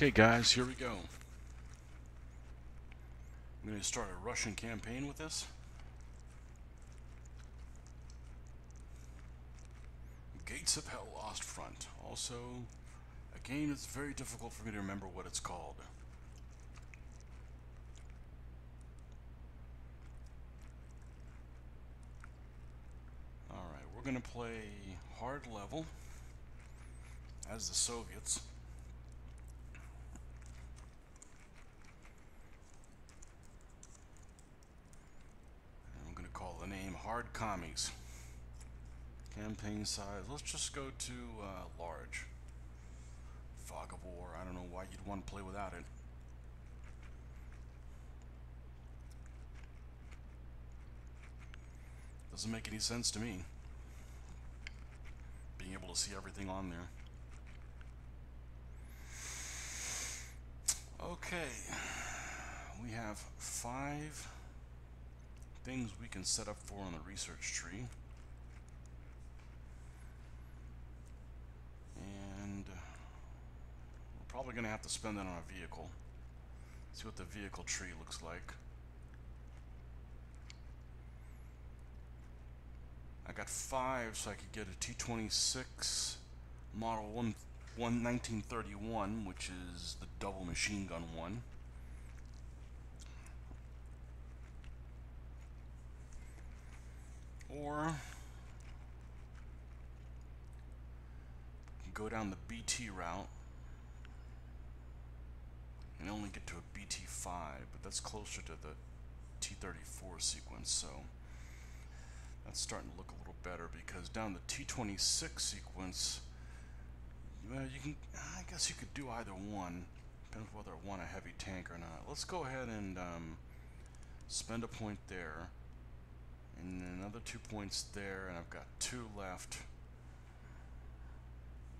Okay guys, here we go. I'm going to start a Russian campaign with this. Gates of Hell Ostfront. Also, a game that's very difficult for me to remember what it's called. Alright, we're going to play hard level as the Soviets. Hard commies. Campaign size, let's just go to uh, large. Fog of War, I don't know why you'd want to play without it. Doesn't make any sense to me. Being able to see everything on there. Okay, we have five things we can set up for on the research tree. And we're probably going to have to spend that on a vehicle. See what the vehicle tree looks like. I got five so I could get a T-26 model 1, 1 1931 which is the double machine gun one. Or go down the BT route and only get to a BT5, but that's closer to the T34 sequence, so that's starting to look a little better because down the T26 sequence, well, you can, I guess you could do either one, depends whether I want a heavy tank or not. Let's go ahead and um, spend a point there and another two points there and I've got two left.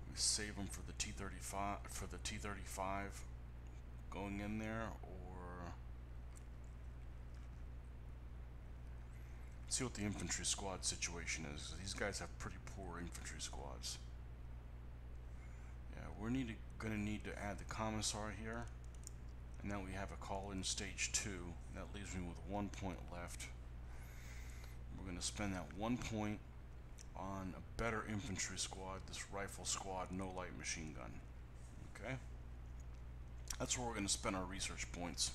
We save them for the T35 for the T35 going in there or see what the infantry squad situation is. These guys have pretty poor infantry squads. Yeah we're need gonna need to add the commissar here. And now we have a call in stage 2 that leaves me with one point left we're going to spend that one point on a better infantry squad, this rifle squad, no light machine gun. Okay? That's where we're going to spend our research points.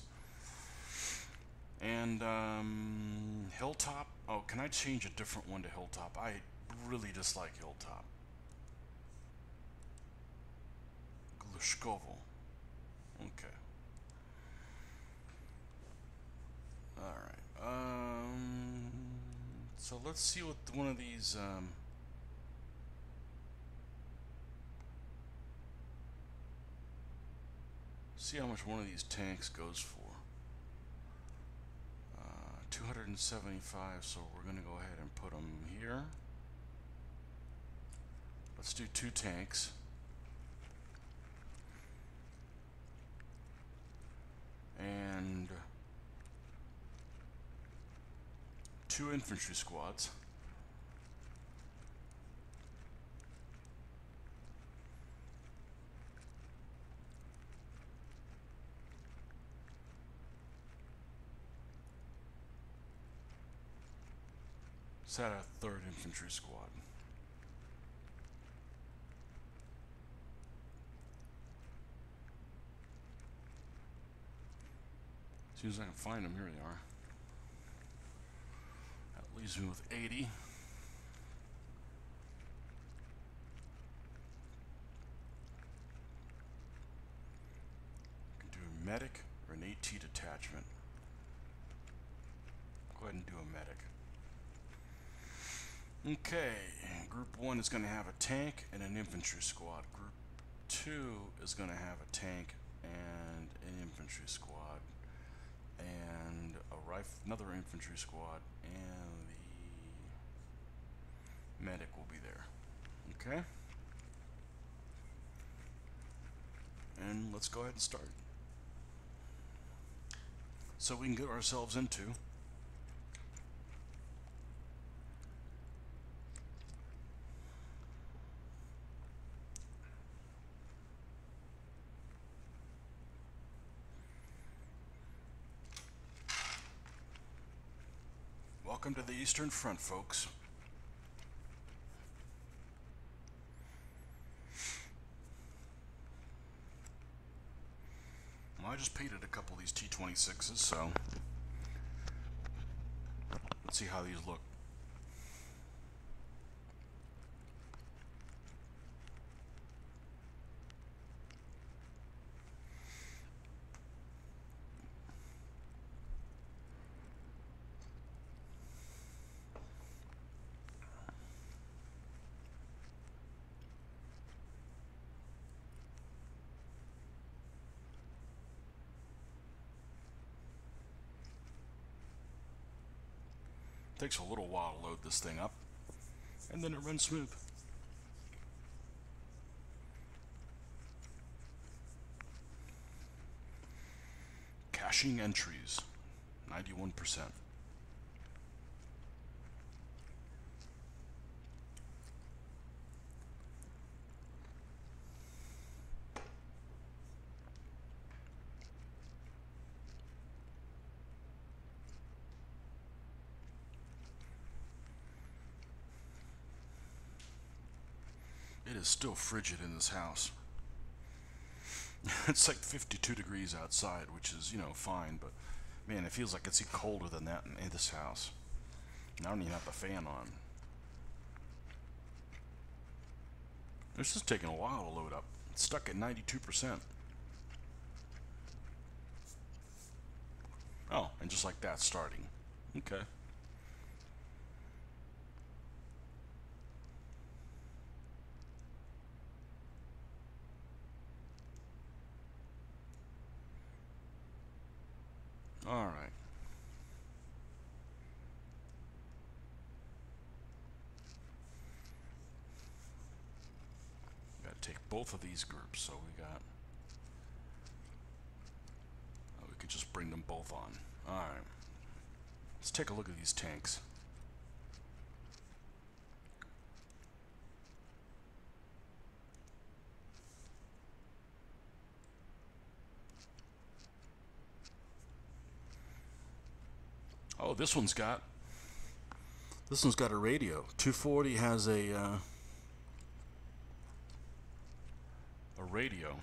And um, Hilltop. Oh, can I change a different one to Hilltop? I really dislike Hilltop. Glushkovo. Okay. Alright. Um, so let's see what one of these um, see how much one of these tanks goes for. Uh, 275, so we're going to go ahead and put them here. Let's do two tanks. And two infantry squads. Set a third infantry squad. As soon as I can find them, here they are leaves me with 80. can do a medic or an AT detachment. Go ahead and do a medic. Okay, group one is going to have a tank and an infantry squad. Group two is going to have a tank and an infantry squad and a rifle, another infantry squad and medic will be there. Okay? And let's go ahead and start. So we can get ourselves into Welcome to the Eastern Front, folks. Just painted a couple of these T26s, so let's see how these look. Takes a little while to load this thing up, and then it runs smooth. Caching entries, 91%. Still frigid in this house. it's like 52 degrees outside, which is, you know, fine, but man, it feels like it's even colder than that in, in this house. And I don't even have the fan on. This is taking a while to load up. It's stuck at 92%. Oh, and just like that, starting. Okay. All right. Got to take both of these groups, so we got. Oh, we could just bring them both on. All right. Let's take a look at these tanks. Oh, this one's got. This one's got a radio. 240 has a uh, a radio.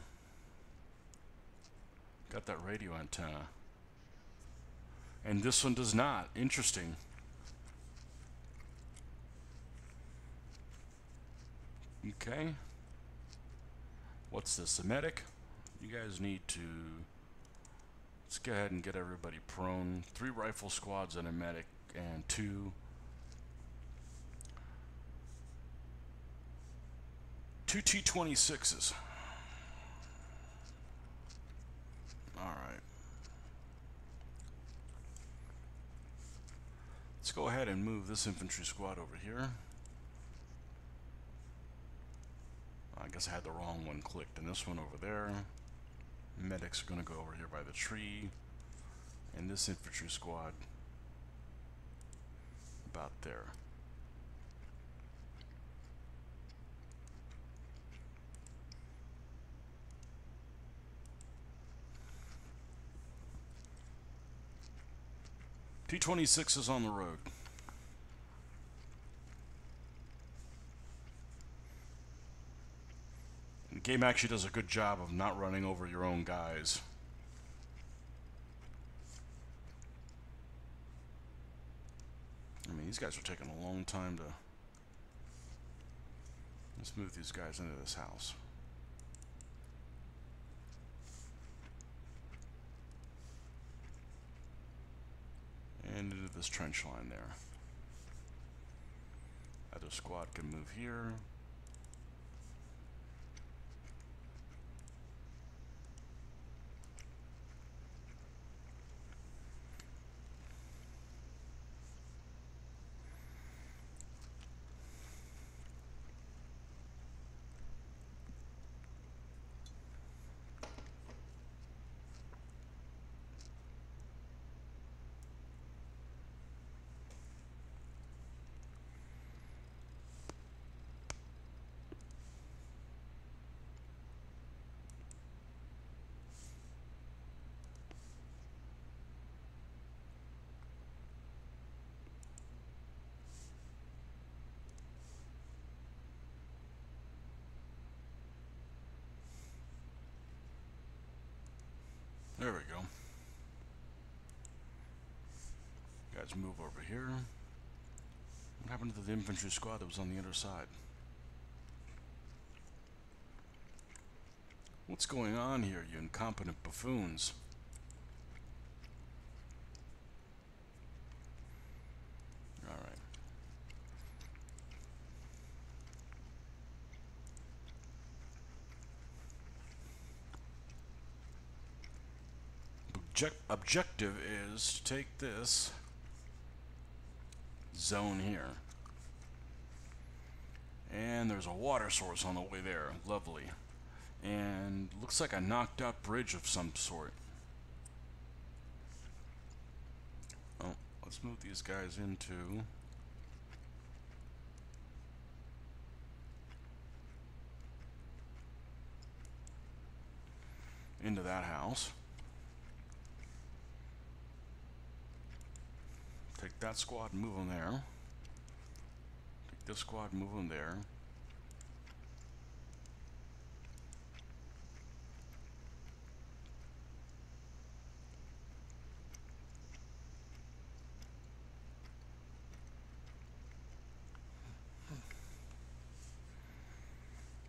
Got that radio antenna. And this one does not. Interesting. Okay. What's this? Medic? You guys need to Let's go ahead and get everybody prone. Three rifle squads and a medic, and two. Two T-26s. Alright. Let's go ahead and move this infantry squad over here. I guess I had the wrong one clicked, and this one over there. Medics are going to go over here by the tree. And this infantry squad about there. T-26 is on the road. Game actually does a good job of not running over your own guys. I mean, these guys are taking a long time to... Let's move these guys into this house. And into this trench line there. Other squad can move here. There we go. Guys, move over here. What happened to the infantry squad that was on the other side? What's going on here, you incompetent buffoons? Alright. Object objective is to take this zone here. And there's a water source on the way there. Lovely. And looks like a knocked out bridge of some sort. Oh, let's move these guys into... into that house. Take that squad and move them there. Take this squad and move them there.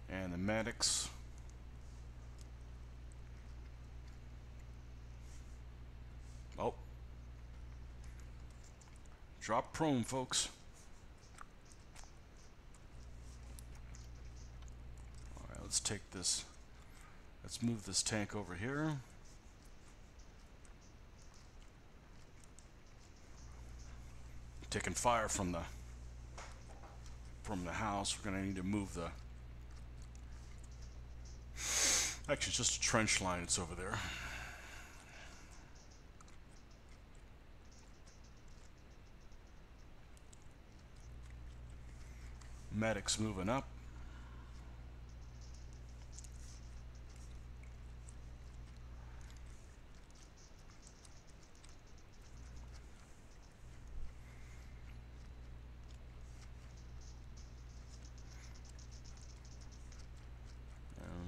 And the medics Drop prone, folks. Alright, let's take this. Let's move this tank over here. Taking fire from the from the house. We're gonna need to move the Actually, it's just a trench line. It's over there. Medics moving up.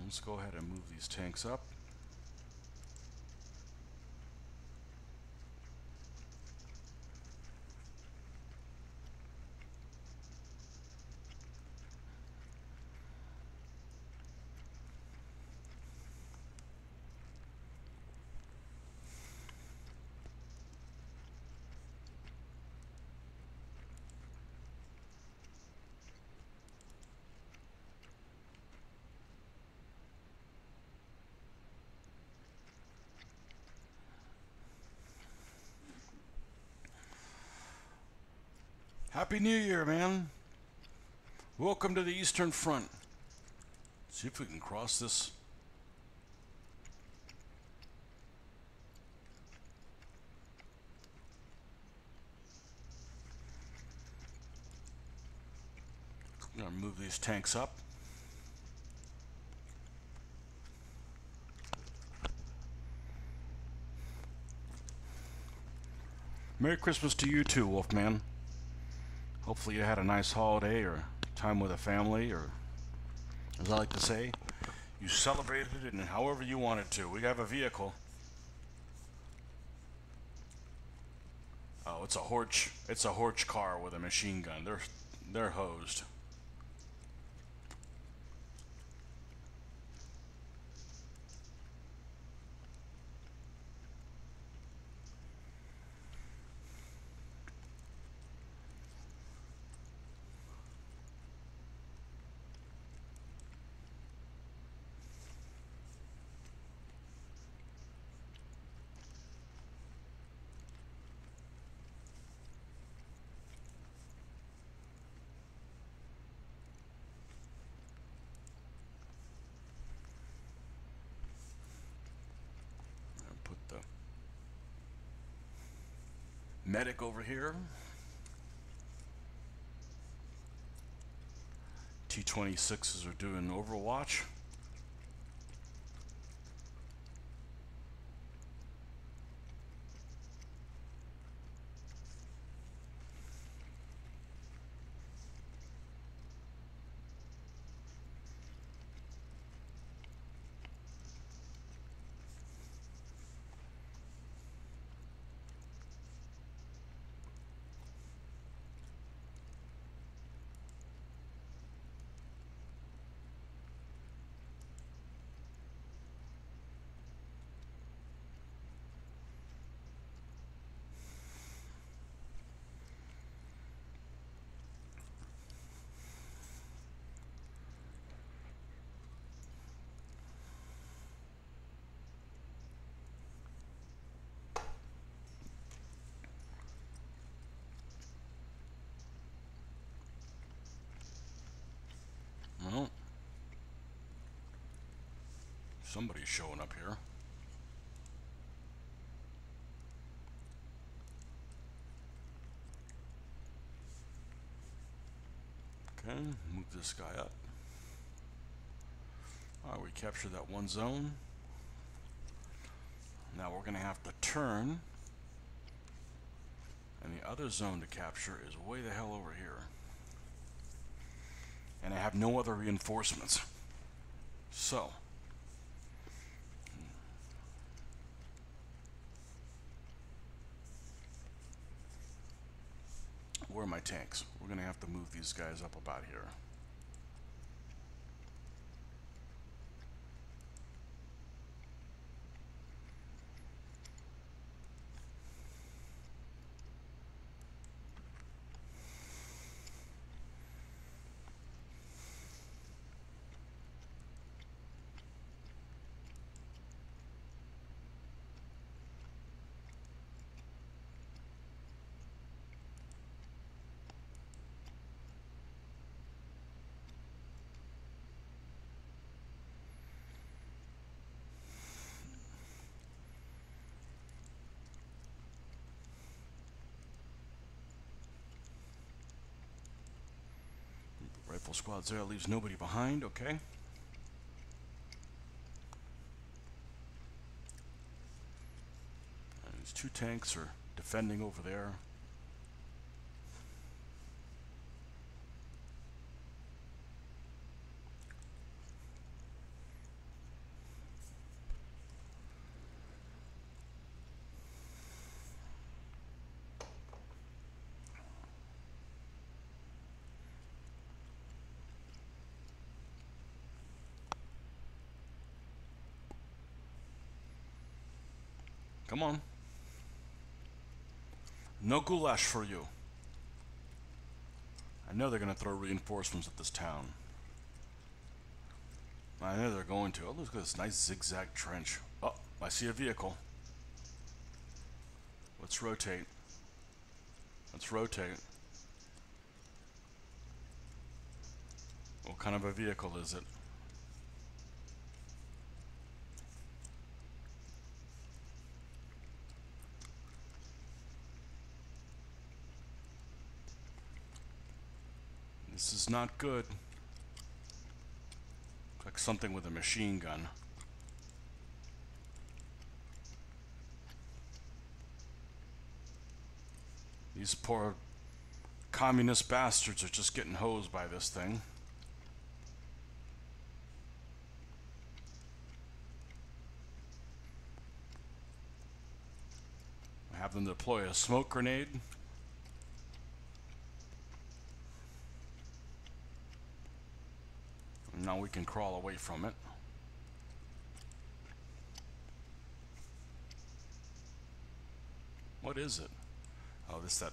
Let's go ahead and move these tanks up. Happy New Year, man. Welcome to the Eastern Front. See if we can cross this. I'm gonna move these tanks up. Merry Christmas to you too, Wolfman. Hopefully you had a nice holiday or time with a family or, as I like to say, you celebrated it in however you wanted to. We have a vehicle. Oh, it's a Horch. It's a Horch car with a machine gun. They're they're hosed. Medic over here. T-26s are doing Overwatch. Somebody's showing up here. Okay, move this guy up. Alright, we captured that one zone. Now we're going to have to turn. And the other zone to capture is way the hell over here. And I have no other reinforcements. So. Where are my tanks? We're going to have to move these guys up about here. Squads there, leaves nobody behind, okay. And these two tanks are defending over there. Come on. No goulash for you. I know they're going to throw reinforcements at this town. I know they're going to. Oh, look at this nice zigzag trench. Oh, I see a vehicle. Let's rotate. Let's rotate. What kind of a vehicle is it? This is not good. Looks like something with a machine gun. These poor communist bastards are just getting hosed by this thing. I have them deploy a smoke grenade. Now we can crawl away from it. What is it? Oh, this that.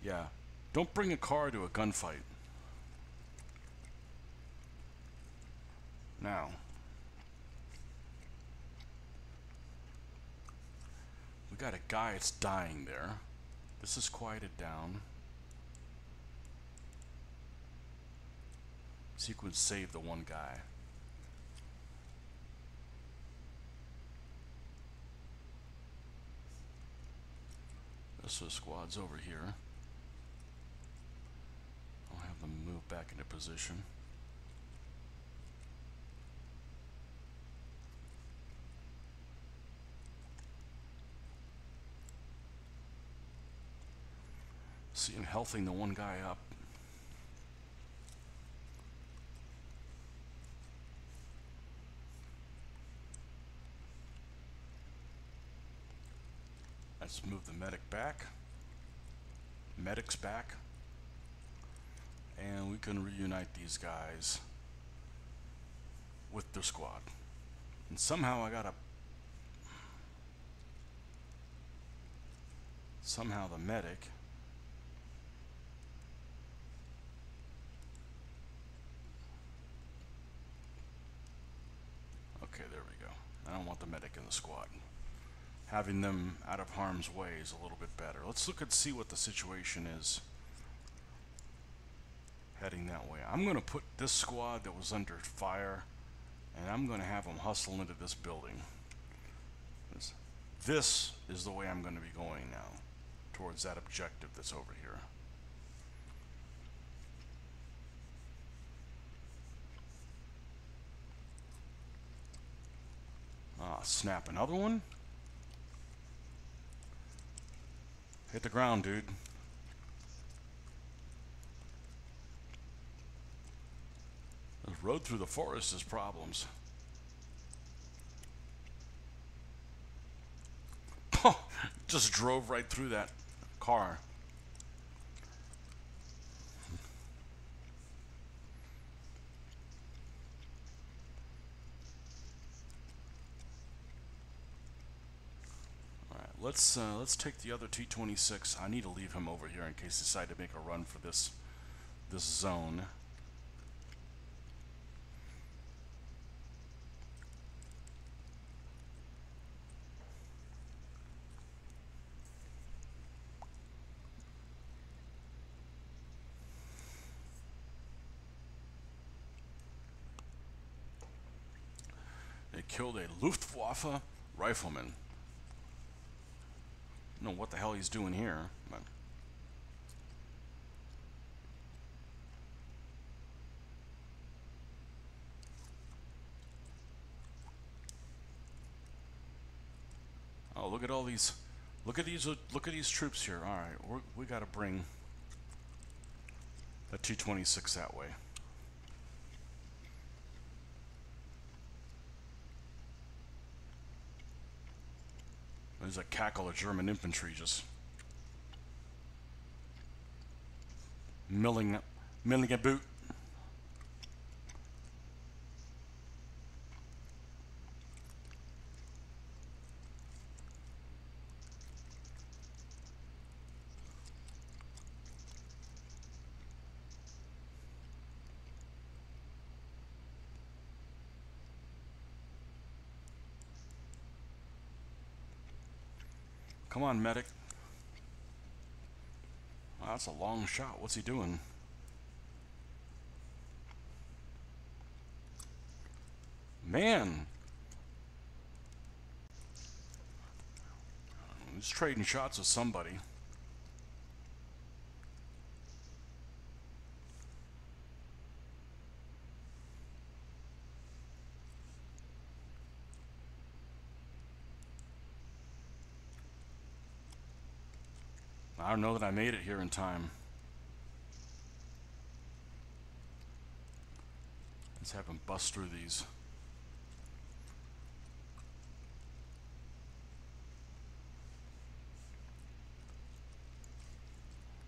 Yeah. Don't bring a car to a gunfight. Now. We got a guy that's dying there. This is quieted down. Sequence save the one guy. This is squad's over here. I'll have them move back into position. See him healthing the one guy up. Let's move the medic back. Medic's back. And we can reunite these guys with their squad. And somehow I gotta somehow the medic Okay, there we go. I don't want the medic in the squad. having them out of harm's way is a little bit better. Let's look and see what the situation is heading that way. I'm going to put this squad that was under fire and I'm going to have them hustle into this building. This, is the way I'm going to be going now towards that objective that's over here. Ah, snap another one. Hit the ground, dude. Road through the forest is problems. Just drove right through that car. Let's uh, let's take the other T-26. I need to leave him over here in case he decide to make a run for this this zone. They killed a Luftwaffe rifleman know what the hell he's doing here. But oh, look at all these. Look at these. Look at these troops here. All right, we got to bring the T-26 that way. There's a cackle of German infantry just milling, milling a boot. Come on, medic. That's a long shot. What's he doing? Man. He's trading shots with somebody. I don't know that I made it here in time. Let's have him bust through these.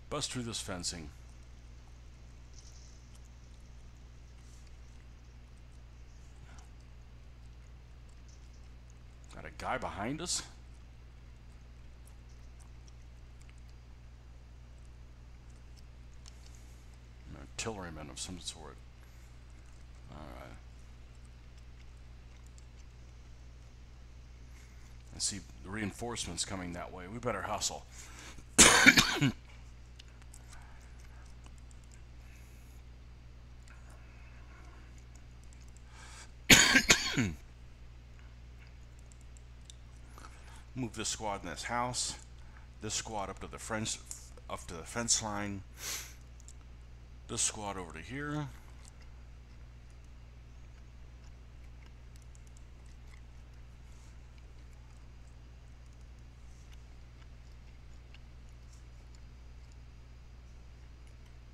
Bust through this fencing. Got a guy behind us? Artilleryman of some sort. Alright. I see the reinforcements coming that way. We better hustle. Move this squad in this house. This squad up to the French, up to the fence line this squad over to here.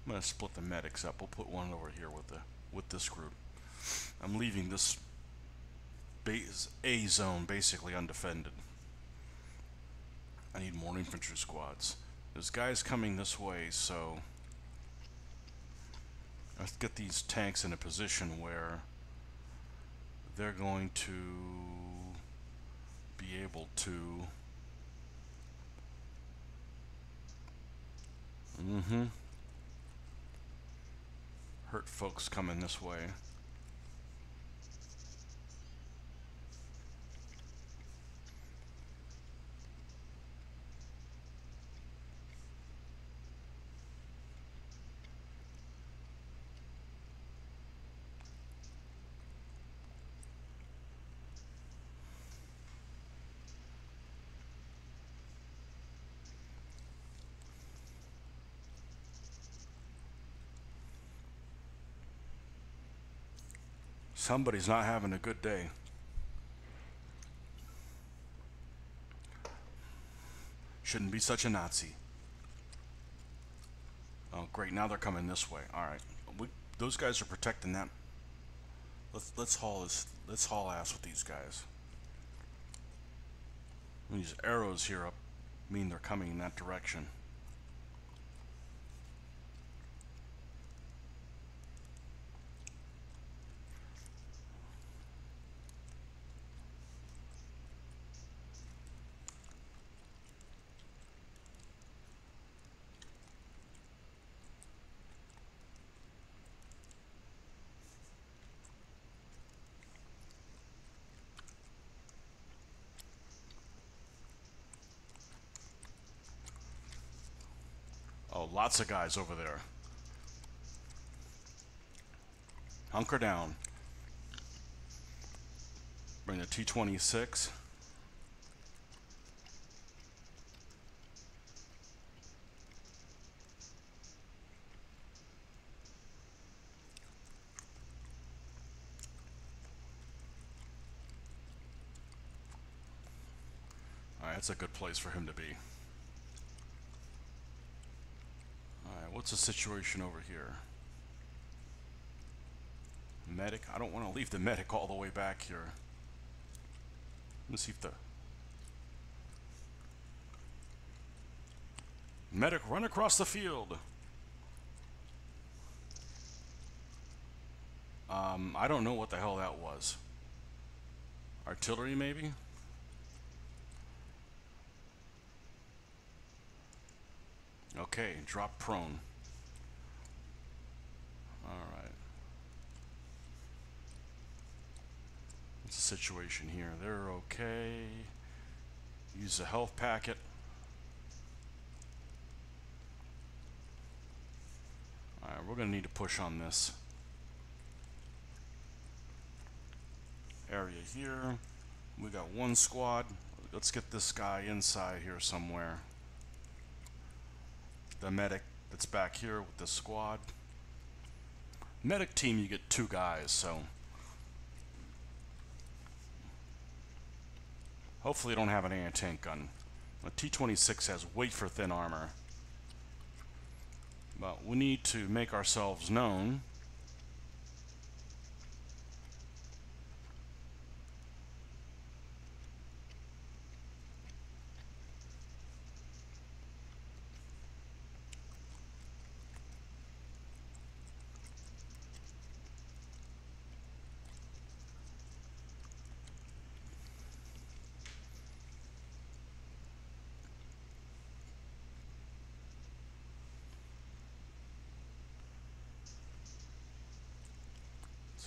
I'm gonna split the medics up. We'll put one over here with the with this group. I'm leaving this base A zone basically undefended. I need more infantry squads. There's guys coming this way, so let's get these tanks in a position where they're going to be able to mm-hmm hurt folks coming this way Somebody's not having a good day. Shouldn't be such a Nazi. Oh, great. Now they're coming this way. All right. We, those guys are protecting that. Let's let's haul this. Let's haul ass with these guys. These arrows here up mean they're coming in that direction. Oh, lots of guys over there. Hunker down. Bring the T-26. Alright, that's a good place for him to be. What's the situation over here? Medic? I don't want to leave the medic all the way back here. Let's see if the... Medic, run across the field! Um, I don't know what the hell that was. Artillery, maybe? Okay, drop prone. Alright. What's the situation here? They're okay. Use the health packet. Alright, we're going to need to push on this area here. We got one squad. Let's get this guy inside here somewhere the medic that's back here with the squad. Medic team, you get two guys, so hopefully you don't have an anti-tank gun. The T-26 has weight for thin armor. But we need to make ourselves known.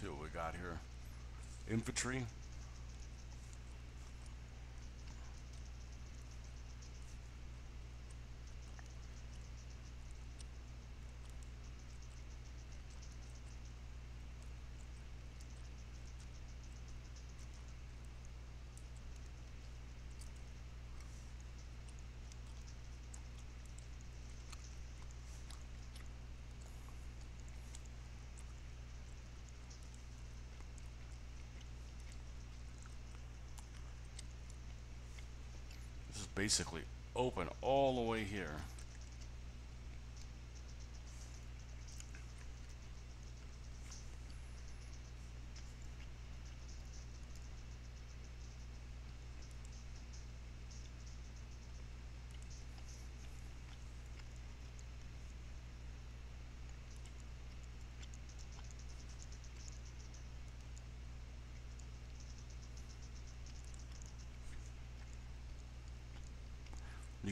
see what we got here. Infantry. Basically open all the way here.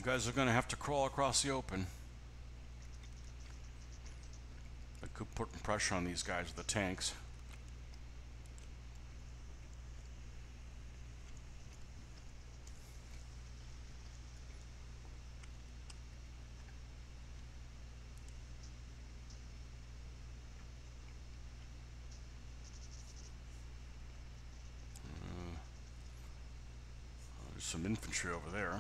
Guys are going to have to crawl across the open. I could put pressure on these guys with the tanks. Uh, some infantry over there.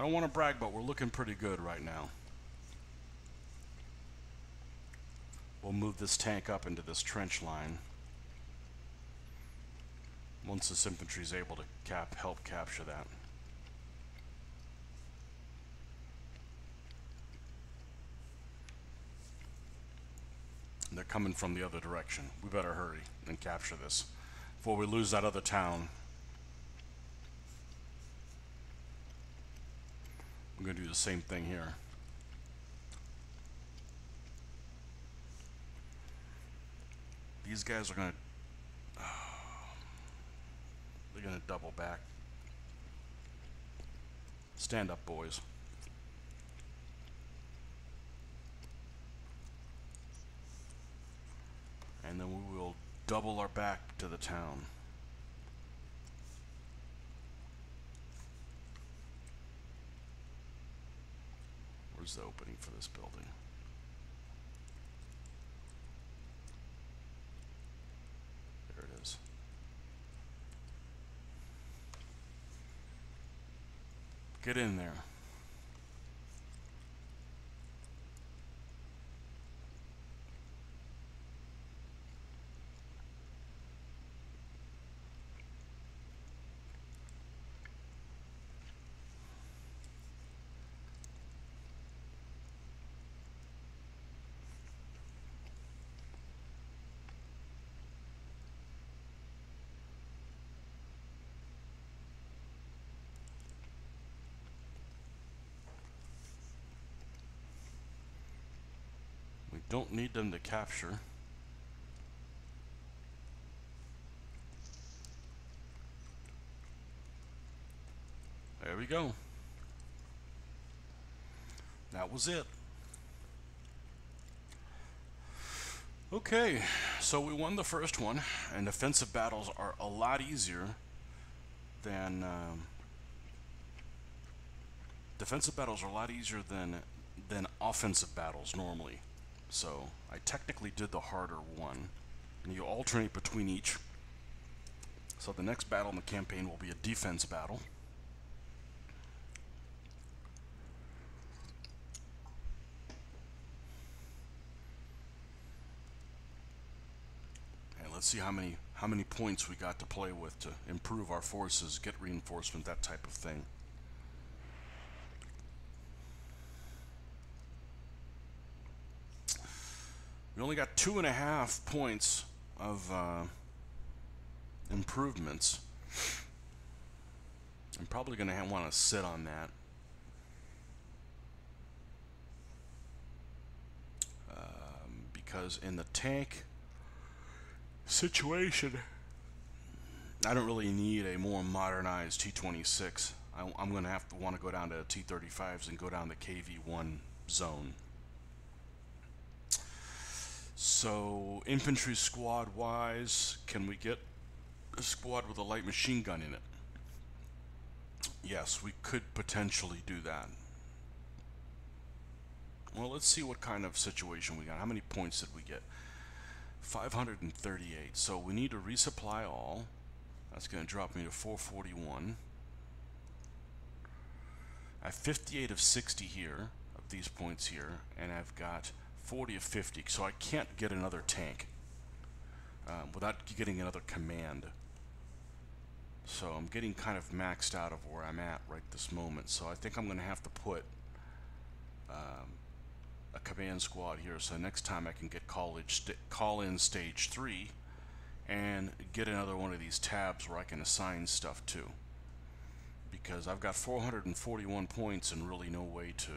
I don't want to brag, but we're looking pretty good right now. We'll move this tank up into this trench line. Once this infantry is able to cap help capture that. They're coming from the other direction. We better hurry and capture this before we lose that other town. I'm going to do the same thing here. These guys are going to... they're going to double back. Stand up, boys. And then we will double our back to the town. Where's the opening for this building? There it is. Get in there. Don't need them to capture. There we go. That was it. Okay, so we won the first one, and defensive battles are a lot easier than um, defensive battles are a lot easier than than offensive battles normally. So I technically did the harder one. And you alternate between each. So the next battle in the campaign will be a defense battle. And let's see how many how many points we got to play with to improve our forces, get reinforcement, that type of thing. We only got two and a half points of uh, improvements. I'm probably going to want to sit on that. Um, because in the tank situation, I don't really need a more modernized T-26. I, am going to have to want to go down to T-35s and go down the KV-1 zone. So, infantry squad wise, can we get a squad with a light machine gun in it? Yes, we could potentially do that. Well, let's see what kind of situation we got. How many points did we get? 538. So we need to resupply all. That's going to drop me to 441. I have 58 of 60 here, of these points here, and I've got 40 of 50, so I can't get another tank um, without getting another command. So I'm getting kind of maxed out of where I'm at right this moment. So I think I'm going to have to put um, a command squad here. So next time I can get college call in stage three and get another one of these tabs where I can assign stuff to. Because I've got 441 points and really no way to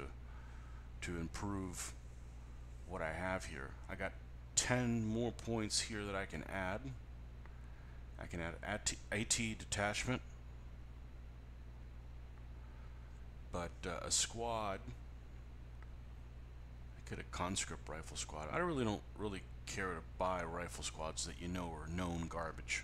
to improve what I have here. I got 10 more points here that I can add. I can add AT, AT detachment. But uh, a squad, I could a conscript rifle squad. I really don't really care to buy rifle squads that you know are known garbage.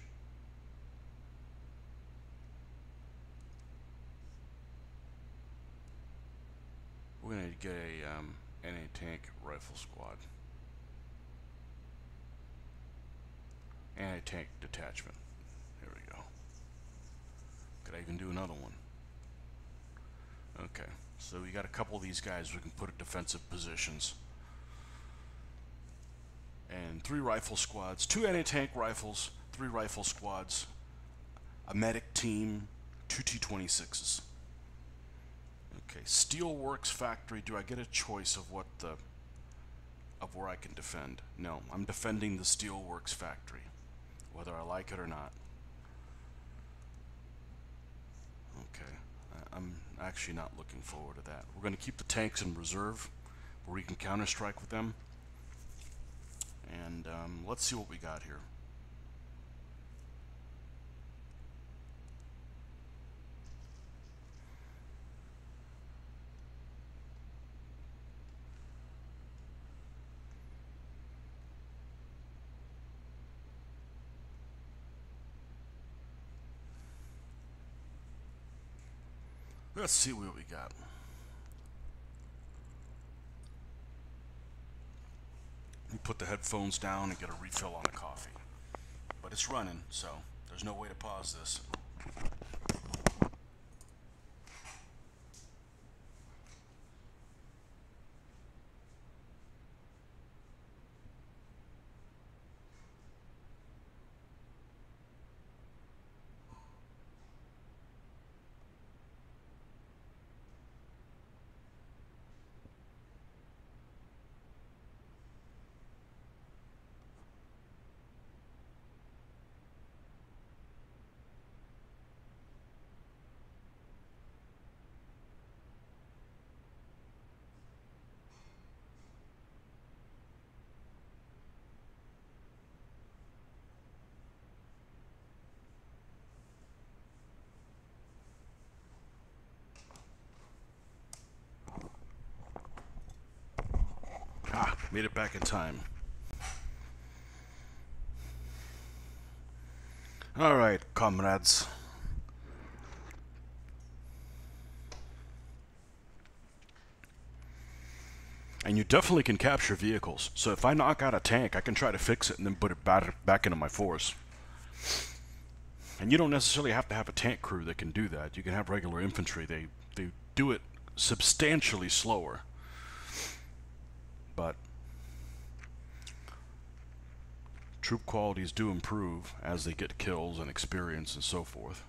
We're going to get a um, anti-tank rifle squad. Anti-tank detachment. Here we go. Could I even do another one? Okay, so we got a couple of these guys we can put at defensive positions. And three rifle squads, two anti-tank rifles, three rifle squads, a medic team, two T-26s. Okay, Steelworks Factory, do I get a choice of what the of where I can defend? No, I'm defending the Steelworks Factory, whether I like it or not. Okay, I'm actually not looking forward to that. We're going to keep the tanks in reserve, where we can counter-strike with them. And um, let's see what we got here. Let's see what we got. We put the headphones down and get a refill on the coffee. But it's running, so there's no way to pause this. Ah, made it back in time. All right, comrades. And you definitely can capture vehicles. So if I knock out a tank, I can try to fix it and then put it back, back into my force. And you don't necessarily have to have a tank crew that can do that. You can have regular infantry. They they do it substantially slower. But troop qualities do improve as they get kills and experience and so forth.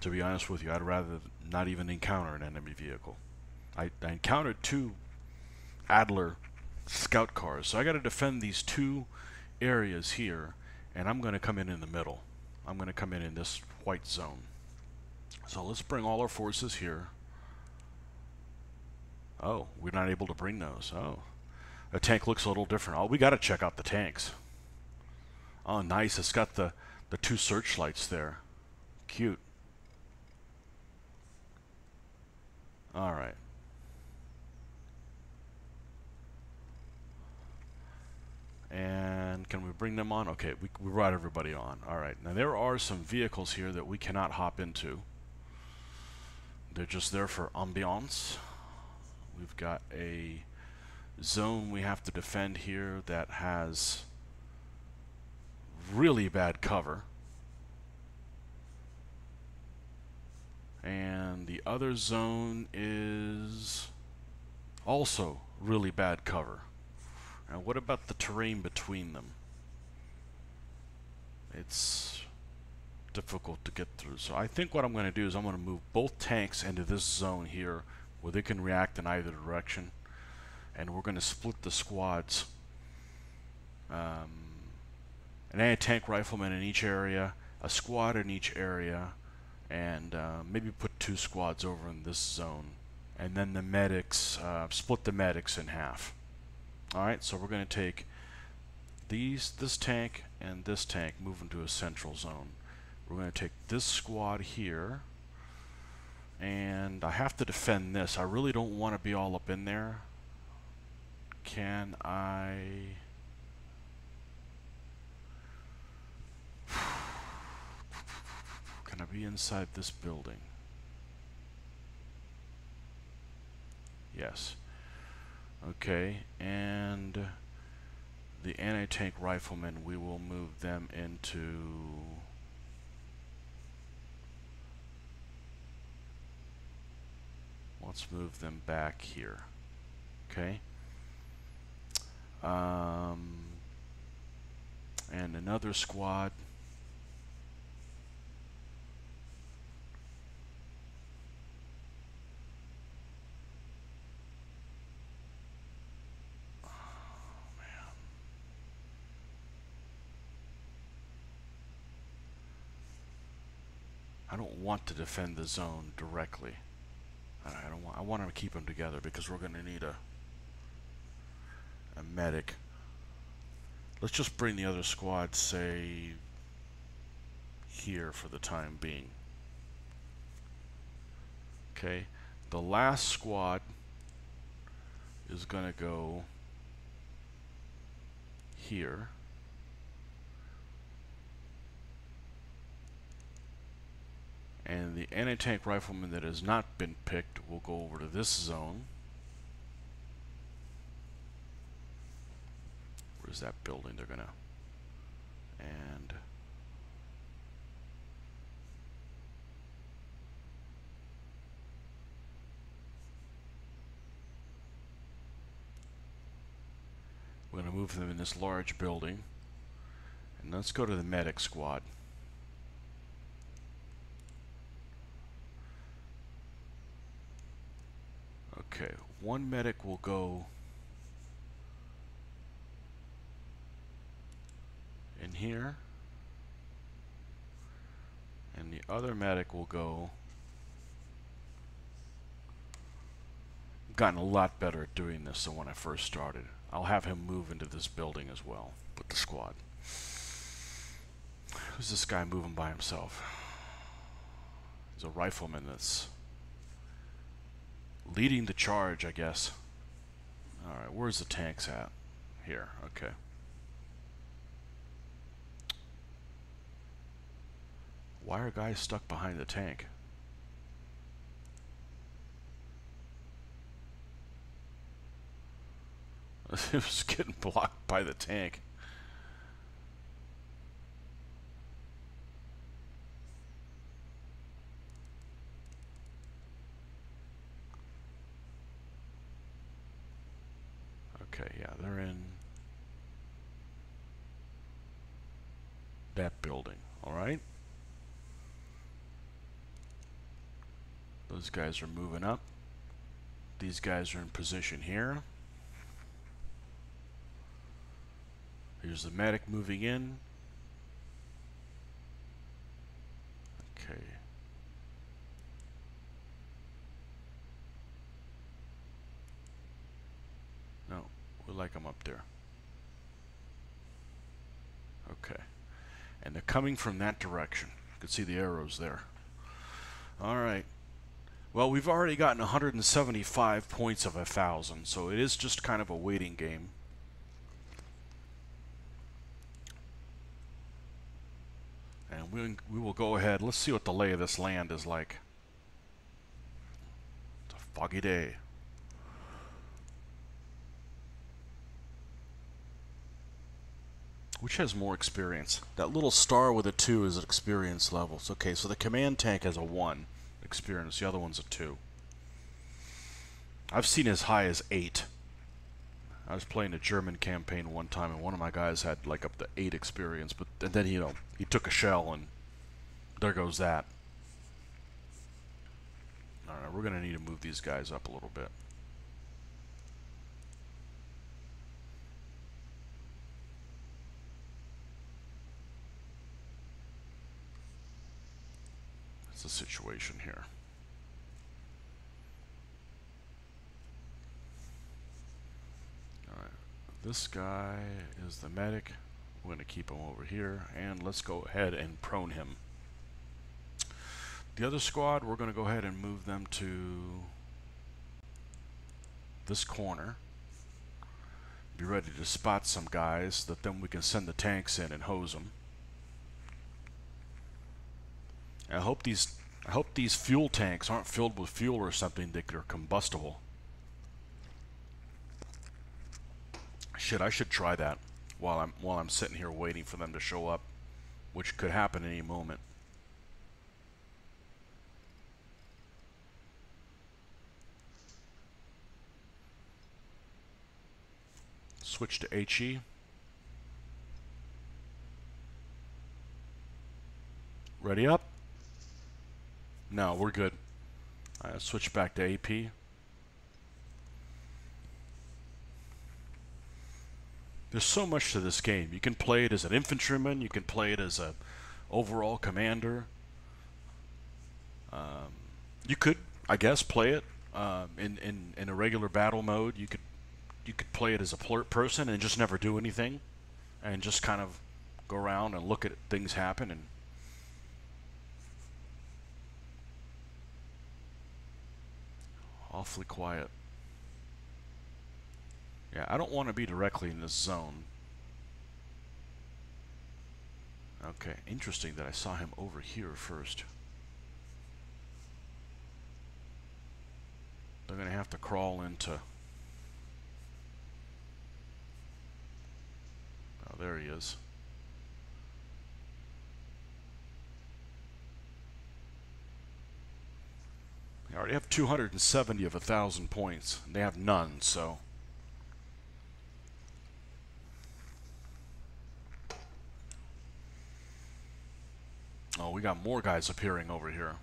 To be honest with you, I'd rather not even encounter an enemy vehicle. I, I encountered two Adler scout cars, so I got to defend these two areas here, and I'm going to come in in the middle. I'm going to come in in this white zone. So let's bring all our forces here. Oh, we're not able to bring those. Oh, the tank looks a little different. Oh, we got to check out the tanks. Oh, nice. It's got the, the two searchlights there. Cute. All right. And can we bring them on? Okay, we, we brought everybody on. All right. Now, there are some vehicles here that we cannot hop into. They're just there for ambiance. We've got a zone we have to defend here that has really bad cover. And the other zone is also really bad cover. Now what about the terrain between them? It's difficult to get through. So I think what I'm going to do is I'm going to move both tanks into this zone here where they can react in either direction. And we're going to split the squads. Um, an anti-tank rifleman in each area, a squad in each area, and uh, maybe put two squads over in this zone. And then the medics, uh, split the medics in half. Alright, so we're going to take these, this tank and this tank, move into a central zone. We're going to take this squad here, and I have to defend this. I really don't want to be all up in there. Can I... Can I be inside this building? Yes. Okay, and the anti-tank riflemen, we will move them into let's move them back here. Okay. Um, and another squad. I don't want to defend the zone directly. I don't want. I want to keep them together because we're going to need a a medic. Let's just bring the other squad, say, here for the time being. Okay, the last squad is going to go here. And the anti-tank rifleman that has not been picked will go over to this zone. Where's that building they're gonna... And... We're going to move them in this large building. And let's go to the medic squad. Okay, one medic will go in here, and the other medic will go. Gotten a lot better at doing this than when I first started. I'll have him move into this building as well with the squad. Who's this guy moving by himself? He's a rifleman that's leading the charge, I guess. Alright, where's the tanks at? Here, okay. Why are guys stuck behind the tank? it was getting blocked by the tank. Okay, yeah, they're in that building, alright? Those guys are moving up. These guys are in position here. Here's the medic moving in. Okay. We like them up there. Okay. And they're coming from that direction. You can see the arrows there. Alright. Well, we've already gotten 175 points of a thousand, so it is just kind of a waiting game. And we, we will go ahead. Let's see what the lay of this land is like. It's a foggy day. Which has more experience? That little star with a 2 is experience levels. Okay, so the command tank has a 1 experience. The other one's a 2. I've seen as high as 8. I was playing a German campaign one time, and one of my guys had like up to 8 experience, but and then, you know, he took a shell, and there goes that. Alright, we're going to need to move these guys up a little bit. The situation here. This guy is the medic. We're going to keep him over here, and let's go ahead and prone him. The other squad, we're going to go ahead and move them to this corner. Be ready to spot some guys that then we can send the tanks in and hose them. I hope these I hope these fuel tanks aren't filled with fuel or something that are combustible. Shit, I should try that while I'm while I'm sitting here waiting for them to show up, which could happen any moment. Switch to HE. Ready up. No, we're good. Right, switch back to AP. There's so much to this game. You can play it as an infantryman. You can play it as a overall commander. Um, you could, I guess, play it um, in, in in a regular battle mode. You could you could play it as a person and just never do anything, and just kind of go around and look at things happen and. Awfully quiet. Yeah, I don't want to be directly in this zone. Okay, interesting that I saw him over here first. They're going to have to crawl into... Oh, there he is. I already have 270 of a thousand points. They have none, so... Oh, we got more guys appearing over here.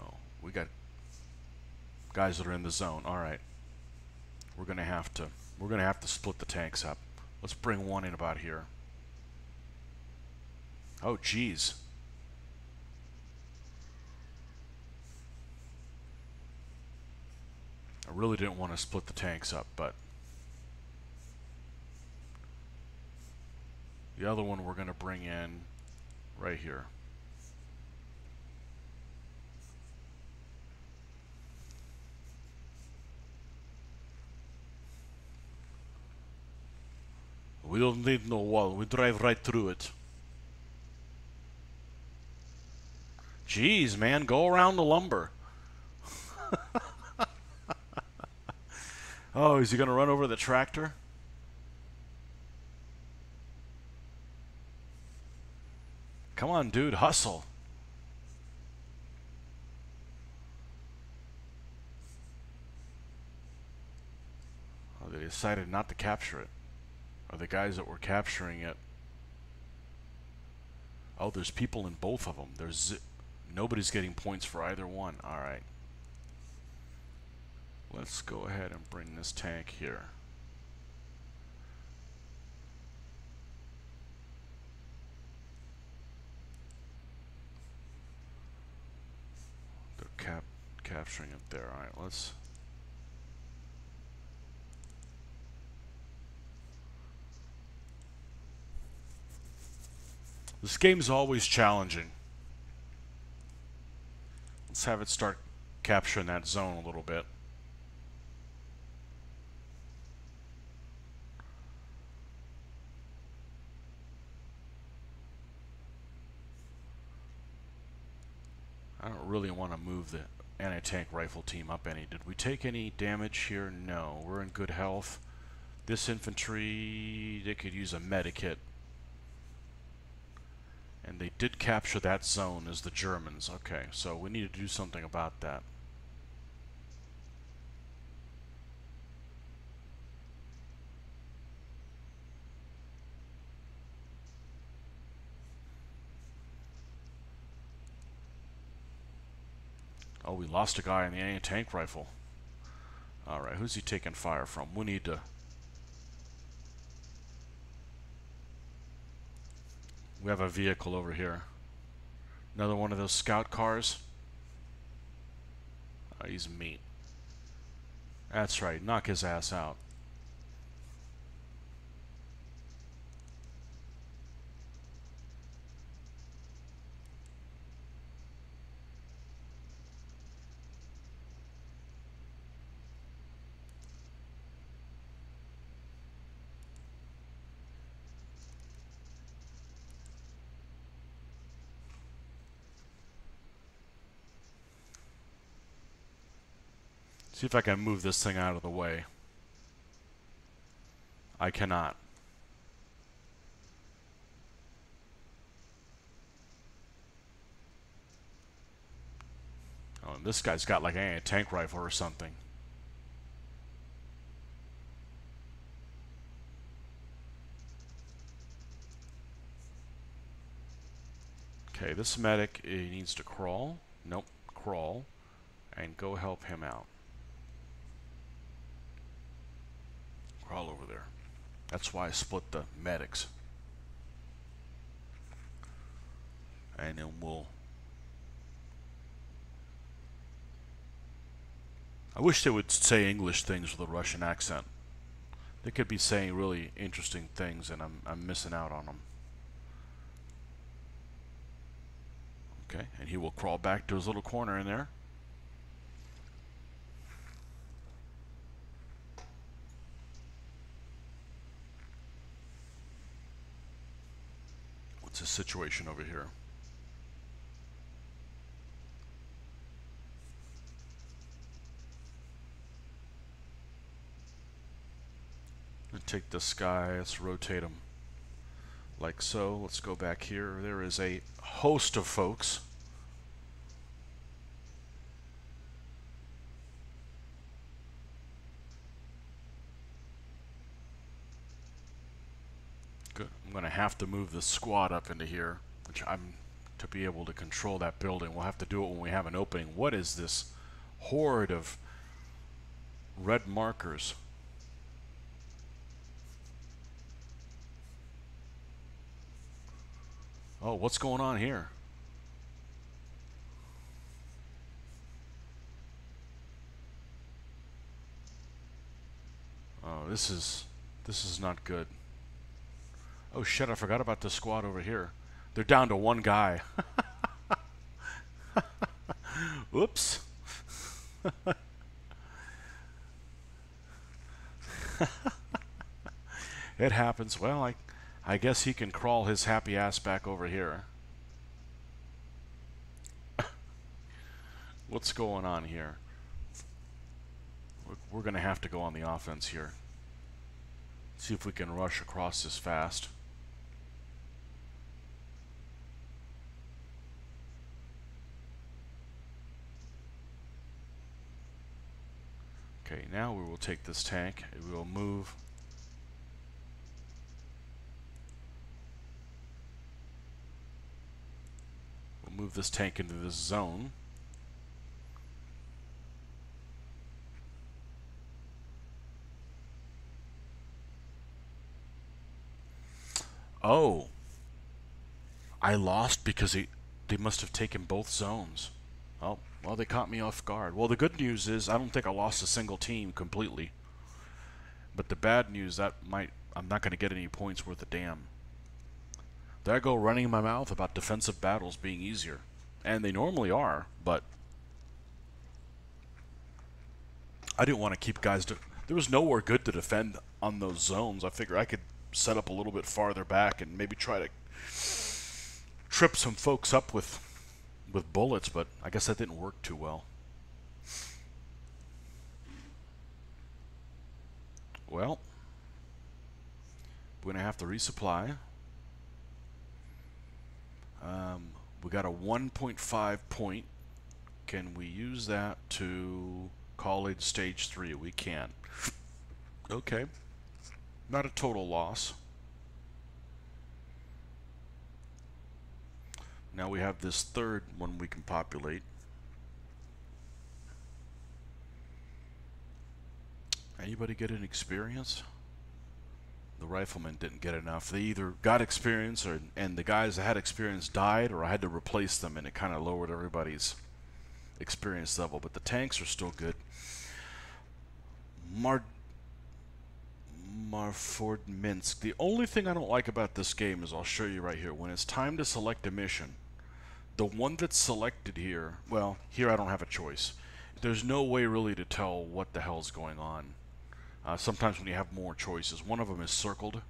Oh, we got guys that are in the zone. All right. We're going to have to we're going to have to split the tanks up. Let's bring one in about here. Oh, geez. I really didn't want to split the tanks up, but the other one we're going to bring in right here. We don't need no wall. We drive right through it. Jeez, man, go around the lumber. oh, is he going to run over the tractor? Come on, dude, hustle. Oh, they decided not to capture it. Are the guys that were capturing it? Oh, there's people in both of them. There's nobody's getting points for either one. All right. Let's go ahead and bring this tank here. They're cap capturing it there. Alright, let's This game is always challenging. Let's have it start capturing that zone a little bit. I don't really want to move the anti-tank rifle team up any. Did we take any damage here? No. We're in good health. This infantry, they could use a medikit. And they did capture that zone as the Germans. Okay, so we need to do something about that. Oh, we lost a guy in the anti-tank rifle. Alright, who's he taking fire from? We need to... We have a vehicle over here. Another one of those scout cars. Oh, he's meat. That's right, knock his ass out. See if I can move this thing out of the way. I cannot. Oh, and this guy's got like a tank rifle or something. Okay, this medic needs to crawl. Nope, crawl. And go help him out. Crawl over there. That's why I split the medics. And then we'll... I wish they would say English things with a Russian accent. They could be saying really interesting things and I'm, I'm missing out on them. Okay, and he will crawl back to his little corner in there. The situation over here? take this guy, let's rotate him like so. Let's go back here. There is a host of folks. Good. I'm going to have to move the squad up into here, which I'm to be able to control that building. We'll have to do it when we have an opening. What is this horde of red markers? Oh, what's going on here? Oh, this is this is not good. Oh shit, I forgot about the squad over here. They're down to one guy. Oops. it happens. Well, I I guess he can crawl his happy ass back over here. What's going on here? We're going to have to go on the offense here. See if we can rush across this fast. Okay, now we will take this tank. We will move We'll move this tank into this zone. Oh. I lost because they, they must have taken both zones. Well, they caught me off guard. Well, the good news is I don't think I lost a single team completely. But the bad news, that might I'm not going to get any points worth a damn. There I go running my mouth about defensive battles being easier. And they normally are, but I didn't want to keep guys... there was nowhere good to defend on those zones. I figured I could set up a little bit farther back and maybe try to trip some folks up with with bullets, but I guess that didn't work too well. Well, we're going to have to resupply. Um, we got a 1.5 point. Can we use that to college stage 3? We can. okay. Not a total loss. Now we have this third one we can populate. Anybody get an experience? the riflemen didn't get enough. They either got experience or and the guys that had experience died or I had to replace them and it kind of lowered everybody's experience level. But the tanks are still good. Mar Marford Minsk. The only thing I don't like about this game is I'll show you right here. When it's time to select a mission, the one that's selected here, well, here I don't have a choice. There's no way really to tell what the hell's going on. Uh, sometimes when you have more choices, one of them is circled,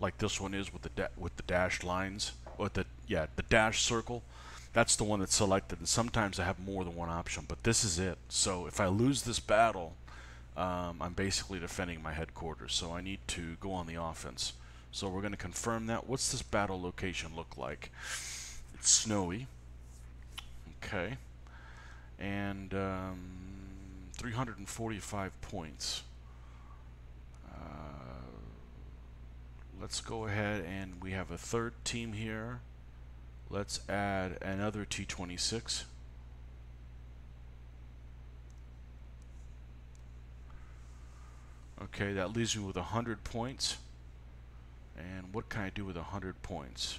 like this one is with the with the dashed lines, or the yeah the dash circle. That's the one that's selected, and sometimes I have more than one option, but this is it. So if I lose this battle, um, I'm basically defending my headquarters, so I need to go on the offense. So we're going to confirm that. What's this battle location look like? It's snowy. Okay. And um, 345 points. let's go ahead and we have a third team here. Let's add another T26. Okay, that leaves me with 100 points. And what can I do with 100 points?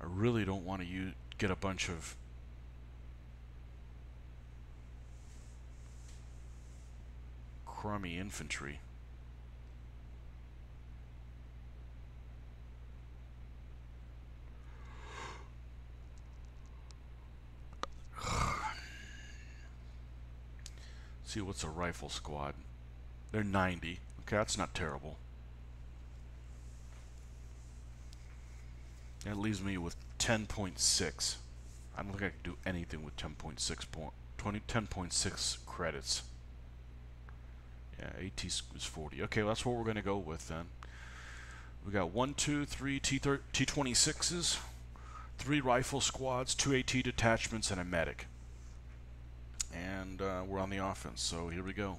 I really don't want to get a bunch of crummy infantry. See what's a rifle squad. They're 90. Okay, that's not terrible. That leaves me with 10.6. I don't think I can do anything with 10.6 point 20 10.6 credits. Yeah, AT is 40. Okay, well, that's what we're going to go with then. We got one, two, three T T26s, three rifle squads, two AT detachments, and a medic. And uh, we're on the offense, so here we go.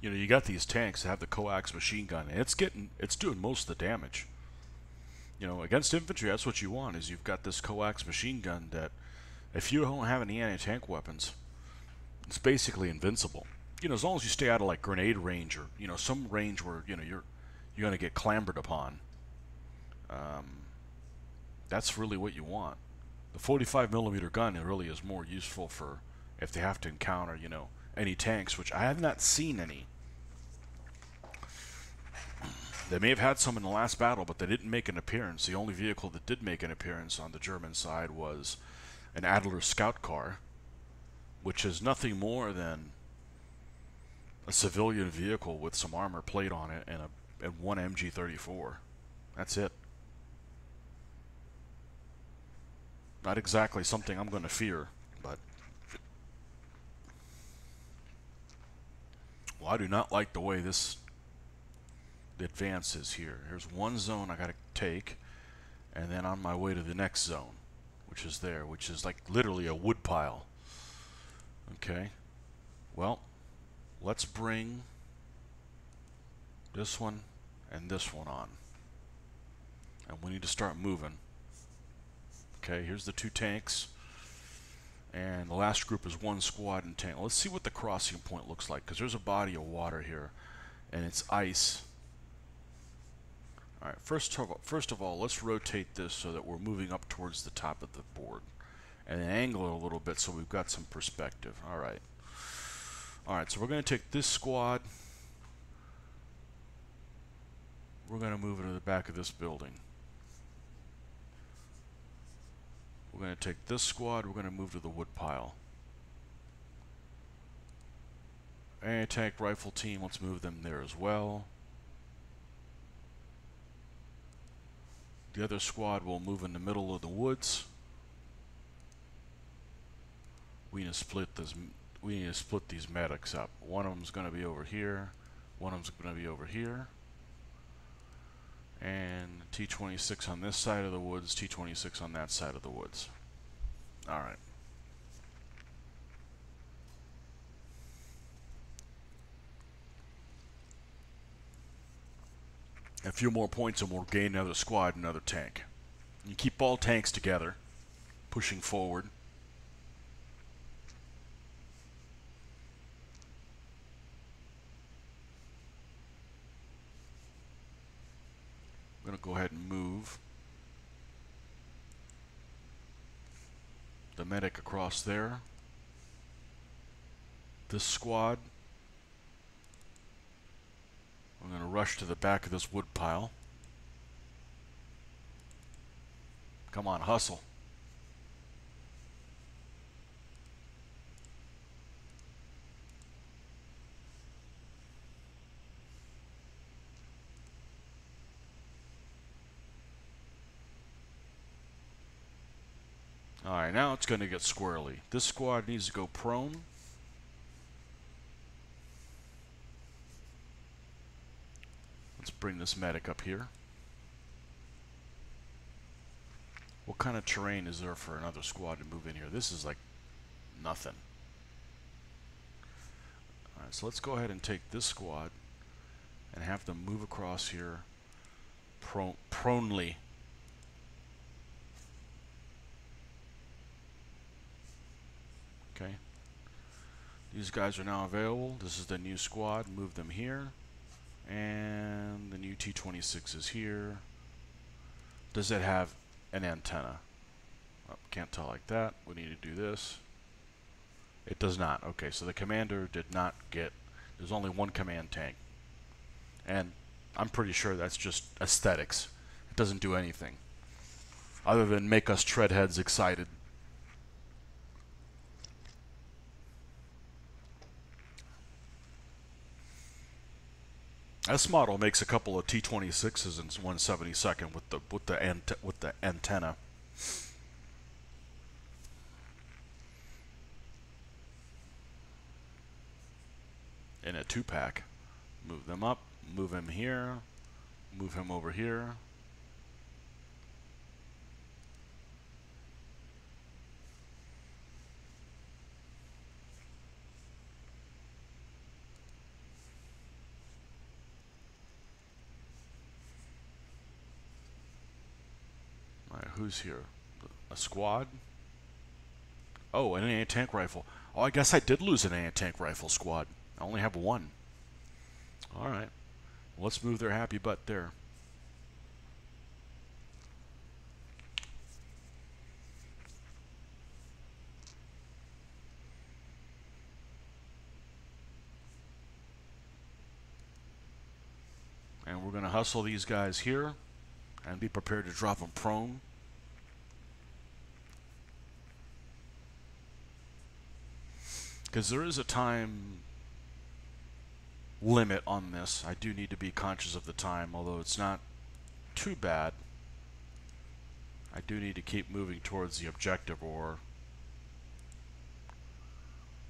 you know, you got these tanks that have the coax machine gun, and it's getting, it's doing most of the damage. You know, against infantry, that's what you want, is you've got this coax machine gun that, if you don't have any anti-tank weapons, it's basically invincible. You know, as long as you stay out of, like, grenade range or, you know, some range where, you know, you're, you're going to get clambered upon. Um, that's really what you want. The 45 millimeter gun really is more useful for if they have to encounter, you know, any tanks, which I have not seen any. They may have had some in the last battle, but they didn't make an appearance. The only vehicle that did make an appearance on the German side was an Adler scout car, which is nothing more than a civilian vehicle with some armor plate on it and, a, and one MG-34. That's it. Not exactly something I'm going to fear, Well, I do not like the way this the advance is here. Here's one zone I got to take, and then on my way to the next zone, which is there, which is like literally a wood pile. Okay, well, let's bring this one and this one on. And we need to start moving. Okay, here's the two tanks. And the last group is one squad and tank. Let's see what the crossing point looks like, because there's a body of water here, and it's ice Alright, first of, all, first of all, let's rotate this so that we're moving up towards the top of the board. And angle it a little bit so we've got some perspective. Alright. Alright, so we're going to take this squad. We're going to move it to the back of this building. We're going to take this squad, we're going to move to the wood pile. Anti-tank rifle team, let's move them there as well. The other squad will move in the middle of the woods. We need to split this. We need to split these medics up. One of them's going to be over here. One of them's going to be over here. And T26 on this side of the woods. T26 on that side of the woods. All right. a few more points and we'll gain another squad, another tank. You keep all tanks together, pushing forward. Go ahead and move the medic across there. This squad, I'm going to rush to the back of this wood pile. Come on, hustle. Alright, now it's going to get squirrely. This squad needs to go prone. Let's bring this medic up here. What kind of terrain is there for another squad to move in here? This is like nothing. Alright, so let's go ahead and take this squad and have them move across here pro pronely. Okay. These guys are now available. This is the new squad. Move them here. And the new T-26 is here. Does it have an antenna? Oh, can't tell like that. We need to do this. It does not. Okay, so the commander did not get... There's only one command tank. And I'm pretty sure that's just aesthetics. It doesn't do anything. Other than make us treadheads excited. This model makes a couple of T26s in 172nd with the with the ant with the antenna. In a two pack. Move them up, move him here, move him over here. Who's here? A squad? Oh, an anti-tank rifle. Oh, I guess I did lose an anti-tank rifle squad. I only have one. Alright. Let's move their happy butt there. And we're going to hustle these guys here and be prepared to drop them prone. Because there is a time limit on this. I do need to be conscious of the time, although it's not too bad. I do need to keep moving towards the objective or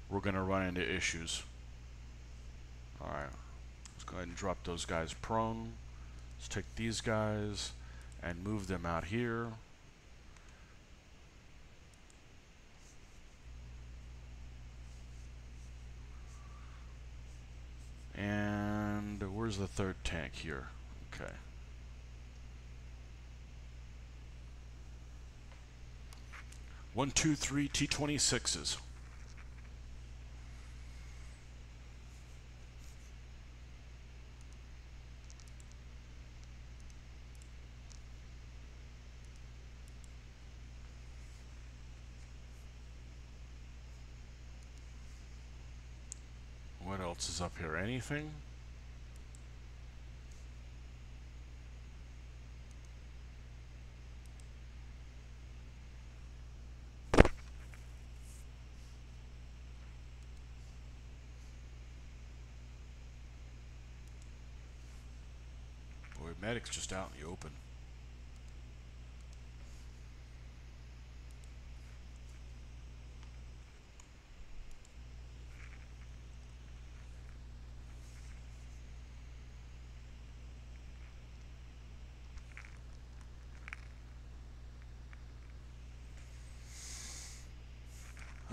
we're going to run into issues. Alright, let's go ahead and drop those guys prone. Let's take these guys and move them out here. And where's the third tank here? Okay. One, two, three T-26s. What else is up here? Anything? Boy, medic's just out in the open.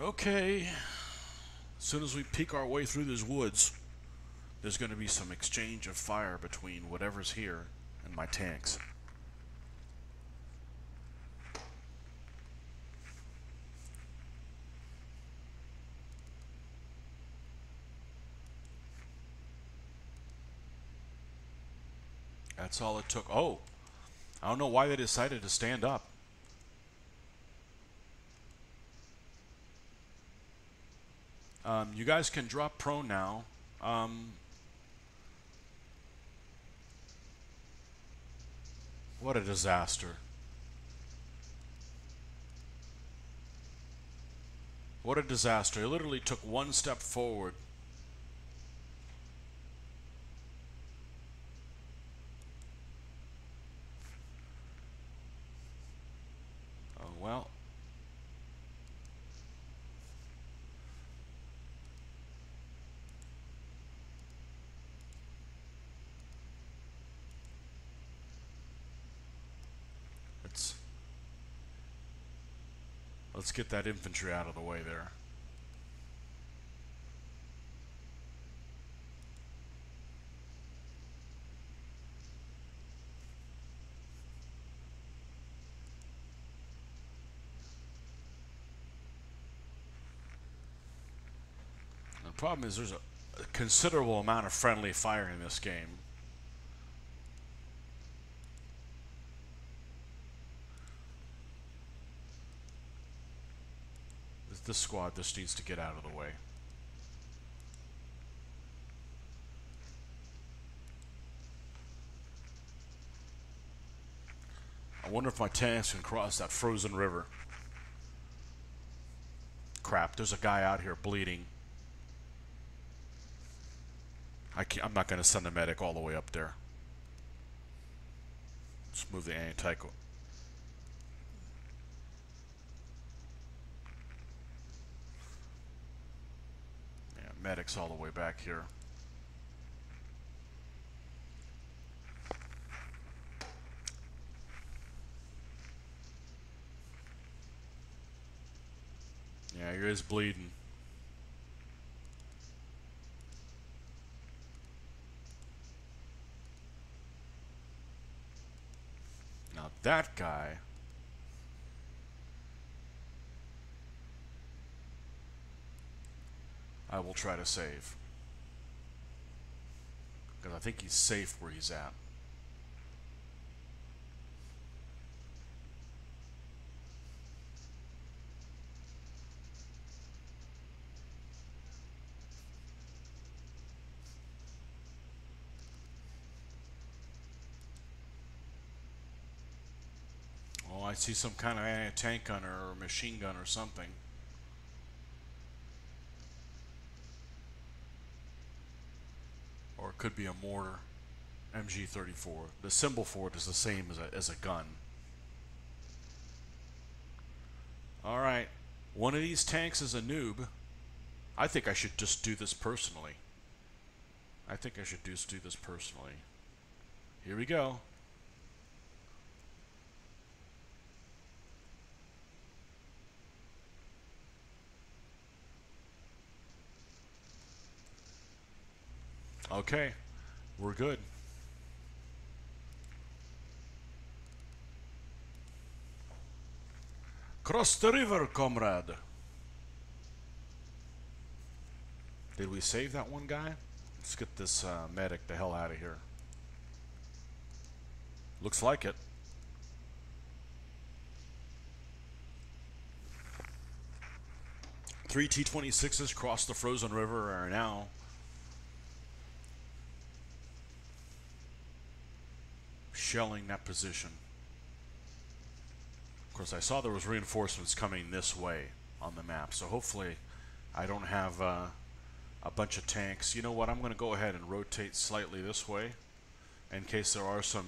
Okay. As soon as we peek our way through these woods, there's going to be some exchange of fire between whatever's here and my tanks. That's all it took. Oh, I don't know why they decided to stand up. Um, you guys can drop prone now. Um, what a disaster. What a disaster. He literally took one step forward. Oh, well. Let's let's get that infantry out of the way there. The problem is there's a, a considerable amount of friendly fire in this game. This, this squad just needs to get out of the way. I wonder if my tanks can cross that frozen river. Crap, there's a guy out here bleeding. I I'm not going to send a medic all the way up there. Let's move the anti-tank. Medics all the way back here. Yeah, he is bleeding. Now that guy. I will try to save. Because I think he's safe where he's at. Oh, I see some kind of anti-tank gunner or machine gun or something. Or it could be a mortar. MG34. The symbol for it is the same as a, as a gun. Alright. One of these tanks is a noob. I think I should just do this personally. I think I should just do this personally. Here we go. Okay, we're good. Cross the river, comrade. Did we save that one guy? Let's get this uh, medic the hell out of here. Looks like it. Three T-26s cross the frozen river are now shelling that position. Of course, I saw there was reinforcements coming this way on the map, so hopefully I don't have uh, a bunch of tanks. You know what? I'm going to go ahead and rotate slightly this way in case there are some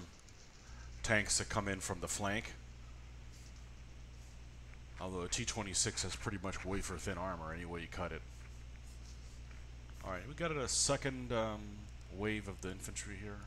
tanks that come in from the flank. Although a T-26 has pretty much wafer thin armor any way you cut it. Alright, we got a second um, wave of the infantry here.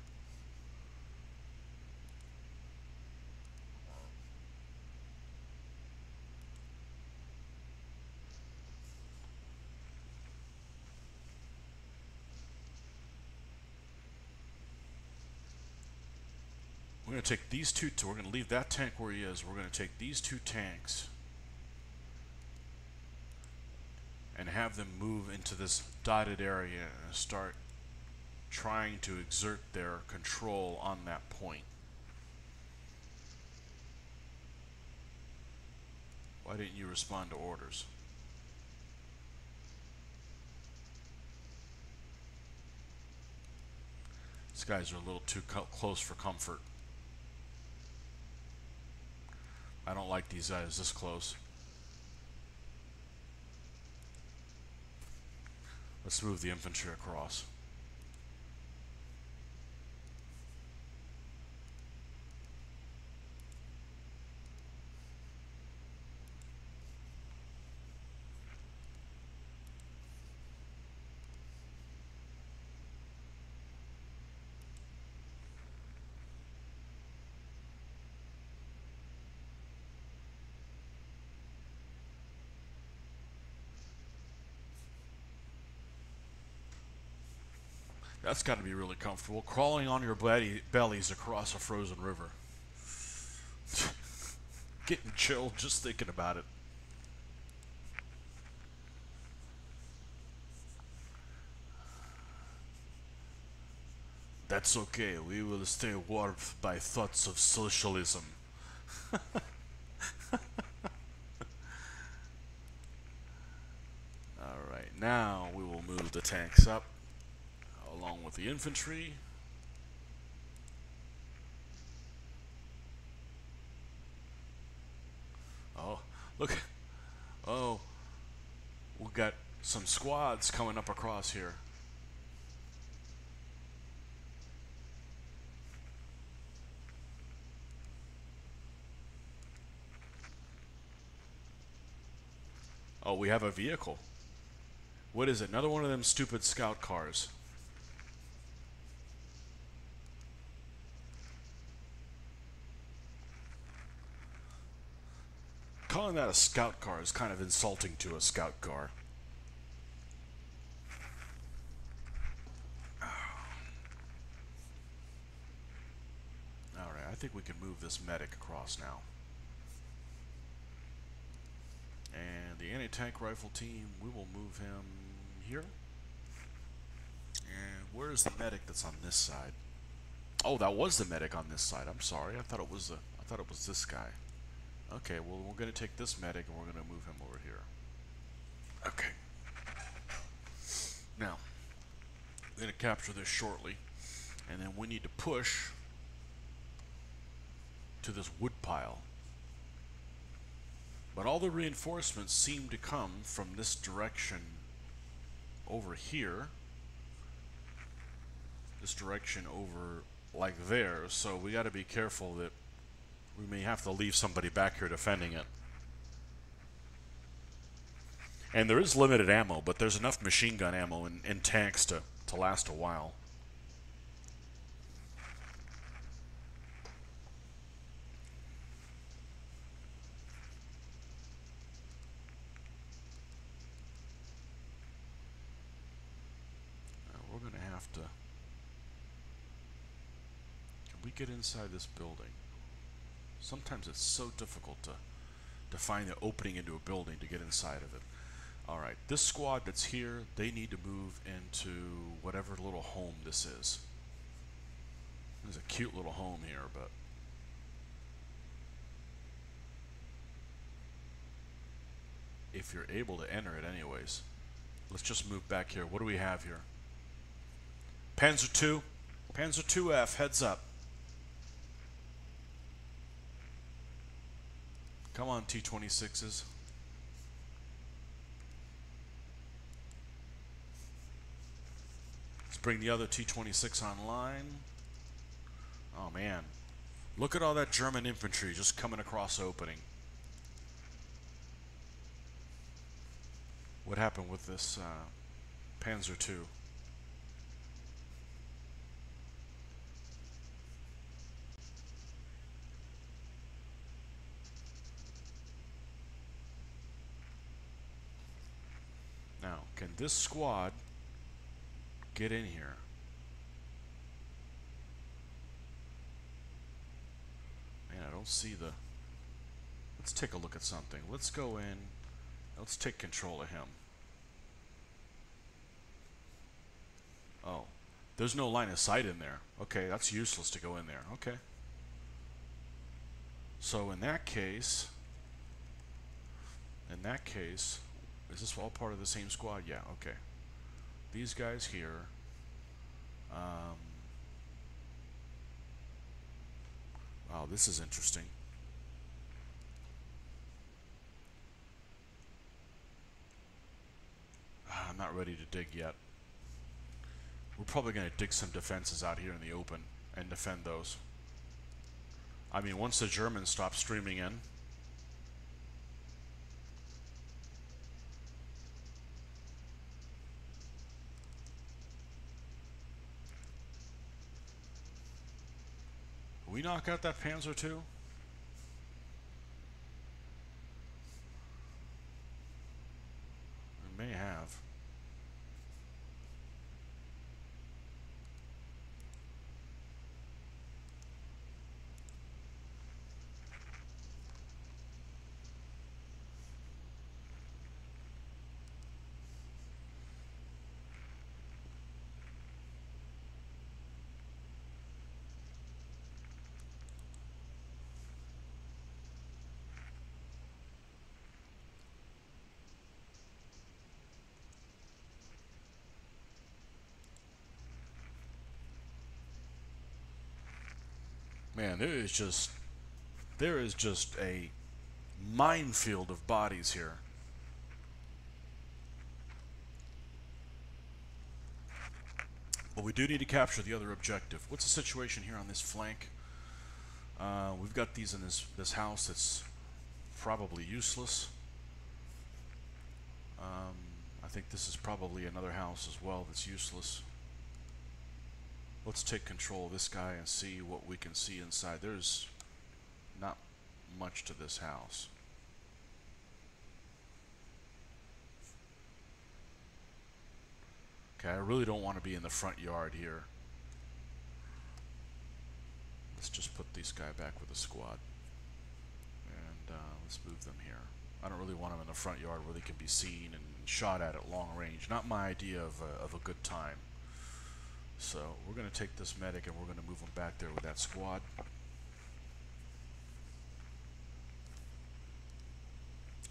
going to take these two, we're going to leave that tank where he is. We're going to take these two tanks and have them move into this dotted area and start trying to exert their control on that point. Why didn't you respond to orders? These guys are a little too close for comfort. I don't like these guys this close. Let's move the infantry across. That's got to be really comfortable. Crawling on your belly, bellies across a frozen river. Getting chilled just thinking about it. That's okay. We will stay warped by thoughts of socialism. Alright, now we will move the tanks up along with the infantry. Oh, look. Oh, we've got some squads coming up across here. Oh, we have a vehicle. What is it? Another one of them stupid scout cars. Calling that a scout car is kind of insulting to a scout car. Alright, I think we can move this medic across now. And the anti-tank rifle team, we will move him here. And where's the medic that's on this side? Oh, that was the medic on this side. I'm sorry. I thought it was the I thought it was this guy. Okay, well, we're going to take this medic and we're going to move him over here. Okay. Now, we're going to capture this shortly, and then we need to push to this wood pile. But all the reinforcements seem to come from this direction over here. This direction over like there, so we got to be careful that we may have to leave somebody back here defending it. And there is limited ammo, but there's enough machine gun ammo and, and tanks to, to last a while. We're going to have to... Can we get inside this building? Sometimes it's so difficult to, to find the opening into a building to get inside of it. Alright, this squad that's here, they need to move into whatever little home this is. There's a cute little home here, but... If you're able to enter it anyways. Let's just move back here. What do we have here? Panzer II. Panzer IIF, heads up. Come on, T-26s. Let's bring the other T-26 online. Oh, man. Look at all that German infantry just coming across opening. What happened with this uh, Panzer II? Now, can this squad get in here? Man, I don't see the... Let's take a look at something. Let's go in. Let's take control of him. Oh. There's no line of sight in there. Okay, that's useless to go in there. Okay. So in that case... in that case, is this all part of the same squad? Yeah, okay. These guys here. Um, wow, this is interesting. Ah, I'm not ready to dig yet. We're probably going to dig some defenses out here in the open and defend those. I mean, once the Germans stop streaming in, we knock out that Panzer II? We may have. Man, there is just there is just a minefield of bodies here. But we do need to capture the other objective. What's the situation here on this flank? Uh, we've got these in this this house that's probably useless. Um, I think this is probably another house as well that's useless. Let's take control of this guy and see what we can see inside. There's not much to this house. Okay, I really don't want to be in the front yard here. Let's just put this guy back with the squad. And uh, let's move them here. I don't really want them in the front yard where they can be seen and shot at at long range. Not my idea of a, of a good time. So we're going to take this medic and we're going to move him back there with that squad.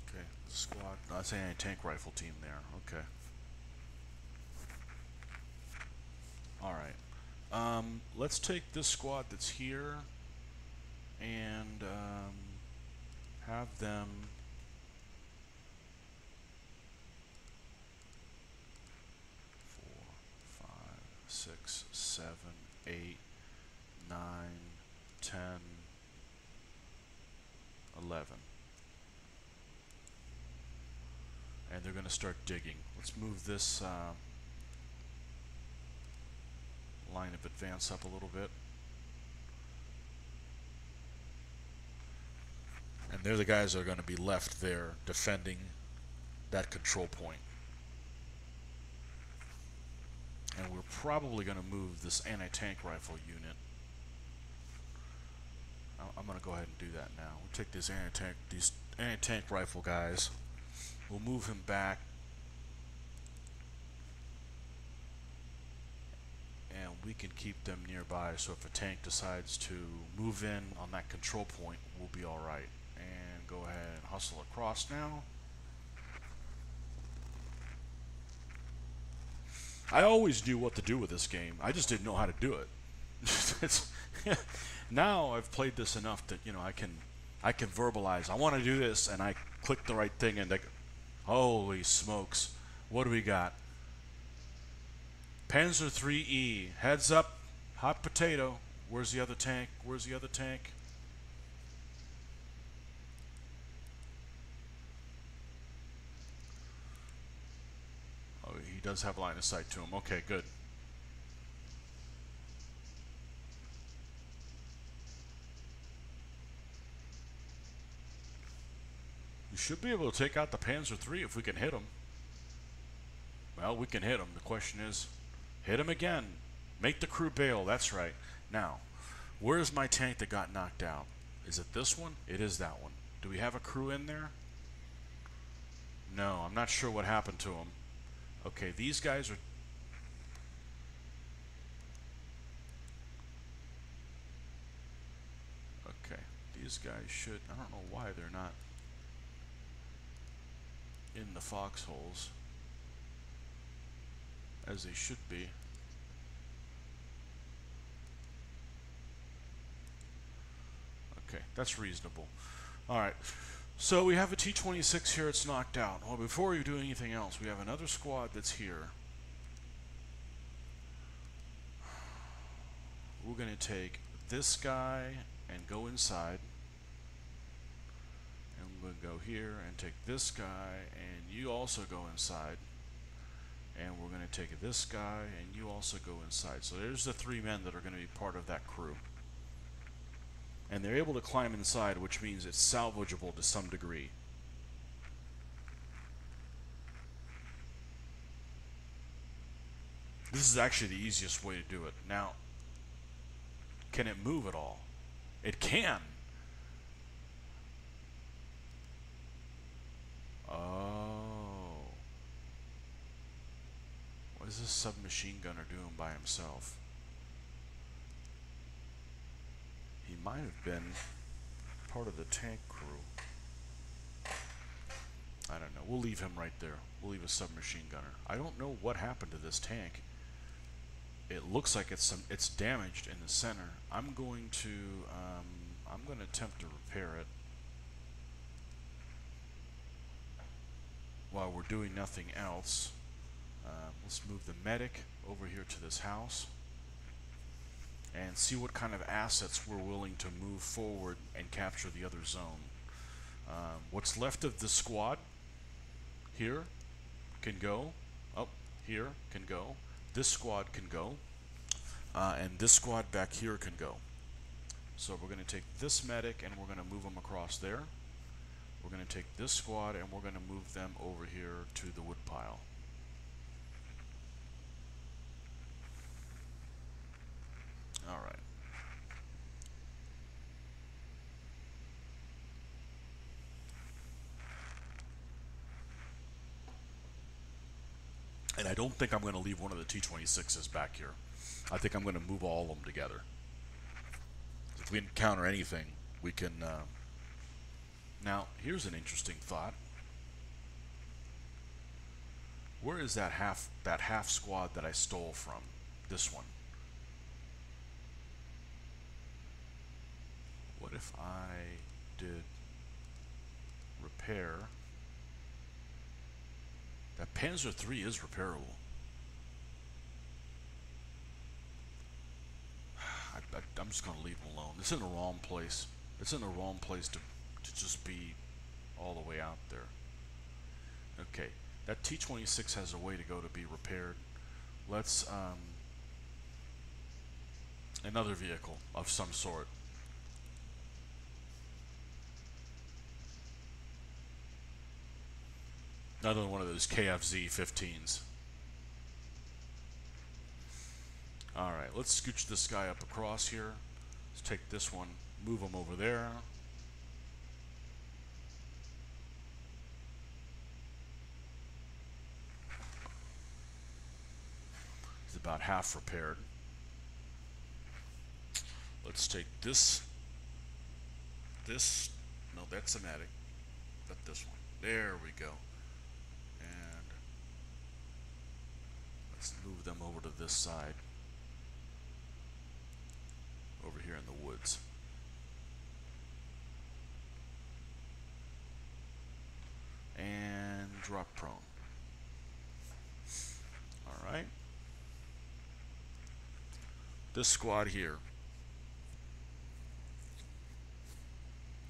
Okay, squad. No, that's an anti-tank rifle team there. Okay. All right. Um, let's take this squad that's here and um, have them six, seven, eight, nine, ten, eleven. And they're going to start digging. Let's move this uh, line of advance up a little bit. And they're the guys that are going to be left there defending that control point. And we're probably going to move this anti-tank rifle unit. I'm going to go ahead and do that now. We'll take this anti-tank, these anti-tank rifle guys. We'll move him back, and we can keep them nearby. So if a tank decides to move in on that control point, we'll be all right. And go ahead and hustle across now. I always knew what to do with this game. I just didn't know how to do it. now I've played this enough that you know I can I can verbalize. I want to do this, and I click the right thing, and like, holy smokes, what do we got? Panzer 3E, heads up, hot potato. Where's the other tank? Where's the other tank? He does have line of sight to him. Okay, good. We should be able to take out the Panzer III if we can hit him. Well, we can hit him. The question is, hit him again. Make the crew bail. That's right. Now, where's my tank that got knocked out? Is it this one? It is that one. Do we have a crew in there? No, I'm not sure what happened to him. Okay, these guys are Okay, these guys should I don't know why they're not in the foxholes as they should be. Okay, that's reasonable. All right. So we have a T-26 here. It's knocked out. Well, before we do anything else, we have another squad that's here. We're going to take this guy and go inside. And we're going to go here and take this guy and you also go inside. And we're going to take this guy and you also go inside. So there's the three men that are going to be part of that crew and they're able to climb inside, which means it's salvageable to some degree. This is actually the easiest way to do it. Now, can it move at all? It can. Oh. What is this submachine gunner doing by himself? He might have been part of the tank crew. I don't know. We'll leave him right there. We'll leave a submachine gunner. I don't know what happened to this tank. It looks like it's some it's damaged in the center. I'm going to um, I'm going to attempt to repair it while we're doing nothing else. Uh, let's move the medic over here to this house and see what kind of assets we're willing to move forward and capture the other zone. Um, what's left of the squad here can go. Up oh, here can go. This squad can go. Uh, and this squad back here can go. So we're going to take this medic and we're going to move them across there. We're going to take this squad and we're going to move them over here to the woodpile. All right. And I don't think I'm going to leave one of the T-26s back here. I think I'm going to move all of them together. If we encounter anything, we can... Uh... Now, here's an interesting thought. Where is that half that half squad that I stole from? This one. What if I did repair? That Panzer III is repairable. I, am just going to leave it alone. It's in the wrong place. It's in the wrong place to, to just be all the way out there. Okay, that T-26 has a way to go to be repaired. Let's, um, another vehicle of some sort. Another one of those KFZ 15s. Alright, let's scooch this guy up across here. Let's take this one, move him over there. He's about half repaired. Let's take this, this, no, that's a medic, but this one. There we go. Let's move them over to this side. Over here in the woods. And drop prone. Alright. This squad here.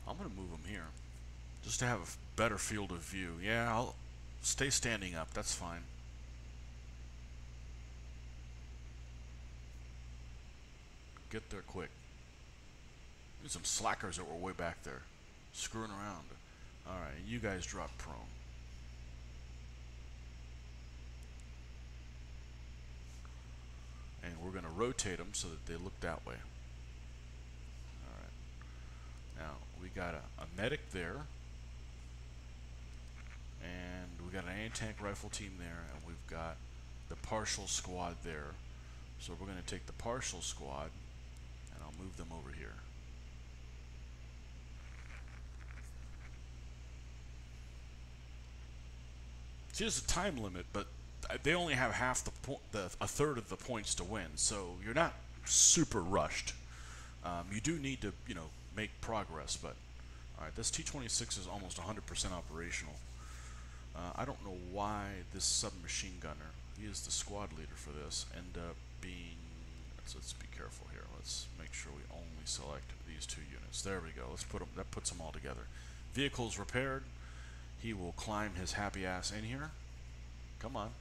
I'm going to move them here. Just to have a better field of view. Yeah, I'll stay standing up. That's fine. Get there quick. There's some slackers that were way back there, screwing around. Alright, you guys drop prone. And we're going to rotate them so that they look that way. Alright. Now, we got a, a medic there. And we got an anti-tank rifle team there. And we've got the partial squad there. So we're going to take the partial squad move them over here. there's a time limit, but they only have half the point, the a third of the points to win. So you're not super rushed. Um, you do need to, you know, make progress. But all right, this T26 is almost 100% operational. Uh, I don't know why this submachine gunner, he is the squad leader for this, end up being. Let's, let's be careful here. Let's make sure we only select these two units. There we go. Let's put them. That puts them all together. Vehicles repaired. He will climb his happy ass in here. Come on.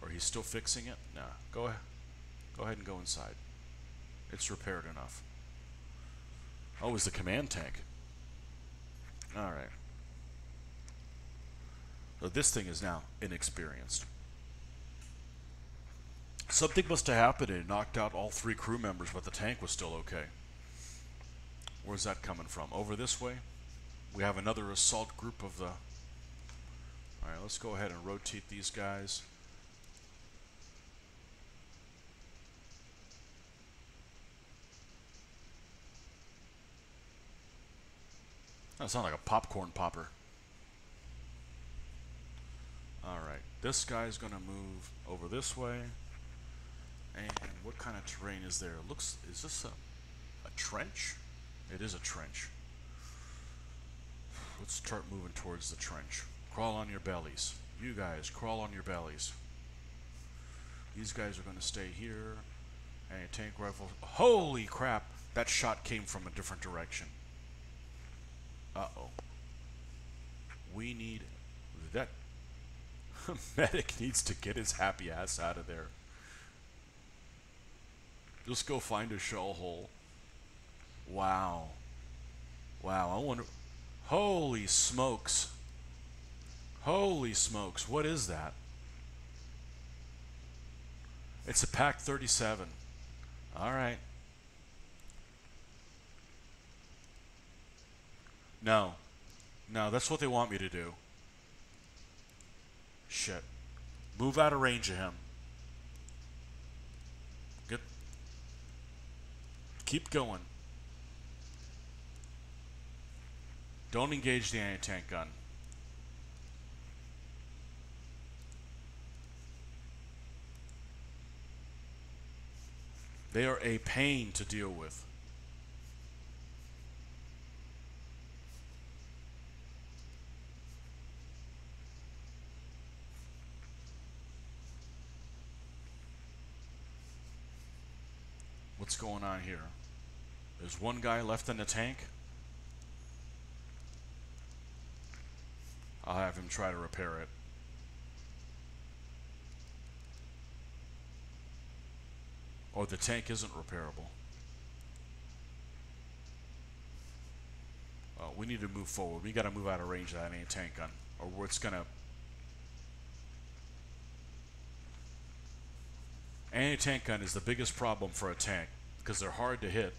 Or he's still fixing it? Nah. Go ahead. Go ahead and go inside. It's repaired enough. Oh, is the command tank. Alright. So this thing is now inexperienced. Something must have happened and knocked out all three crew members, but the tank was still okay. Where's that coming from? Over this way? We have another assault group of the... Alright, let's go ahead and rotate these guys. That sounds like a popcorn popper. Alright, this guy's going to move over this way. And what kind of terrain is there? It looks, is this a, a trench? It is a trench. Let's start moving towards the trench. Crawl on your bellies. You guys, crawl on your bellies. These guys are going to stay here. And a tank rifle. Holy crap! That shot came from a different direction. Uh-oh. We need... That medic needs to get his happy ass out of there. Just go find a shell hole. Wow. Wow, I wonder... Holy smokes. Holy smokes, what is that? It's a Pak 37. Alright. No. No, that's what they want me to do. Shit. Move out of range of him. Keep going. Don't engage the anti-tank gun. They are a pain to deal with. What's going on here? There's one guy left in the tank. I'll have him try to repair it. Or the tank isn't repairable. Well, we need to move forward. We got to move out of range of that anti-tank gun, or it's gonna. Anti-tank gun is the biggest problem for a tank because they're hard to hit.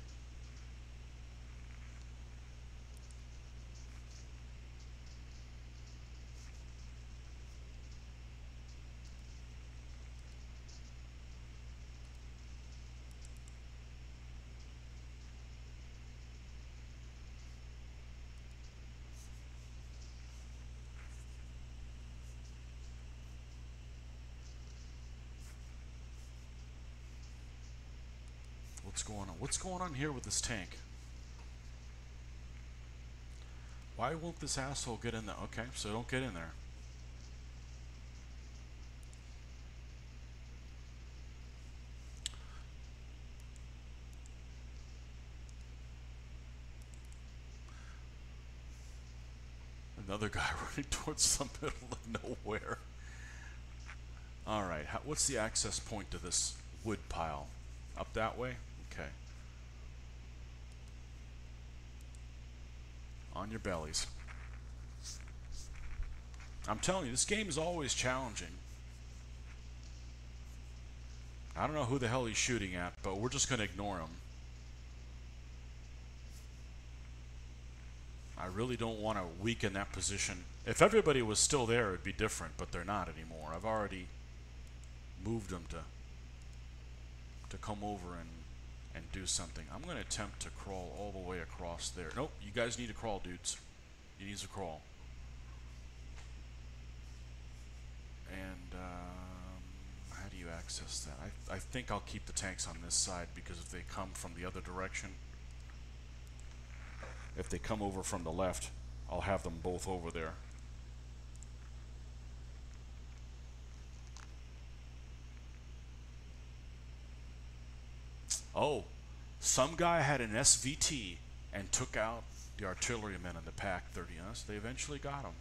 What's going on? What's going on here with this tank? Why won't this asshole get in there? Okay, so don't get in there. Another guy running towards the middle of nowhere. Alright, what's the access point to this wood pile? Up that way? Okay. On your bellies. I'm telling you, this game is always challenging. I don't know who the hell he's shooting at, but we're just going to ignore him. I really don't want to weaken that position. If everybody was still there, it'd be different, but they're not anymore. I've already moved them to to come over and and do something. I'm going to attempt to crawl all the way across there. Nope, you guys need to crawl, dudes. You need to crawl. And um, how do you access that? I, I think I'll keep the tanks on this side because if they come from the other direction, if they come over from the left, I'll have them both over there. Oh, some guy had an SVT and took out the artillerymen in the Pak 30 us. They eventually got him.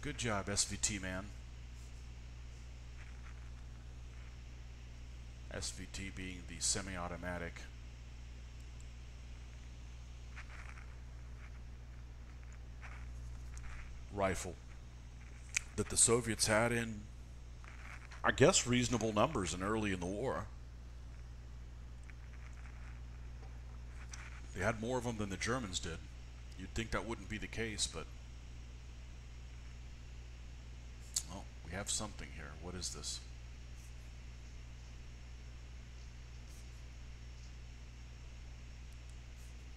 Good job, SVT man. SVT being the semi-automatic. rifle that the Soviets had in, I guess, reasonable numbers and early in the war. They had more of them than the Germans did. You'd think that wouldn't be the case, but. Oh, we have something here. What is this?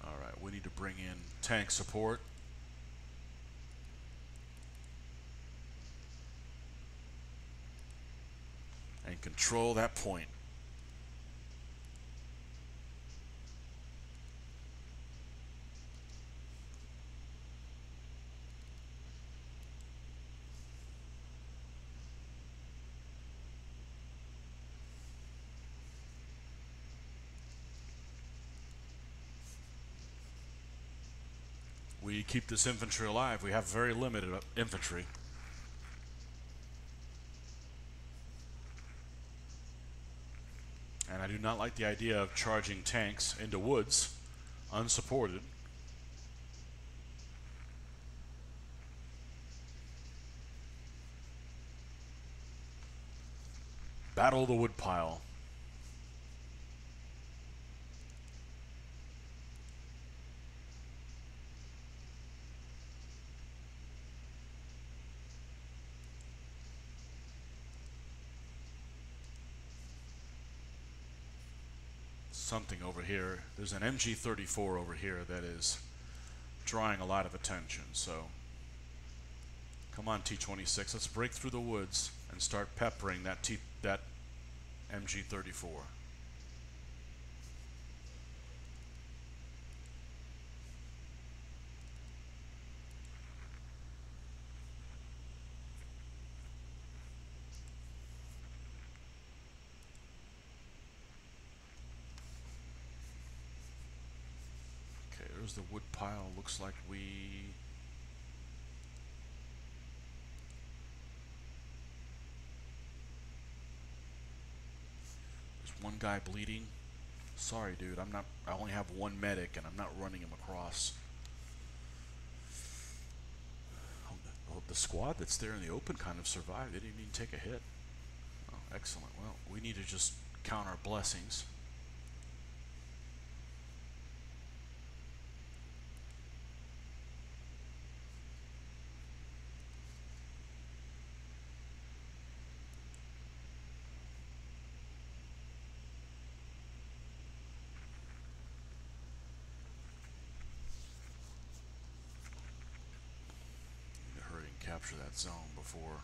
Alright, we need to bring in tank support. And control that point. we keep this infantry alive. We have very limited uh, infantry. And I not like the idea of charging tanks into woods unsupported. Battle the woodpile. Something over here. There's an MG34 over here that is drawing a lot of attention. So come on, T26. Let's break through the woods and start peppering that T that MG34. There's the wood pile. Looks like we... There's one guy bleeding. Sorry, dude. I'm not... I only have one medic, and I'm not running him across. The, the squad that's there in the open kind of survived. They didn't even take a hit. Oh, excellent. Well, we need to just count our blessings. Capture that zone before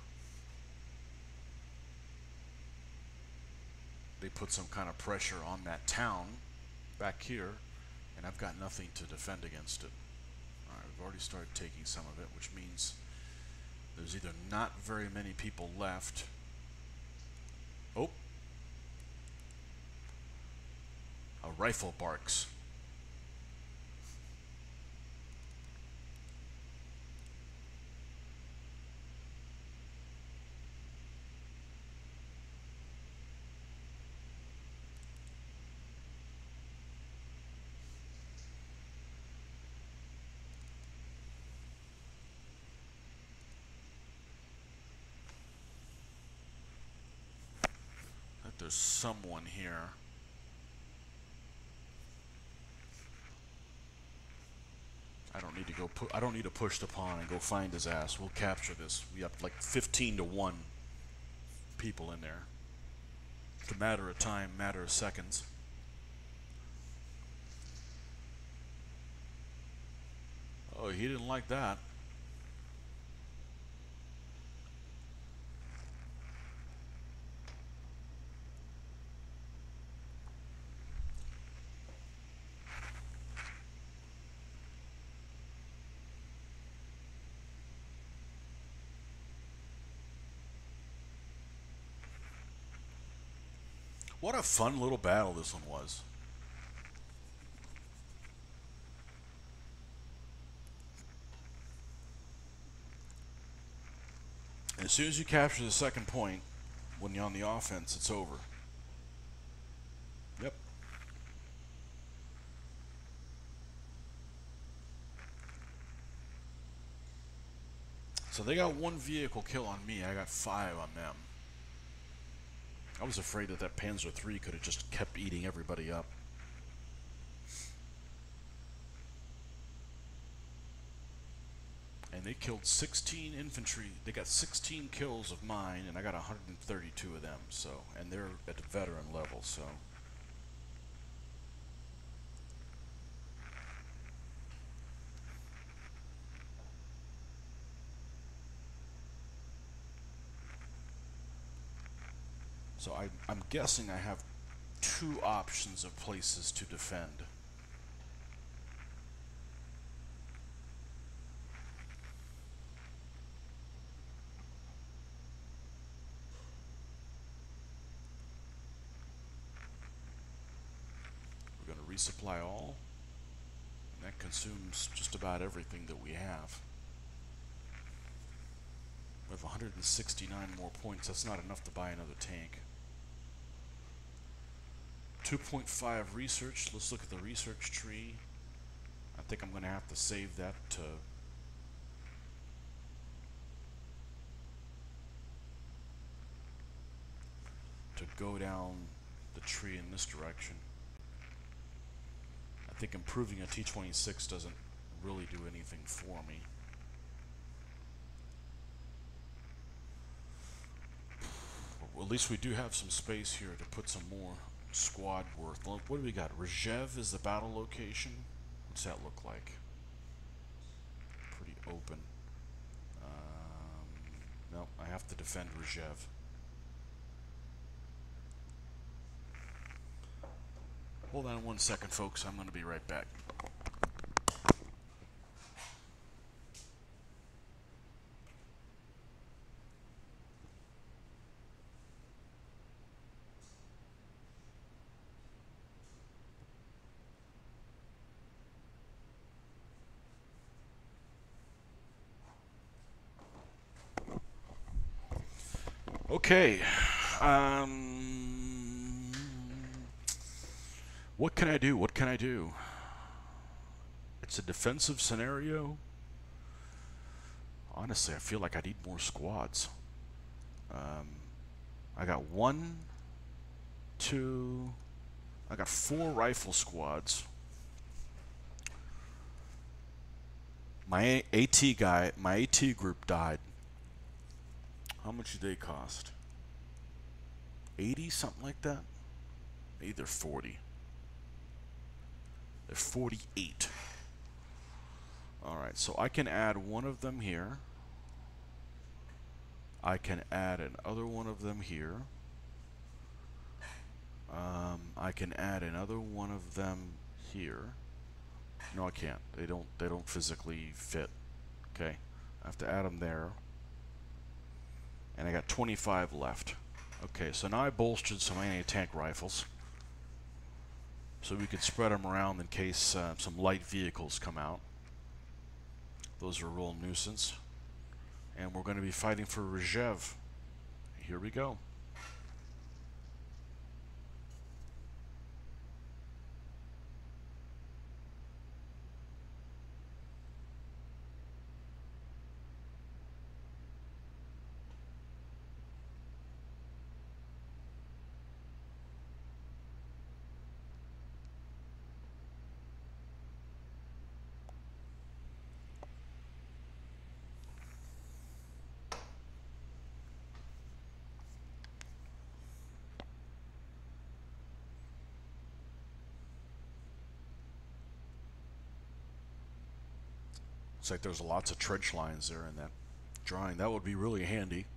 they put some kind of pressure on that town back here, and I've got nothing to defend against it. Alright, we've already started taking some of it, which means there's either not very many people left. Oh! A rifle barks. There's someone here. I don't need to go. I don't need to push the pawn and go find his ass. We'll capture this. We have like 15 to one people in there. It's a matter of time, matter of seconds. Oh, he didn't like that. What a fun little battle this one was. As soon as you capture the second point, when you're on the offense, it's over. Yep. So they got one vehicle kill on me. I got five on them. I was afraid that that Panzer III could have just kept eating everybody up. And they killed 16 infantry. They got 16 kills of mine, and I got 132 of them. So, and they're at the veteran level. So. So I, I'm guessing I have two options of places to defend. We're going to resupply all. And that consumes just about everything that we have. We have 169 more points. That's not enough to buy another tank. 2.5 research. Let's look at the research tree. I think I'm going to have to save that to to go down the tree in this direction. I think improving a T26 doesn't really do anything for me. At least we do have some space here to put some more squad worth. What do we got? Rzhev is the battle location. What's that look like? Pretty open. Um, no, I have to defend Rzhev. Hold on one second, folks. I'm going to be right back. Okay. Um, what can I do? What can I do? It's a defensive scenario. Honestly, I feel like I need more squads. Um, I got one, two, I got four rifle squads. My AT guy, my AT group died. How much did they cost? 80, something like that? Maybe they're 40. They're 48. Alright, so I can add one of them here. I can add another one of them here. Um, I can add another one of them here. No, I can't. They don't. They don't physically fit. Okay, I have to add them there and I got 25 left. Okay, so now I bolstered some anti-tank rifles so we could spread them around in case uh, some light vehicles come out. Those are a real nuisance. And we're going to be fighting for Rzhev. Here we go. Looks like there's lots of trench lines there in that drawing. That would be really handy.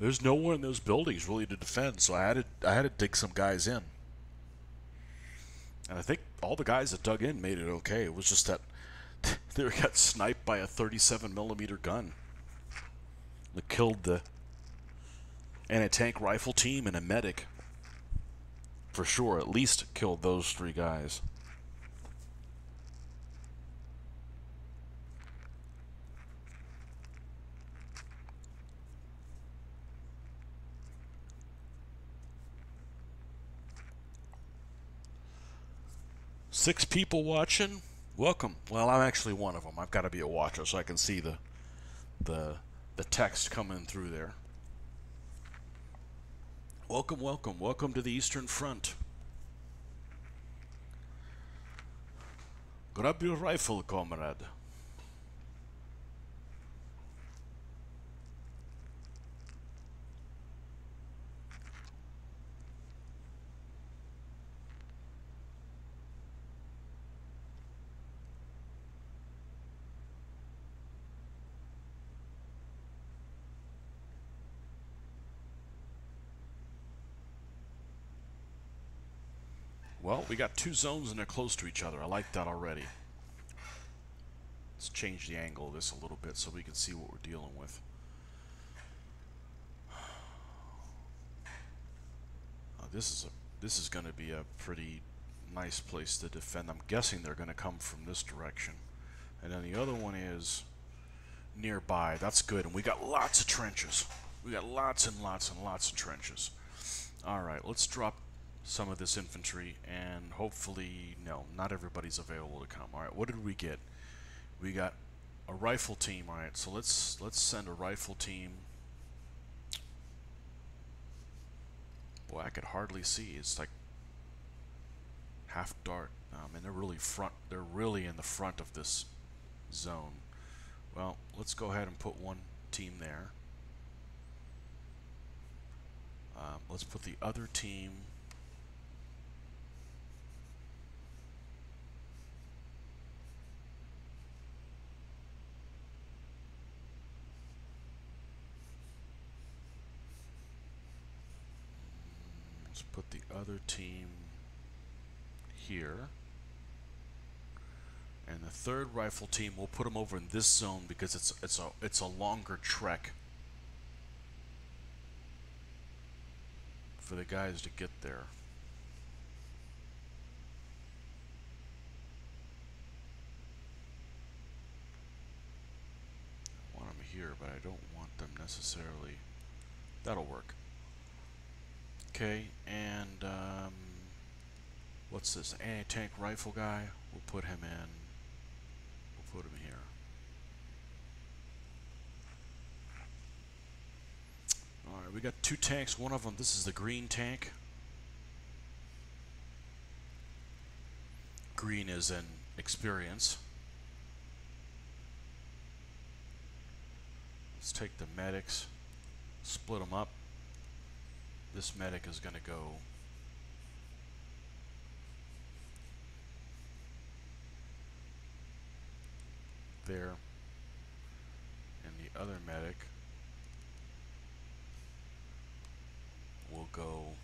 There's no one in those buildings really to defend, so I had to I had to dig some guys in. And I think all the guys that dug in made it okay. It was just that they got sniped by a 37 millimeter gun. That killed the anti-tank rifle team and a medic. For sure, at least killed those three guys. Six people watching. Welcome. Well, I'm actually one of them. I've got to be a watcher so I can see the the the text coming through there. Welcome, welcome, welcome to the Eastern Front. Grab your rifle, comrade. Well, we got two zones and they're close to each other. I like that already. Let's change the angle of this a little bit so we can see what we're dealing with. Uh, this is a this is going to be a pretty nice place to defend. I'm guessing they're going to come from this direction. And then the other one is nearby. That's good. And we got lots of trenches. We got lots and lots and lots of trenches. All right, let's drop some of this infantry and hopefully no not everybody's available to come all right? What did we get? We got a rifle team all right? So let's let's send a rifle team. Boy I could hardly see. It's like half dark. Um, and they're really front they're really in the front of this zone. Well let's go ahead and put one team there. Um, let's put the other team Let's put the other team here. And the third rifle team, we'll put them over in this zone because it's it's a it's a longer trek for the guys to get there. I want them here, but I don't want them necessarily. That'll work. Okay, and um, what's this anti-tank rifle guy? We'll put him in. We'll put him here. All right, we got two tanks. One of them, this is the green tank. Green is an experience. Let's take the medics, split them up this medic is going to go. There. And the other medic will go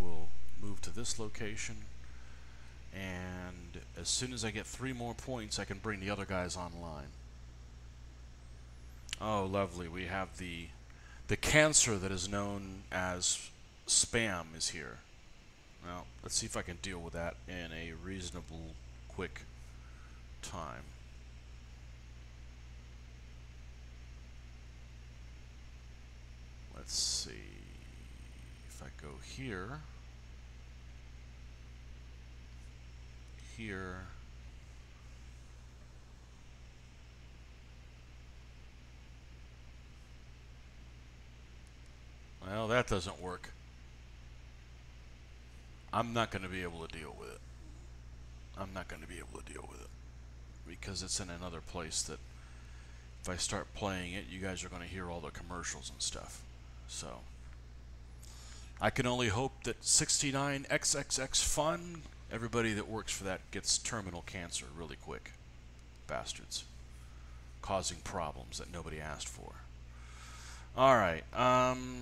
will move to this location and as soon as I get three more points I can bring the other guys online. Oh lovely, we have the the cancer that is known as spam is here. Well, let's see if I can deal with that in a reasonable quick time. Let's see if I go here, here, well, that doesn't work. I'm not going to be able to deal with it. I'm not going to be able to deal with it because it's in another place that if I start playing it, you guys are going to hear all the commercials and stuff. So. I can only hope that 69XXX Fun, everybody that works for that gets terminal cancer really quick. Bastards. Causing problems that nobody asked for. Alright, um,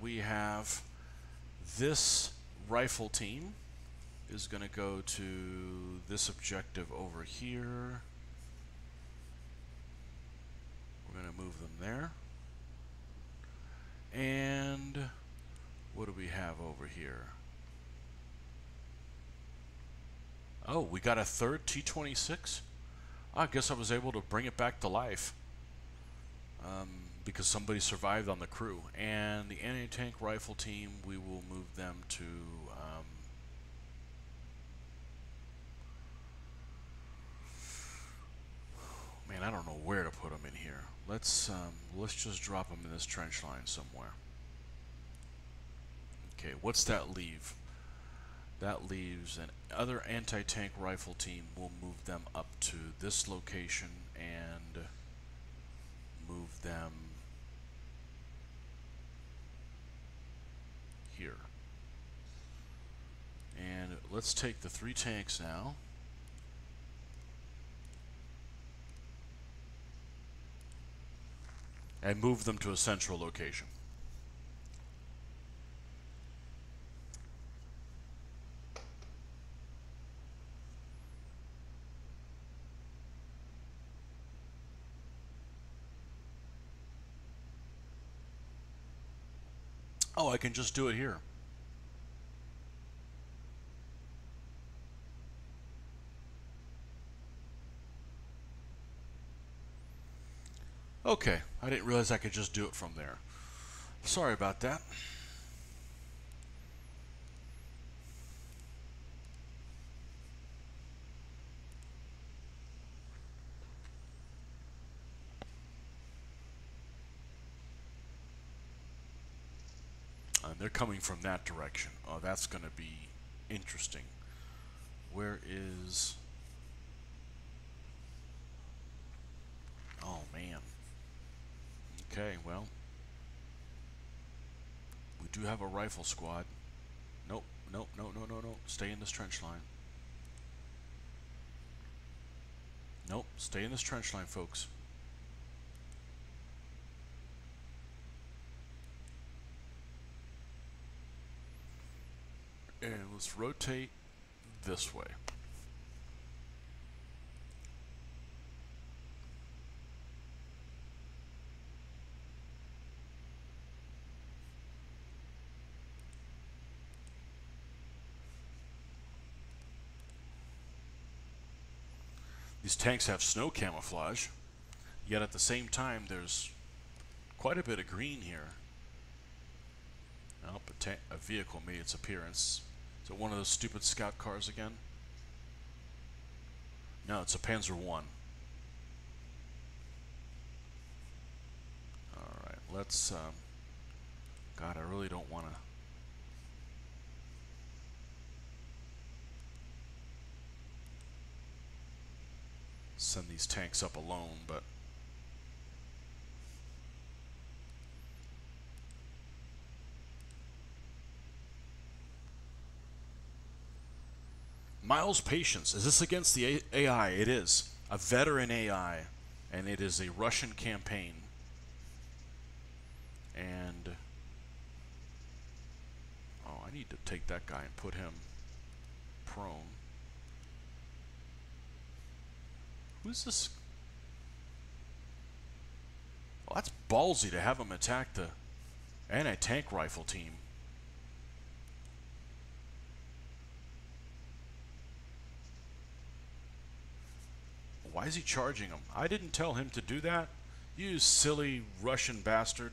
we have this rifle team is going to go to this objective over here. We're going to move them there. And what do we have over here? Oh, we got a third T-26? I guess I was able to bring it back to life. Um, because somebody survived on the crew. And the anti-tank rifle team, we will move them to... Um, man, I don't know where to put them in here. Let's um, let's just drop them in this trench line somewhere. Okay, what's that leave? That leaves an other anti-tank rifle team. We'll move them up to this location and move them here. And let's take the three tanks now. and move them to a central location. Oh, I can just do it here. Okay, I didn't realize I could just do it from there. Sorry about that. They're coming from that direction. Oh, that's going to be interesting. Where is... Oh, man. Okay, well. We do have a rifle squad. Nope, nope, no, no, no, no. Stay in this trench line. Nope, stay in this trench line, folks. And let's rotate this way. These tanks have snow camouflage, yet at the same time there's quite a bit of green here. Nope, a, a vehicle made its appearance. It one of those stupid scout cars again? No, it's a Panzer One. Alright, let's... Um, God, I really don't want to... send these tanks up alone, but Miles Patience. Is this against the AI? It is. A veteran AI. And it is a Russian campaign. And... Oh, I need to take that guy and put him prone. Who's this? Well, that's ballsy to have him attack the anti-tank rifle team. Why is he charging him? I didn't tell him to do that. You silly Russian bastard.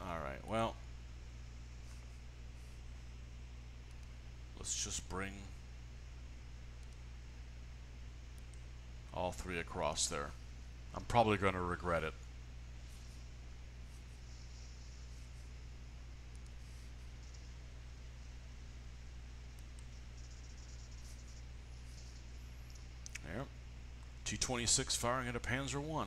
Alright, well. Let's just bring all three across there. I'm probably going to regret it. t twenty six firing at a Panzer I.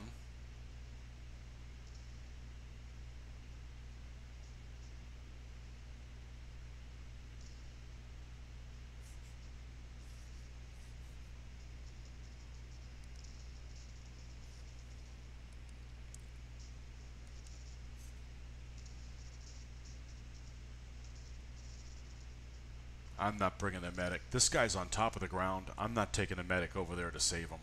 I'm not bringing the medic. This guy's on top of the ground. I'm not taking a medic over there to save him.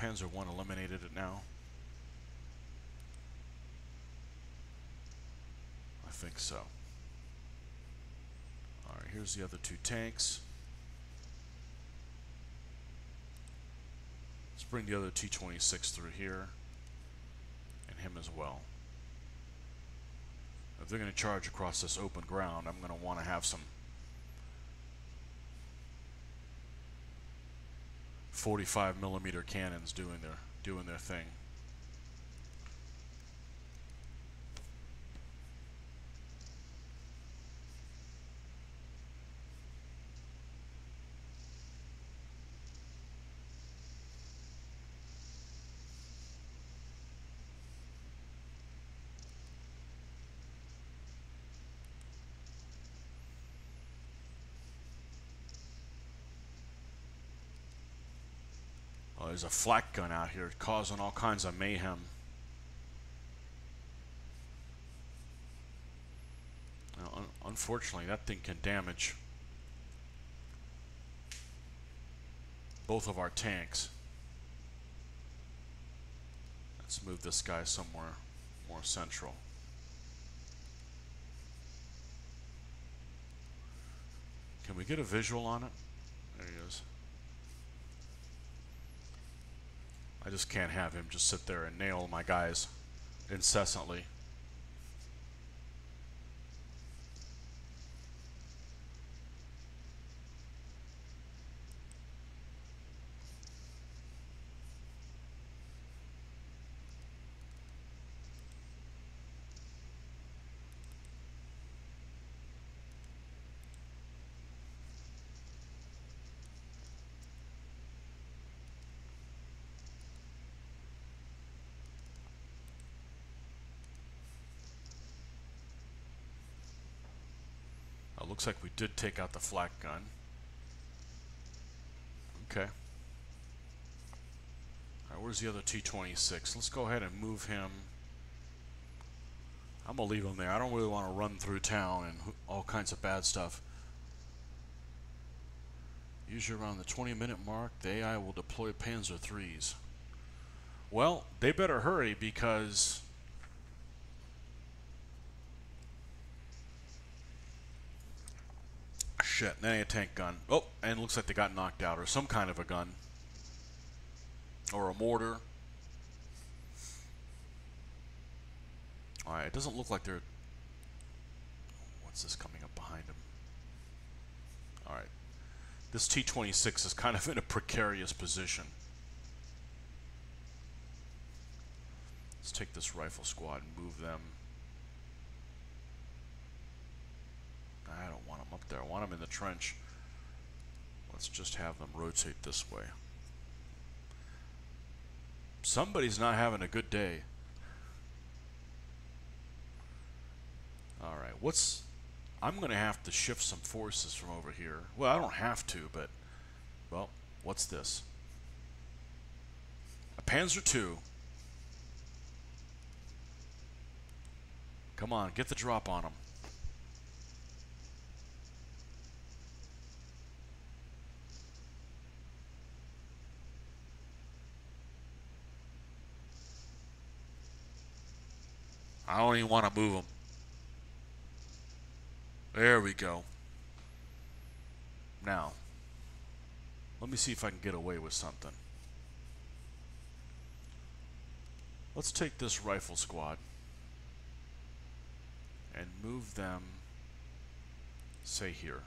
Panzer 1 eliminated it now. I think so. Alright, here's the other two tanks. Let's bring the other T-26 through here. And him as well. If they're going to charge across this open ground, I'm going to want to have some 45 millimeter cannons doing their doing their thing. There's a flak gun out here causing all kinds of mayhem. Now, un unfortunately, that thing can damage both of our tanks. Let's move this guy somewhere more central. Can we get a visual on it? There he is. I just can't have him just sit there and nail my guys incessantly. Looks like we did take out the flak gun. Okay. Where's the other T-26? Let's go ahead and move him. I'm going to leave him there. I don't really want to run through town and all kinds of bad stuff. Usually around the 20 minute mark, the AI will deploy Panzer 3s. Well, they better hurry because shit, that a tank gun. Oh, and looks like they got knocked out, or some kind of a gun. Or a mortar. Alright, it doesn't look like they're... What's this coming up behind them? Alright. This T-26 is kind of in a precarious position. Let's take this rifle squad and move them I don't want them up there. I want them in the trench. Let's just have them rotate this way. Somebody's not having a good day. Alright, what's... I'm going to have to shift some forces from over here. Well, I don't have to, but... Well, what's this? A Panzer II. Come on, get the drop on them. I don't even want to move them. There we go. Now, let me see if I can get away with something. Let's take this rifle squad and move them, say here.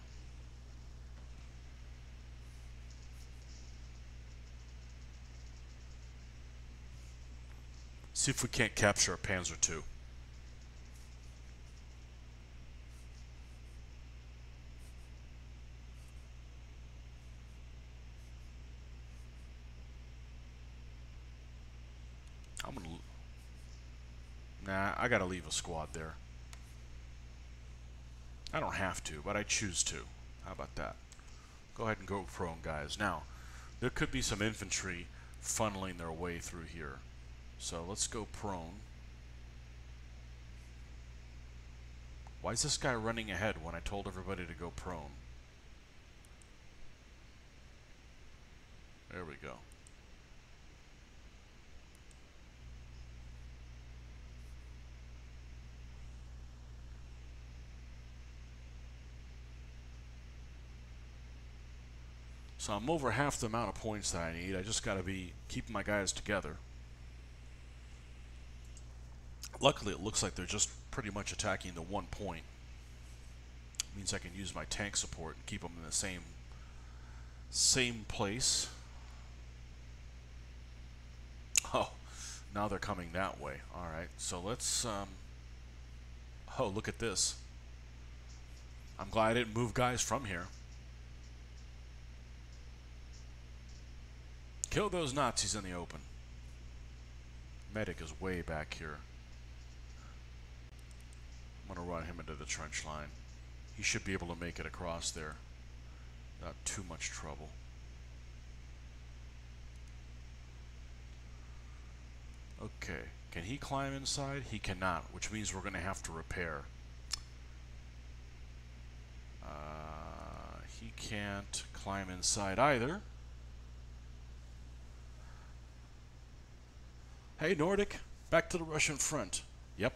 See if we can't capture a Panzer II. I gotta leave a squad there. I don't have to, but I choose to. How about that? Go ahead and go prone, guys. Now, there could be some infantry funneling their way through here. So let's go prone. Why is this guy running ahead when I told everybody to go prone? There we go. So I'm over half the amount of points that I need. I just got to be keeping my guys together. Luckily, it looks like they're just pretty much attacking the one point. means I can use my tank support and keep them in the same same place. Oh, now they're coming that way. All right, so let's. Um, oh, look at this. I'm glad I didn't move guys from here. Kill those Nazis in the open. Medic is way back here. I'm going to run him into the trench line. He should be able to make it across there. Not too much trouble. Okay. Can he climb inside? He cannot, which means we're going to have to repair. Uh, he can't climb inside either. Hey, Nordic, back to the Russian front. Yep.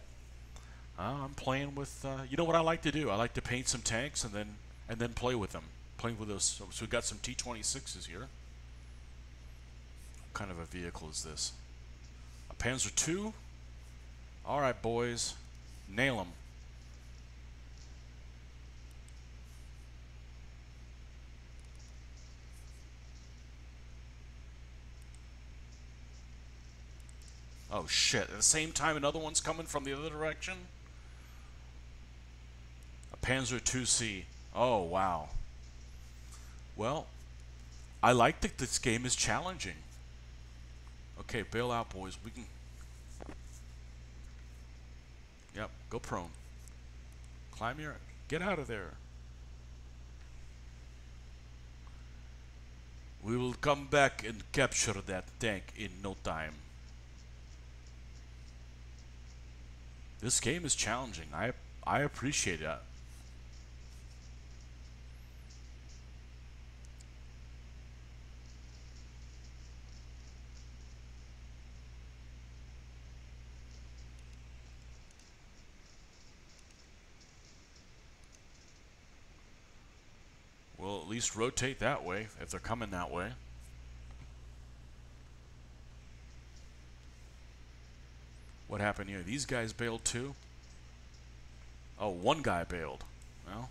Uh, I'm playing with. Uh, you know what I like to do? I like to paint some tanks and then and then play with them. Playing with those. So, we've got some T26s here. What kind of a vehicle is this? A Panzer II. All right, boys, nail them. Oh shit, at the same time another one's coming from the other direction? A Panzer 2C. Oh, wow. Well, I like that this game is challenging. Okay, bail out, boys. We can... Yep, go prone. Climb your... Get out of there. We will come back and capture that tank in no time. This game is challenging. I I appreciate that. We'll at least rotate that way if they're coming that way. What happened here? These guys bailed too? Oh, one guy bailed. Well.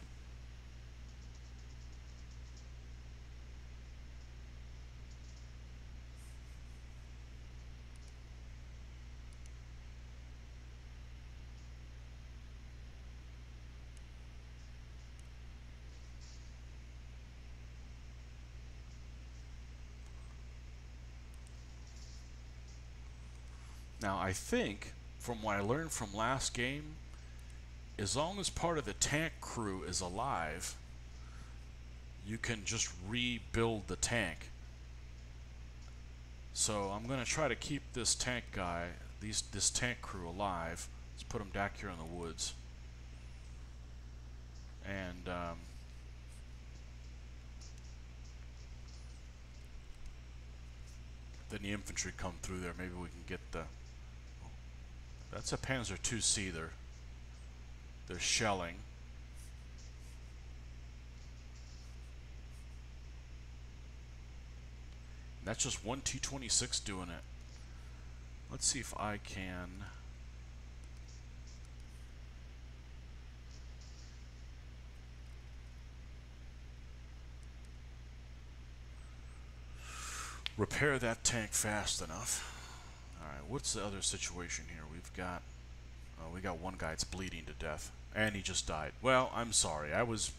Now, I think, from what I learned from last game, as long as part of the tank crew is alive, you can just rebuild the tank. So I'm going to try to keep this tank guy, these this tank crew alive. Let's put them back here in the woods. And um, then the infantry come through there. Maybe we can get the that's a Panzer II-C they're, they're shelling. And that's just one T-26 doing it. Let's see if I can... repair that tank fast enough. Alright, what's the other situation here? We've got... Oh, we got one guy that's bleeding to death. And he just died. Well, I'm sorry. I was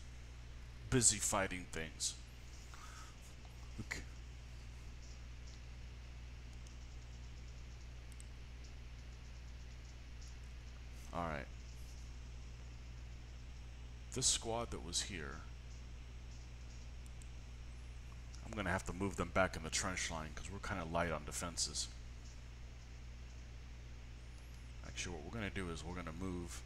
busy fighting things. Okay. Alright. This squad that was here... I'm going to have to move them back in the trench line because we're kind of light on defenses. Actually, what we're going to do is we're going to move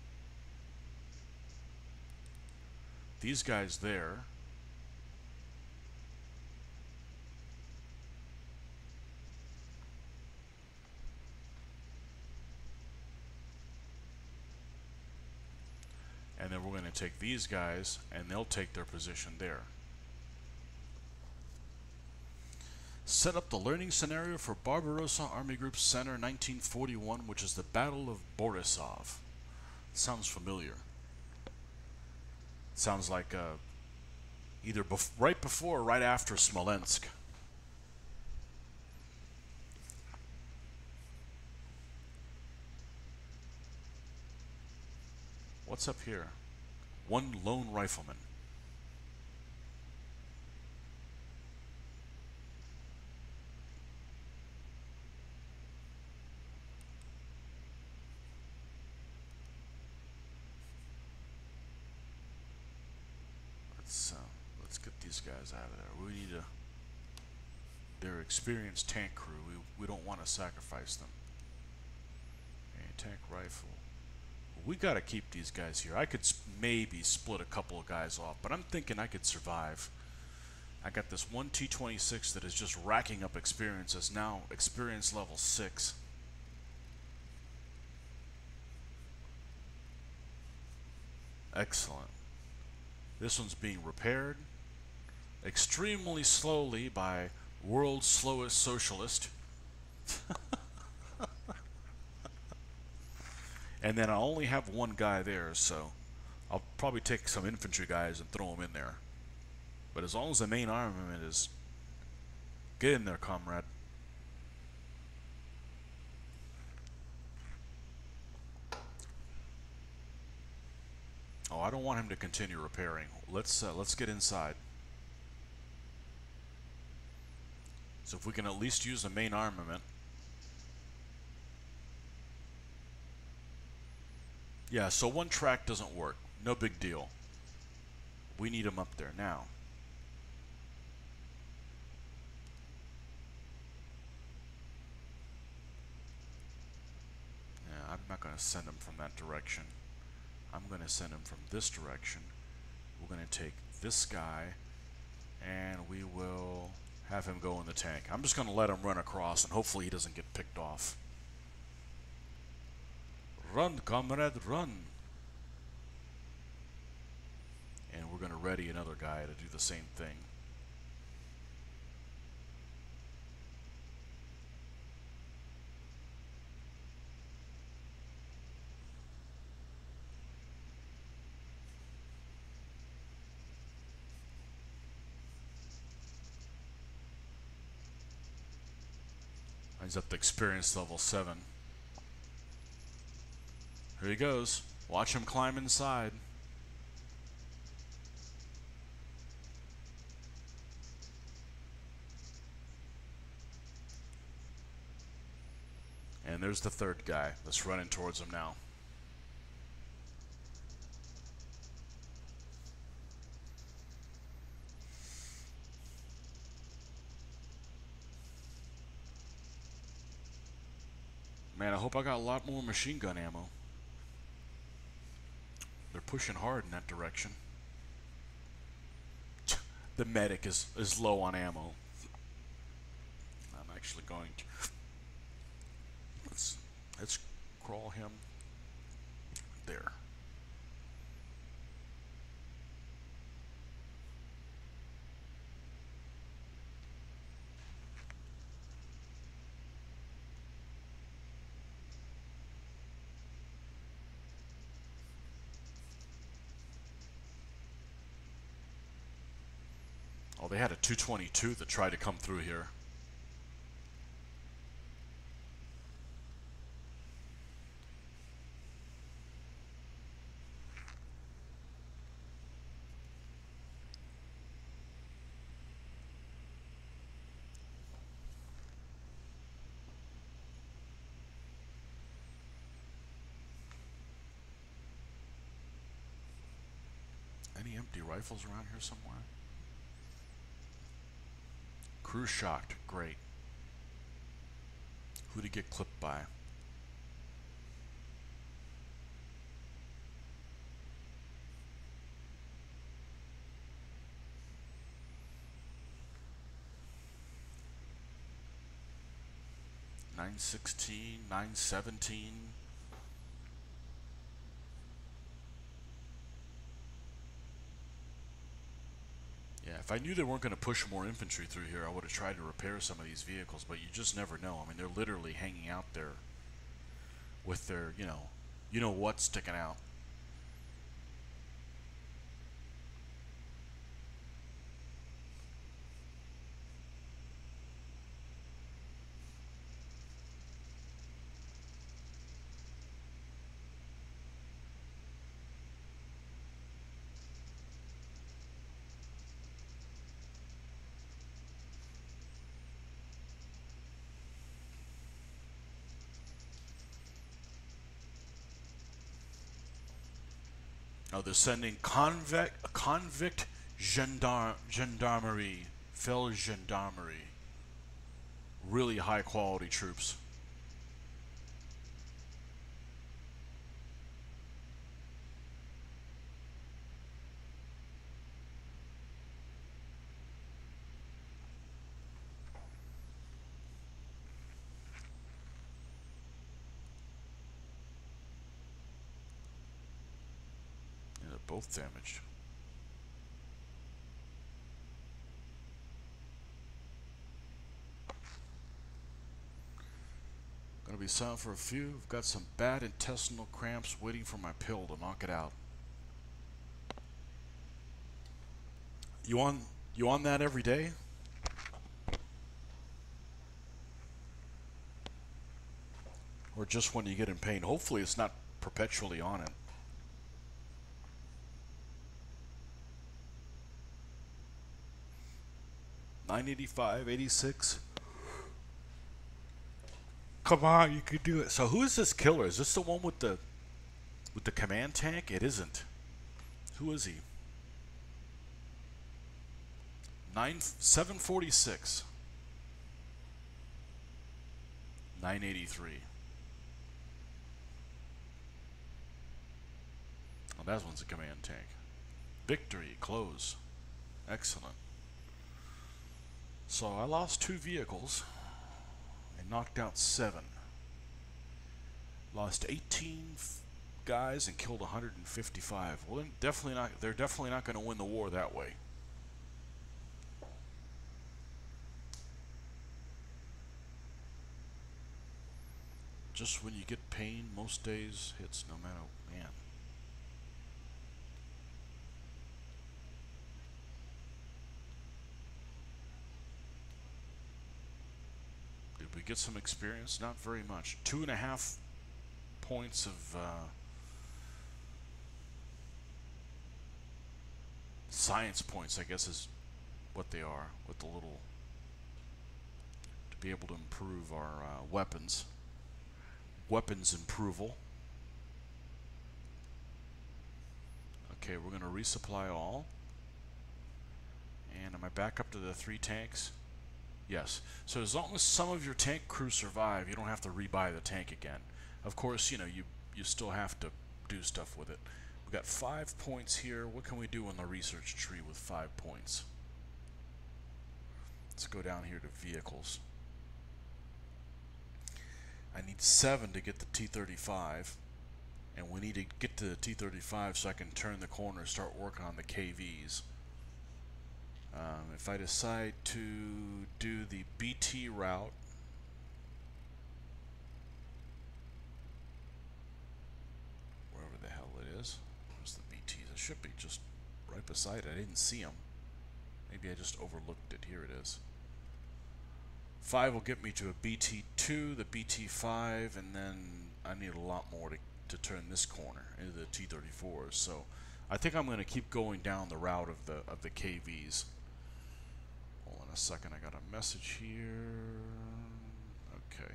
these guys there. And then we're going to take these guys and they'll take their position there. Set up the learning scenario for Barbarossa Army Group Center 1941, which is the Battle of Borisov. Sounds familiar. Sounds like uh, either bef right before or right after Smolensk. What's up here? One lone rifleman. Let's uh, let's get these guys out of there. We need a. They're experienced tank crew. We we don't want to sacrifice them. tank rifle. We got to keep these guys here. I could maybe split a couple of guys off, but I'm thinking I could survive. I got this one T26 that is just racking up experience. It's now experience level 6. Excellent. This one's being repaired extremely slowly by world's slowest socialist. and then I only have one guy there, so I'll probably take some infantry guys and throw them in there. But as long as the main armament is... Get in there, comrade. Oh, I don't want him to continue repairing. Let's uh, let's get inside. So if we can at least use the main armament. Yeah, so one track doesn't work. No big deal. We need them up there now. Yeah, I'm not going to send them from that direction. I'm going to send them from this direction. We're going to take this guy and we will have him go in the tank. I'm just going to let him run across and hopefully he doesn't get picked off. Run, comrade, run. And we're going to ready another guy to do the same thing. Up to experience level 7. Here he goes. Watch him climb inside. And there's the third guy that's running towards him now. Man, I hope I got a lot more machine gun ammo. They're pushing hard in that direction. The medic is, is low on ammo. I'm actually going to... Let's, let's crawl him there. Had a 222 that tried to come through here. Any empty rifles around here somewhere? Crew shocked. Great. Who'd he get clipped by? Nine sixteen, nine seventeen. Yeah, if I knew they weren't going to push more infantry through here, I would have tried to repair some of these vehicles, but you just never know. I mean, they're literally hanging out there with their, you know, you know what sticking out. Oh, they're sending convict, convict gendar gendarmerie, Feldgendarmerie. Really high quality troops. Both damaged. Gonna be silent for a few. I've got some bad intestinal cramps waiting for my pill to knock it out. You on you on that every day? Or just when you get in pain? Hopefully it's not perpetually on it. 985, 86. Come on, you can do it. So who is this killer? Is this the one with the with the command tank? It isn't. Who is he? Nine seven forty six. Nine eighty three. Oh, that one's a command tank. Victory, close. Excellent. So I lost two vehicles and knocked out seven. Lost 18 guys and killed 155. Well, definitely not. They're definitely not going to win the war that way. Just when you get pain, most days hits no matter man. We get some experience? Not very much. Two and a half points of uh, science points, I guess, is what they are with the little to be able to improve our uh, weapons. Weapons improval. Okay, we're going to resupply all. And am I back up to the three tanks? Yes. So as long as some of your tank crew survive, you don't have to rebuy the tank again. Of course, you know, you, you still have to do stuff with it. We've got five points here. What can we do on the research tree with five points? Let's go down here to vehicles. I need seven to get the T-35 and we need to get to the T-35 so I can turn the corner and start working on the KVs. Um, if I decide to do the BT route, wherever the hell it is, where's the BTs? It should be just right beside it. I didn't see them. Maybe I just overlooked it. Here it is. 5 will get me to a BT2, the BT5, and then I need a lot more to, to turn this corner into the T34s. So I think I'm going to keep going down the route of the of the KVs a second. I got a message here. Okay.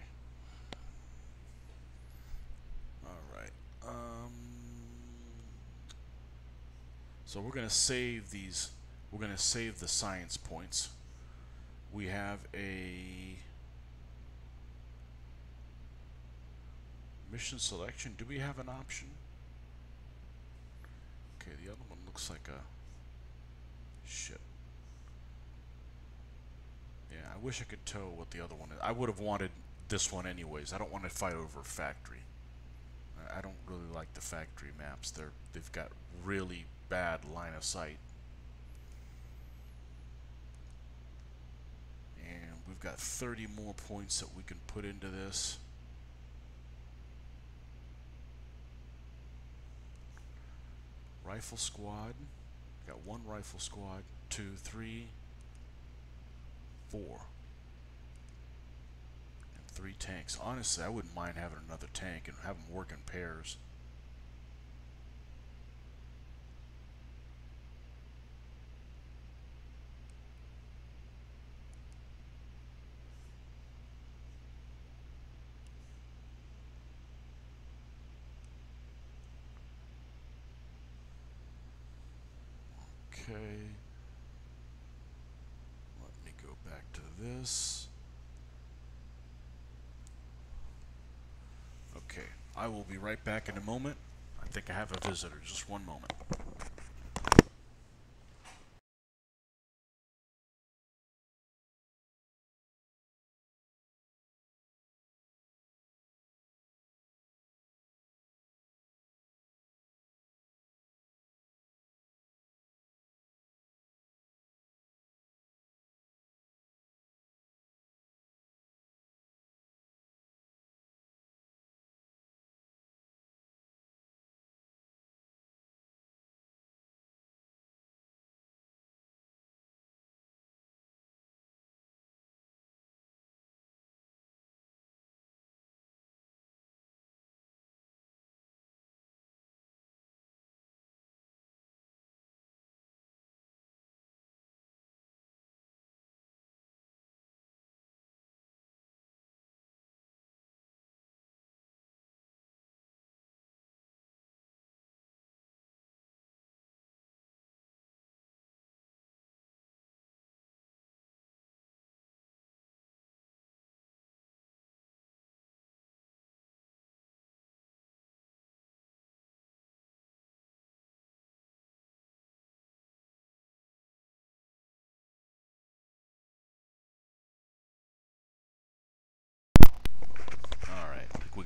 Alright. Um, so we're going to save these. We're going to save the science points. We have a mission selection. Do we have an option? Okay, the other one looks like a shit. Yeah, I wish I could tell what the other one is. I would have wanted this one anyways. I don't want to fight over factory. I don't really like the factory maps. They're they've got really bad line of sight. And we've got 30 more points that we can put into this. Rifle squad. Got one rifle squad, two, three, four. And three tanks. Honestly, I wouldn't mind having another tank and have them work in pairs. Okay. Let me go back to this. Okay, I will be right back in a moment. I think I have a visitor. Just one moment.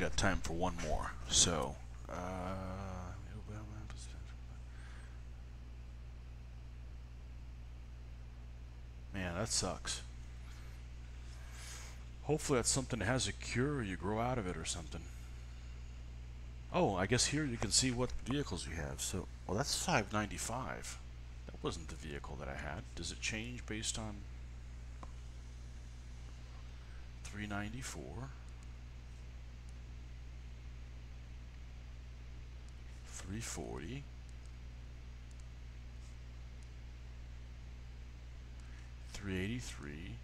Got time for one more. So, uh, man, that sucks. Hopefully, that's something that has a cure or you grow out of it or something. Oh, I guess here you can see what vehicles you have. So, well, that's 595. That wasn't the vehicle that I had. Does it change based on 394? Three forty. Three eighty three.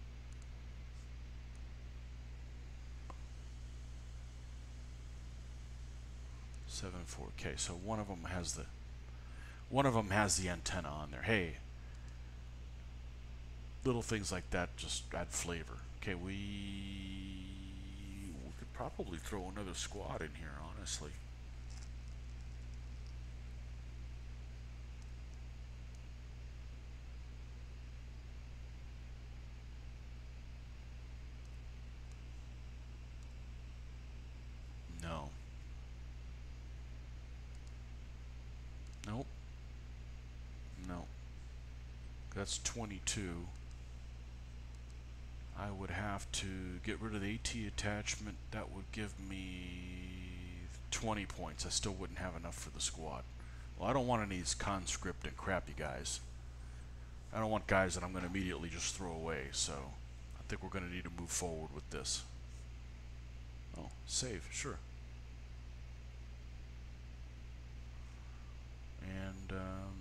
Seven four K. So one of them has the one of them has the antenna on there. Hey, little things like that just add flavor. Okay, we we could probably throw another squad in here, honestly. No. Nope. No. That's 22. I would have to get rid of the AT attachment. That would give me 20 points. I still wouldn't have enough for the squad. Well, I don't want any conscript and crappy guys. I don't want guys that I'm going to immediately just throw away, so I think we're going to need to move forward with this. Oh, save, sure. And, um,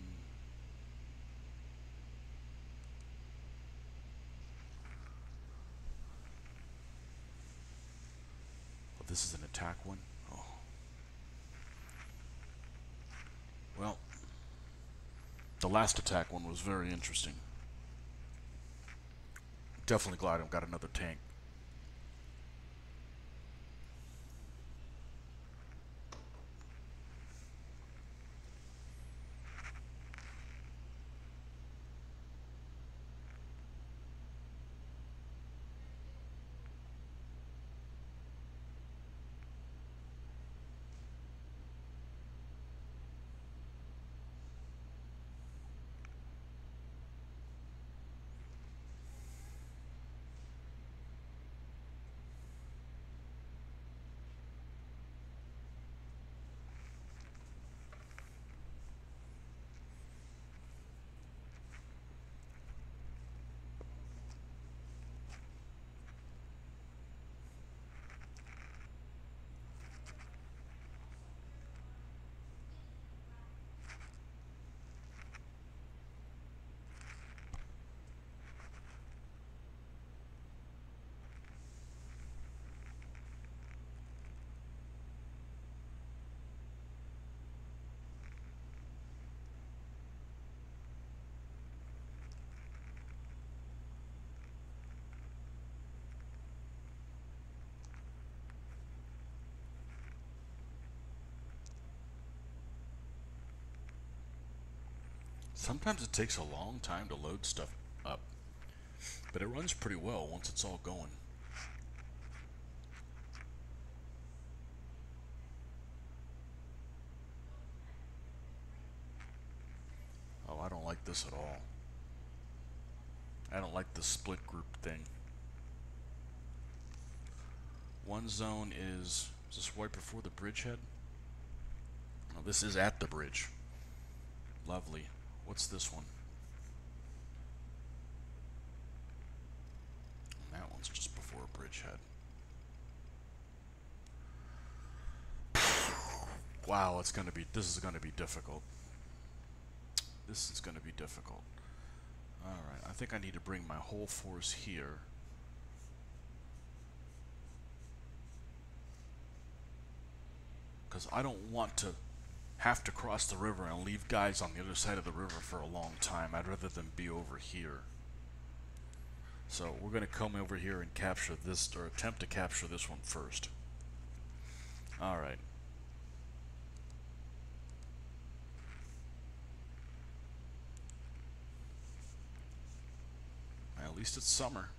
oh, this is an attack one? Oh. Well, the last attack one was very interesting. Definitely glad I've got another tank. Sometimes it takes a long time to load stuff up, but it runs pretty well once it's all going. Oh, I don't like this at all. I don't like the split group thing. One zone is, is this right before the bridgehead? No, this is at the bridge. Lovely. What's this one? And that one's just before a bridgehead. Wow, it's gonna be. This is gonna be difficult. This is gonna be difficult. All right, I think I need to bring my whole force here. Because I don't want to have to cross the river and leave guys on the other side of the river for a long time. I'd rather them be over here. So we're going to come over here and capture this, or attempt to capture this one first. Alright. At least it's summer.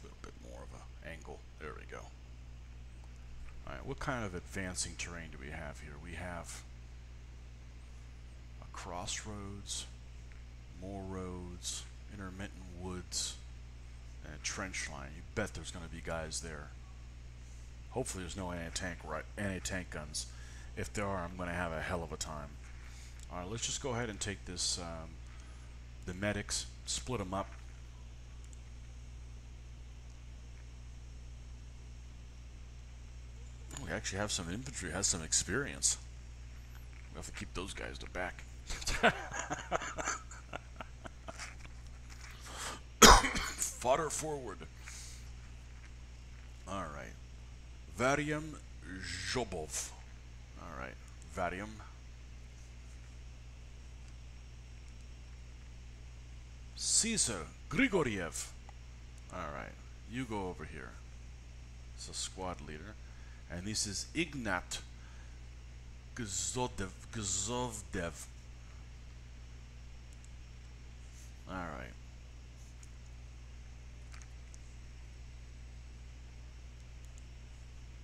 A little bit more of a angle. There we go. Alright, what kind of advancing terrain do we have here? We have a crossroads, more roads, intermittent woods, and a trench line. You bet there's going to be guys there. Hopefully, there's no anti-tank right, anti-tank guns. If there are, I'm going to have a hell of a time. All right, let's just go ahead and take this, um, the medics, split them up. We actually have some infantry, has some experience. We have to keep those guys to back. Fodder forward. All right. Varium Zhobov. All right. Varium. Caesar Grigoriev. All right. You go over here. It's a squad leader. And this is Ignat Gzodev. Gzovdev. All right.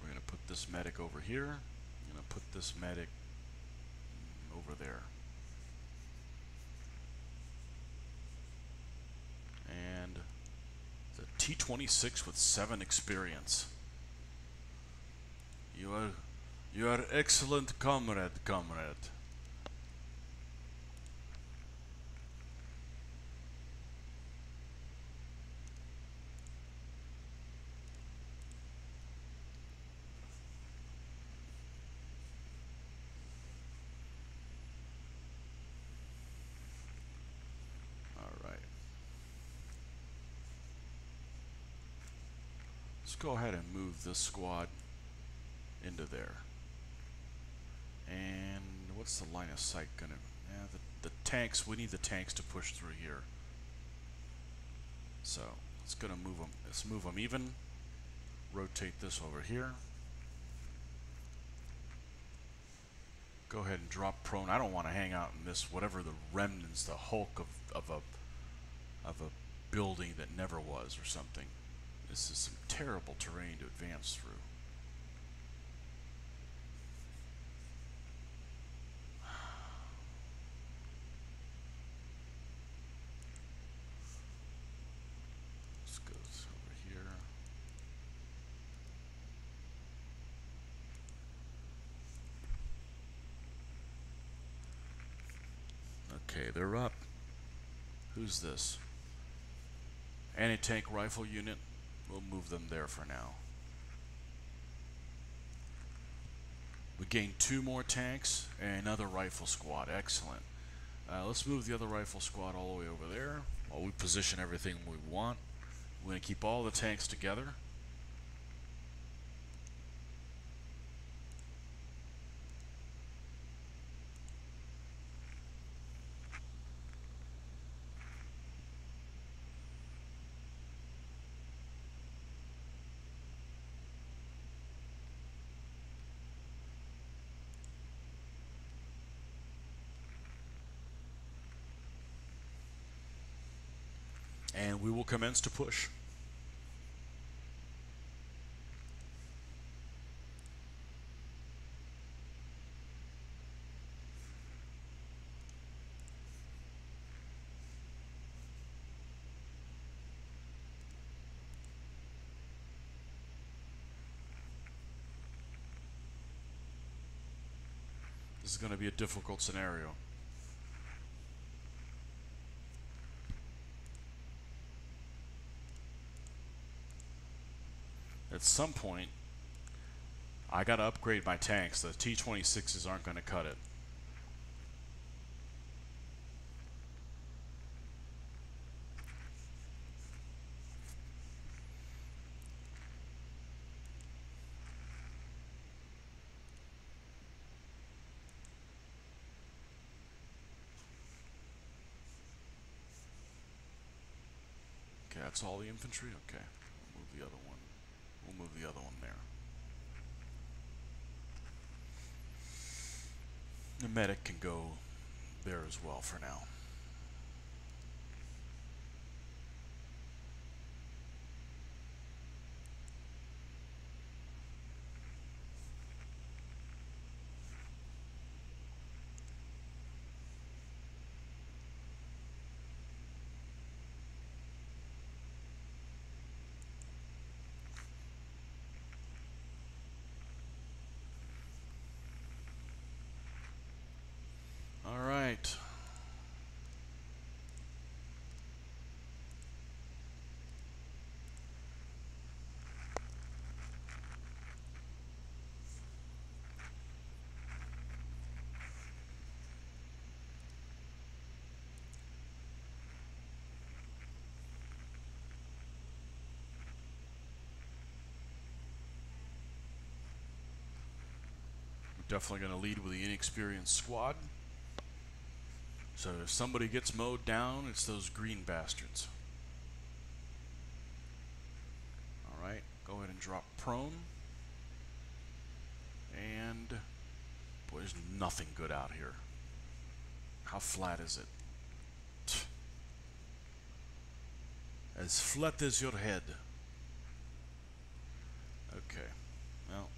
We're going to put this medic over here. I'm going to put this medic over there. And the T26 with 7 experience. You are you are excellent comrade, comrade. All right. Let's go ahead and move this squad into there. And what's the line of sight gonna? Yeah, the, the tanks. We need the tanks to push through here. So let's gonna move them. Let's move them even. Rotate this over here. Go ahead and drop prone. I don't want to hang out in this whatever the remnants, the hulk of of a of a building that never was or something. This is some terrible terrain to advance through. This goes over here. Okay, they're up. Who's this? Anti-tank rifle unit. We'll move them there for now. We gained two more tanks and another rifle squad. Excellent. Uh, let's move the other rifle squad all the way over there while we position everything we want. We're going to keep all the tanks together. And we will commence to push. This is going to be a difficult scenario. At some point, I got to upgrade my tanks. The T-26s aren't going to cut it. Okay, that's all the infantry? Okay. We'll move the other one. We'll move the other one there. The medic can go there as well for now. All right. We're definitely going to lead with the inexperienced squad. So if somebody gets mowed down, it's those green bastards. Alright, go ahead and drop prone. And boy, there's nothing good out here. How flat is it? As flat as your head. Okay. Well,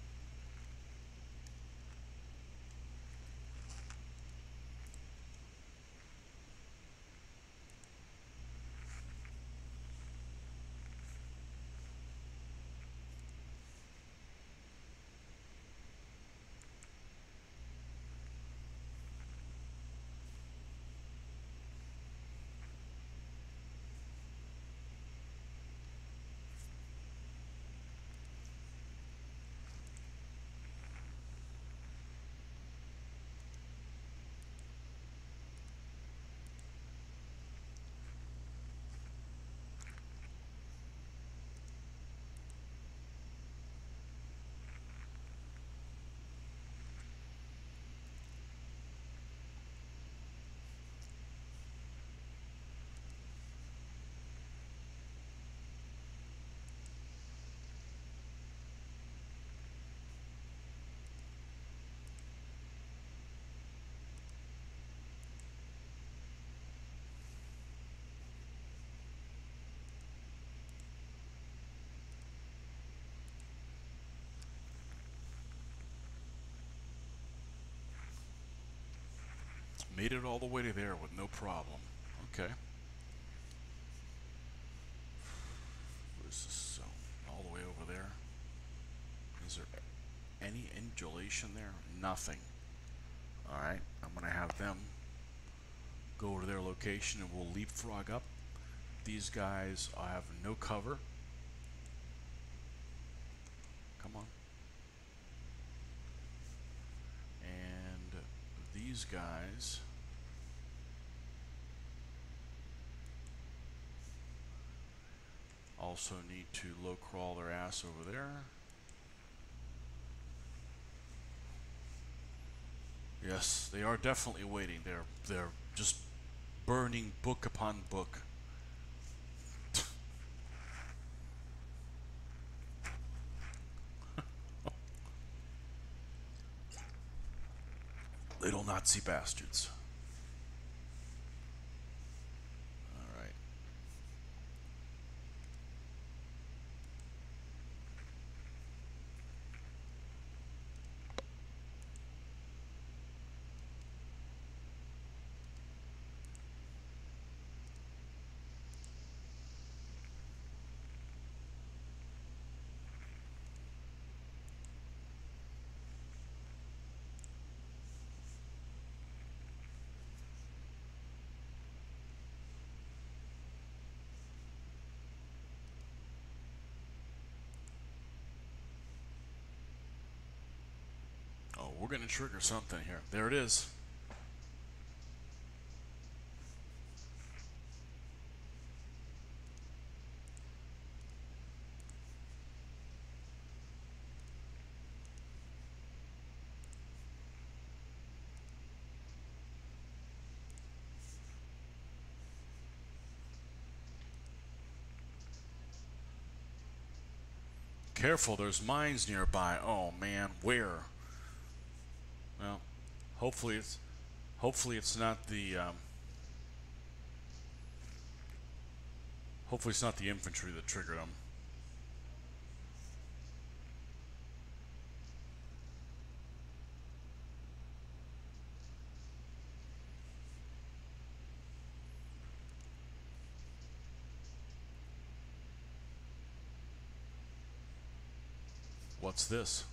Made it all the way to there with no problem. Okay. Where's this zone? All the way over there? Is there any indulation there? Nothing. Alright, I'm gonna have them go to their location and we'll leapfrog up. These guys I have no cover. Come on. And these guys also need to low crawl their ass over there. Yes, they are definitely waiting. They're they're just burning book upon book. Little Nazi bastards. Alright. We're going to trigger something here. There it is. Careful, there's mines nearby. Oh man, where? Hopefully it's hopefully it's not the um, hopefully it's not the infantry that triggered them. What's this?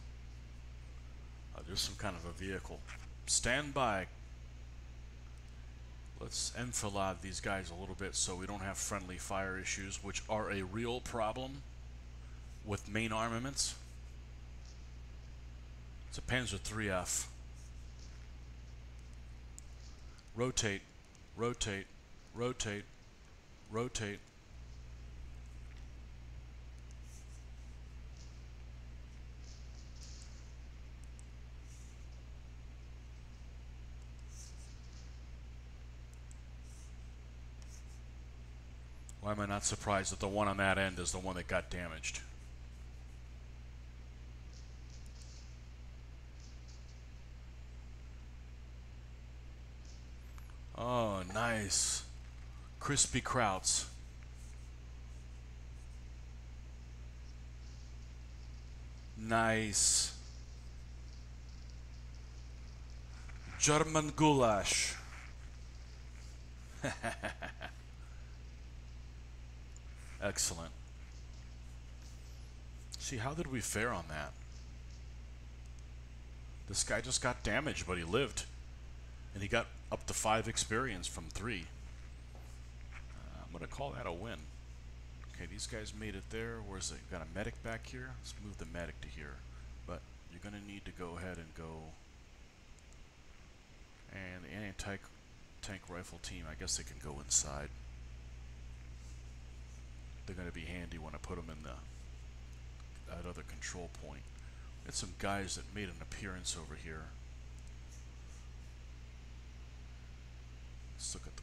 Uh, there's some kind of a vehicle. Stand by. Let's enfilade these guys a little bit so we don't have friendly fire issues, which are a real problem with main armaments. It's a Panzer 3F. Rotate, rotate, rotate, rotate. Why am I not surprised that the one on that end is the one that got damaged? Oh, nice. Crispy Krauts. Nice. German goulash. Excellent. See, how did we fare on that? This guy just got damaged, but he lived. And he got up to five experience from three. Uh, I'm going to call that a win. Okay, these guys made it there. Where's it? Got a medic back here? Let's move the medic to here. But you're going to need to go ahead and go. And the anti-tank tank rifle team, I guess they can go inside they're going to be handy when I put them in the that other control point. It's some guys that made an appearance over here. Let's look at the,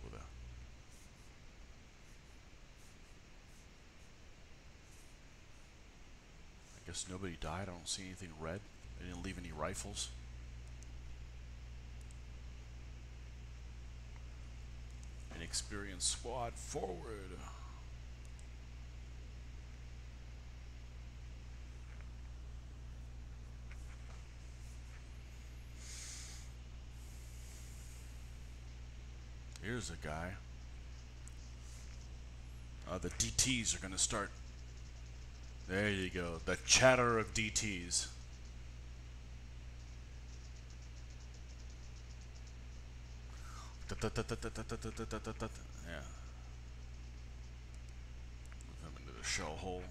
I guess nobody died. I don't see anything red. They didn't leave any rifles. An experienced squad forward. Here's a guy. Uh, the DTs are going to start. There you go. The chatter of DTs. Yeah. Move him into the shell hole.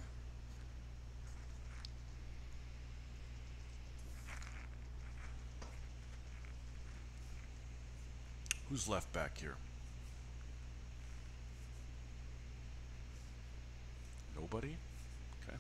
Who's left back here? Nobody? Okay.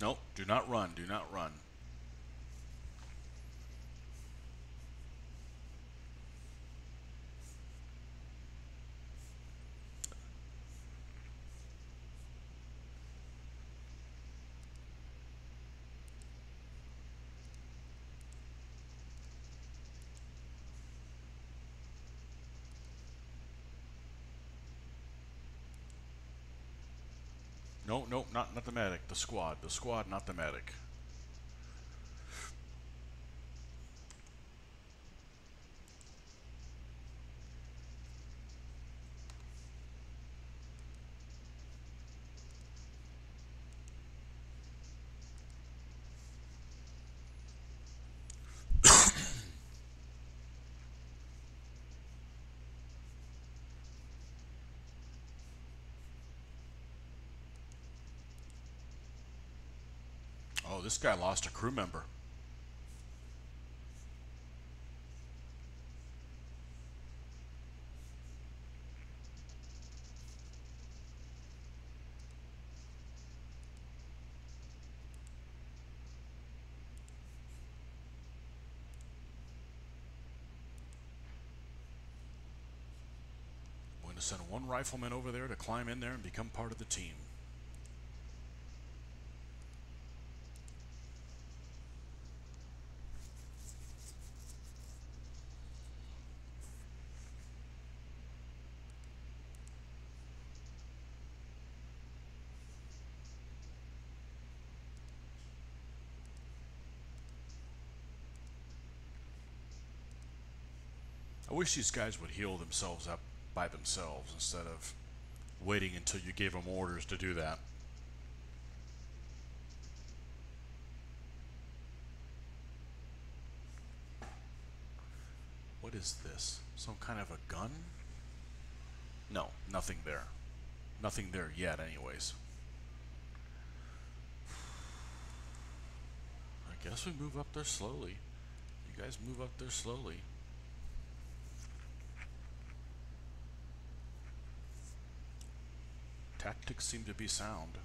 No, do not run, do not run. No, no, not, not the medic. The squad. The squad, not the medic. This guy lost a crew member. Send one rifleman over there to climb in there and become part of the team. I wish these guys would heal themselves up by themselves instead of waiting until you gave them orders to do that. What is this? Some kind of a gun? No, nothing there. Nothing there yet, anyways. I guess we move up there slowly. You guys move up there slowly. Tactics seem to be sound.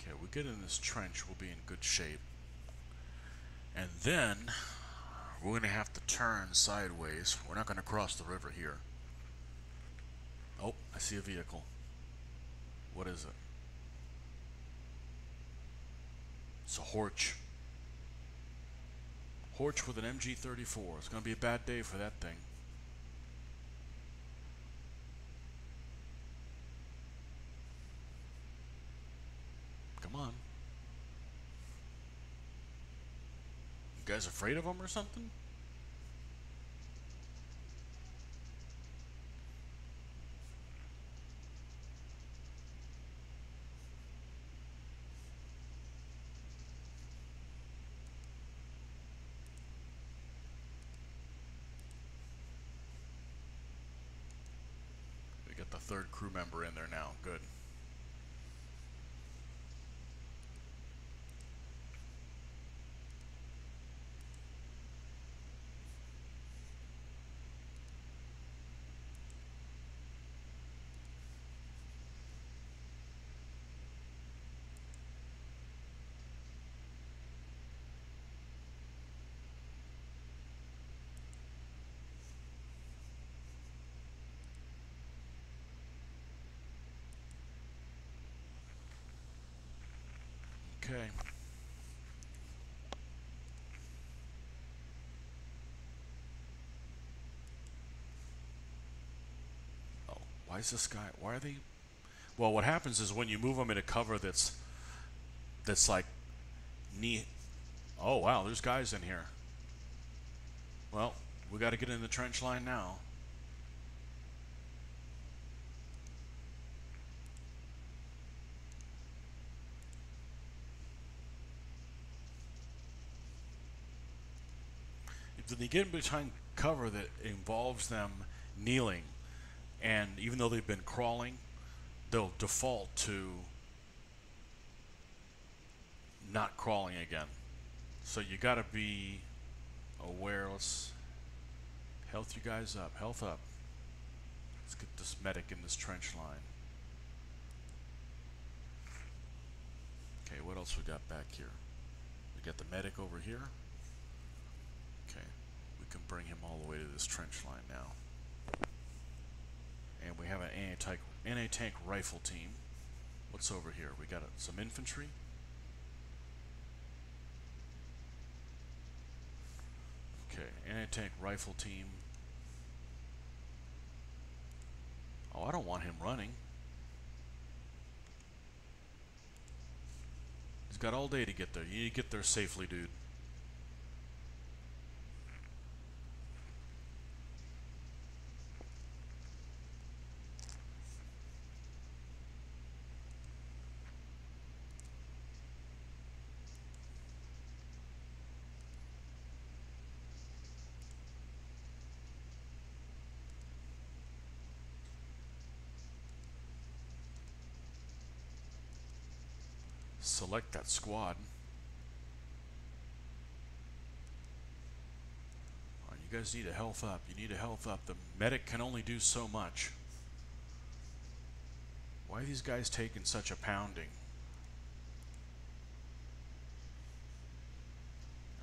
Okay, we get in this trench, we'll be in good shape. And then we're going to have to turn sideways. We're not going to cross the river here. Oh, I see a vehicle. What is it? It's a Horch. Horch with an MG34. It's going to be a bad day for that thing. Come on. You guys afraid of him or something? We got the third crew member in there now. Good. Okay. Oh, why is this guy? Why are they? Well, what happens is when you move them in a cover that's that's like knee. Oh wow, there's guys in here. Well, we got to get in the trench line now. If they get behind cover that involves them kneeling, and even though they've been crawling, they'll default to not crawling again. So you got to be aware. Let's health you guys up. Health up. Let's get this medic in this trench line. Okay, what else we got back here? We got the medic over here. Can bring him all the way to this trench line now. And we have an anti-tank rifle team. What's over here? We got some infantry. Okay, anti-tank rifle team. Oh, I don't want him running. He's got all day to get there. You need to get there safely, dude. Select that squad. You guys need a health up. You need a health up. The medic can only do so much. Why are these guys taking such a pounding?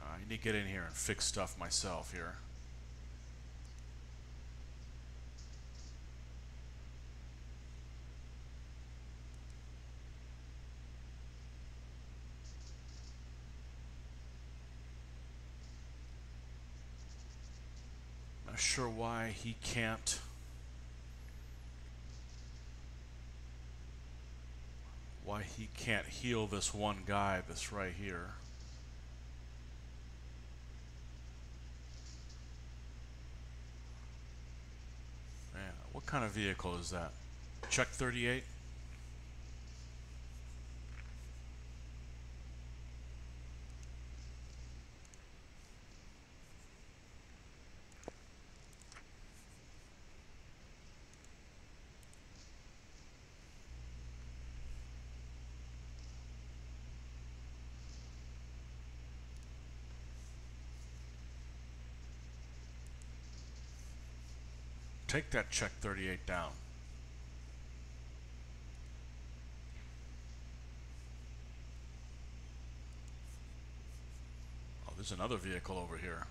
Uh, I need to get in here and fix stuff myself here. Sure why he can't. Why he can't heal this one guy that's right here. Man, what kind of vehicle is that? Czech 38? Take that Czech 38 down. Oh, there's another vehicle over here.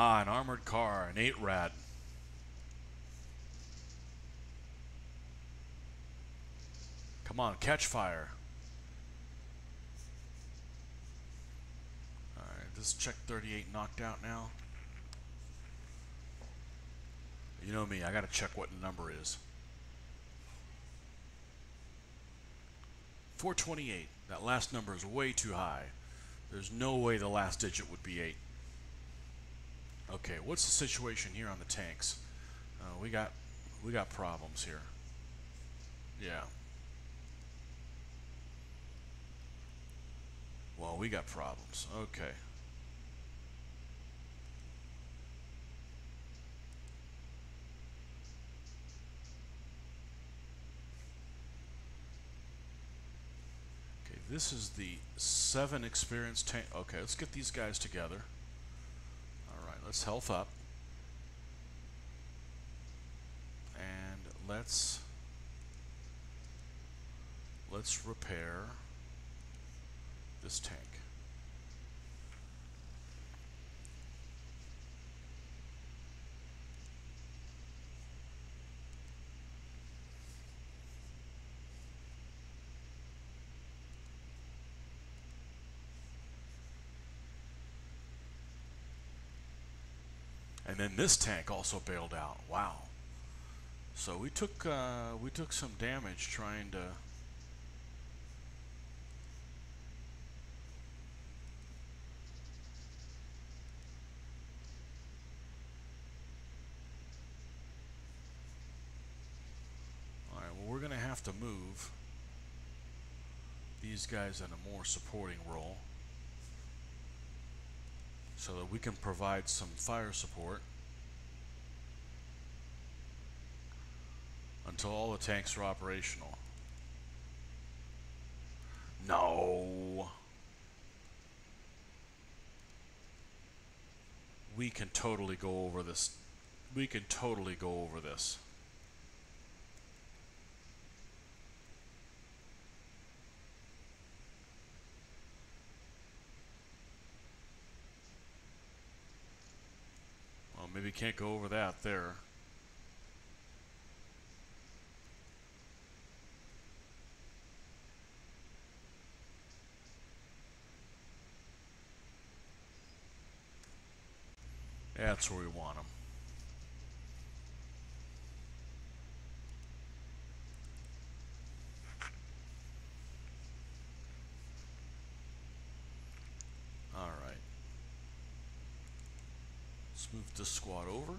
Ah, an armored car, an 8 rad. Come on, catch fire. Alright, this Czech 38 knocked out now. You know me, I gotta check what the number is. 428. That last number is way too high. There's no way the last digit would be 8. Okay, what's the situation here on the tanks? Uh, we got we got problems here. Yeah. Well, we got problems. Okay. Okay, this is the seven experience tank. Okay, let's get these guys together. Let's health up. And let's let's repair this tank. And then this tank also bailed out. Wow. So we took uh, we took some damage trying to. We're gonna have to move these guys in a more supporting role so that we can provide some fire support until all the tanks are operational. No. We can totally go over this. We can totally go over this. Maybe can't go over that there. That's where we want them. Move this squad over.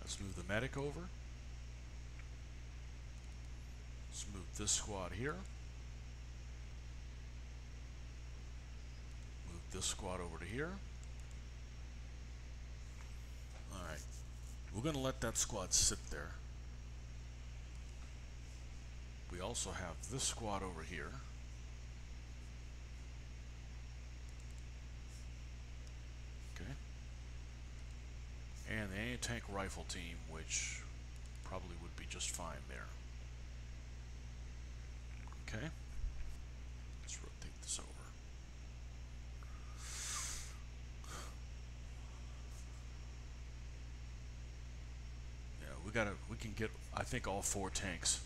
Let's move the medic over. Let's move this squad here. Move this squad over to here. Alright. We're going to let that squad sit there. We also have this squad over here. Okay. And the anti-tank rifle team, which probably would be just fine there. Okay. Let's rotate this over. Yeah, we gotta, we can get, I think, all four tanks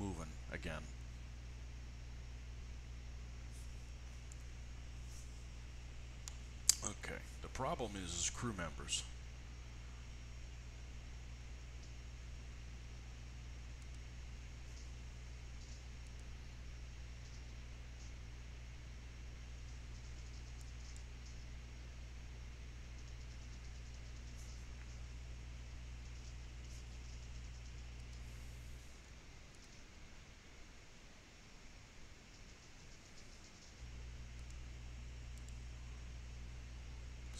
moving again. Okay, the problem is, is crew members.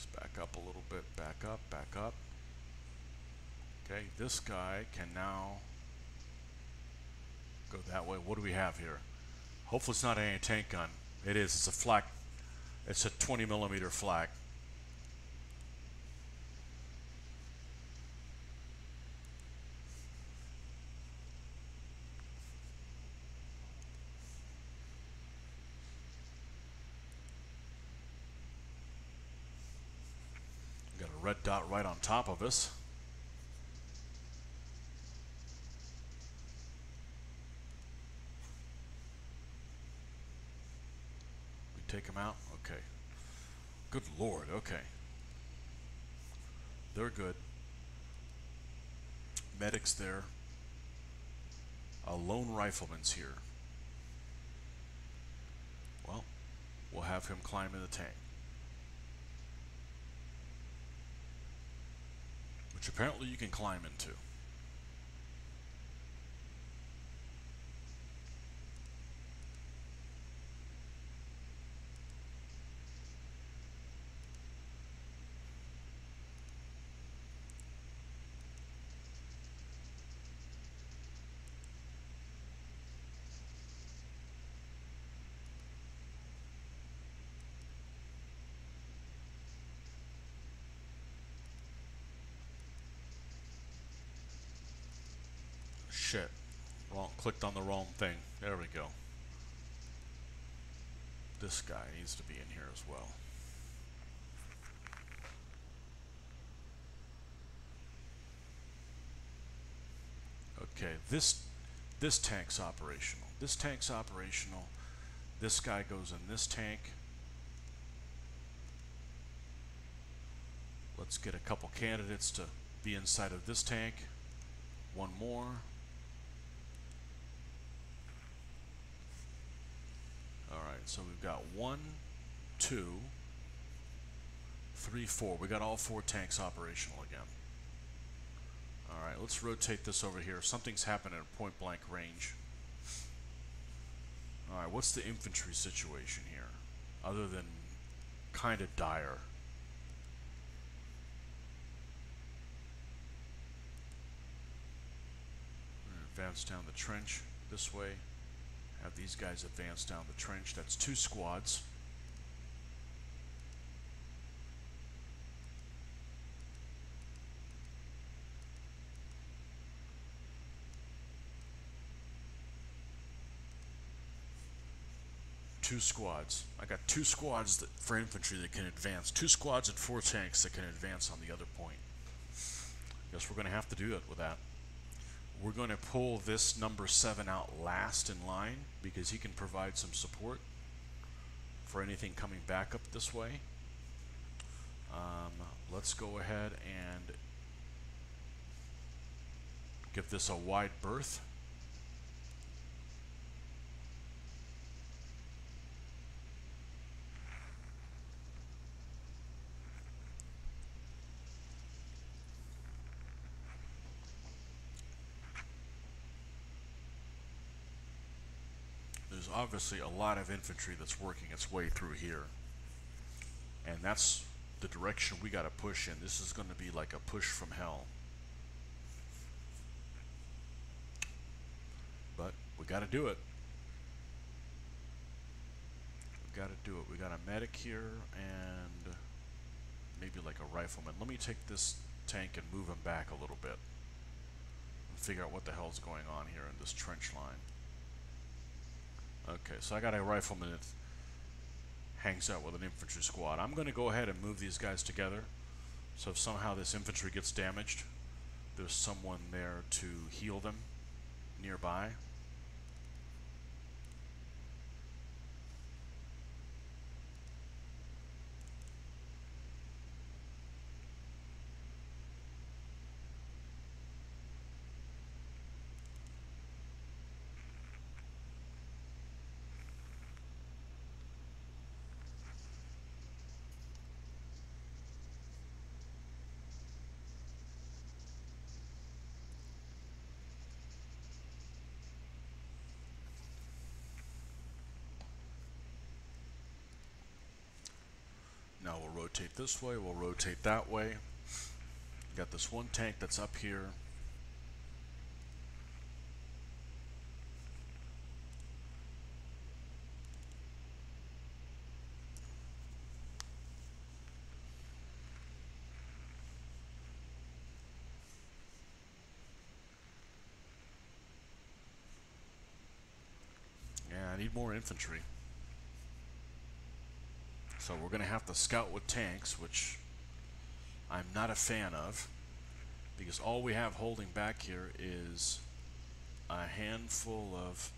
Let's back up a little bit, back up, back up. Okay, this guy can now go that way. What do we have here? Hopefully it's not an anti-tank gun. It is. It's a flak. It's a 20 millimeter flak. Got a red right on top of us. We take them out? Okay. Good lord, okay. They're good. Medics there. A lone rifleman's here. Well, we'll have him climb in the tank. Which apparently you can climb into. Shit. Wrong clicked on the wrong thing. There we go. This guy needs to be in here as well. Okay, this this tank's operational. This tank's operational. This guy goes in this tank. Let's get a couple candidates to be inside of this tank. One more. Alright, so we've got one, two, three, four. We got all four tanks operational again. Alright, let's rotate this over here. Something's happened at point blank range. Alright, what's the infantry situation here? Other than kind of dire. Advance down the trench this way. Have these guys advance down the trench. That's two squads. Two squads. I got two squads that, for infantry that can advance. Two squads and four tanks that can advance on the other point. Guess we're going to have to do it with that. We're going to pull this number seven out last in line because he can provide some support for anything coming back up this way. Um, let's go ahead and give this a wide berth. There's obviously a lot of infantry that's working its way through here. And that's the direction we got to push in. This is going to be like a push from hell. But we got to do it. We got to do it. We got a medic here and maybe like a rifleman. Let me take this tank and move him back a little bit and figure out what the hell's going on here in this trench line. Okay, so I got a rifleman that hangs out with an infantry squad. I'm going to go ahead and move these guys together. So if somehow this infantry gets damaged, there's someone there to heal them nearby. Now we'll rotate this way, we'll rotate that way. Got this one tank that's up here. Yeah, I need more infantry. So we're going to have to scout with tanks, which I'm not a fan of, because all we have holding back here is a handful of.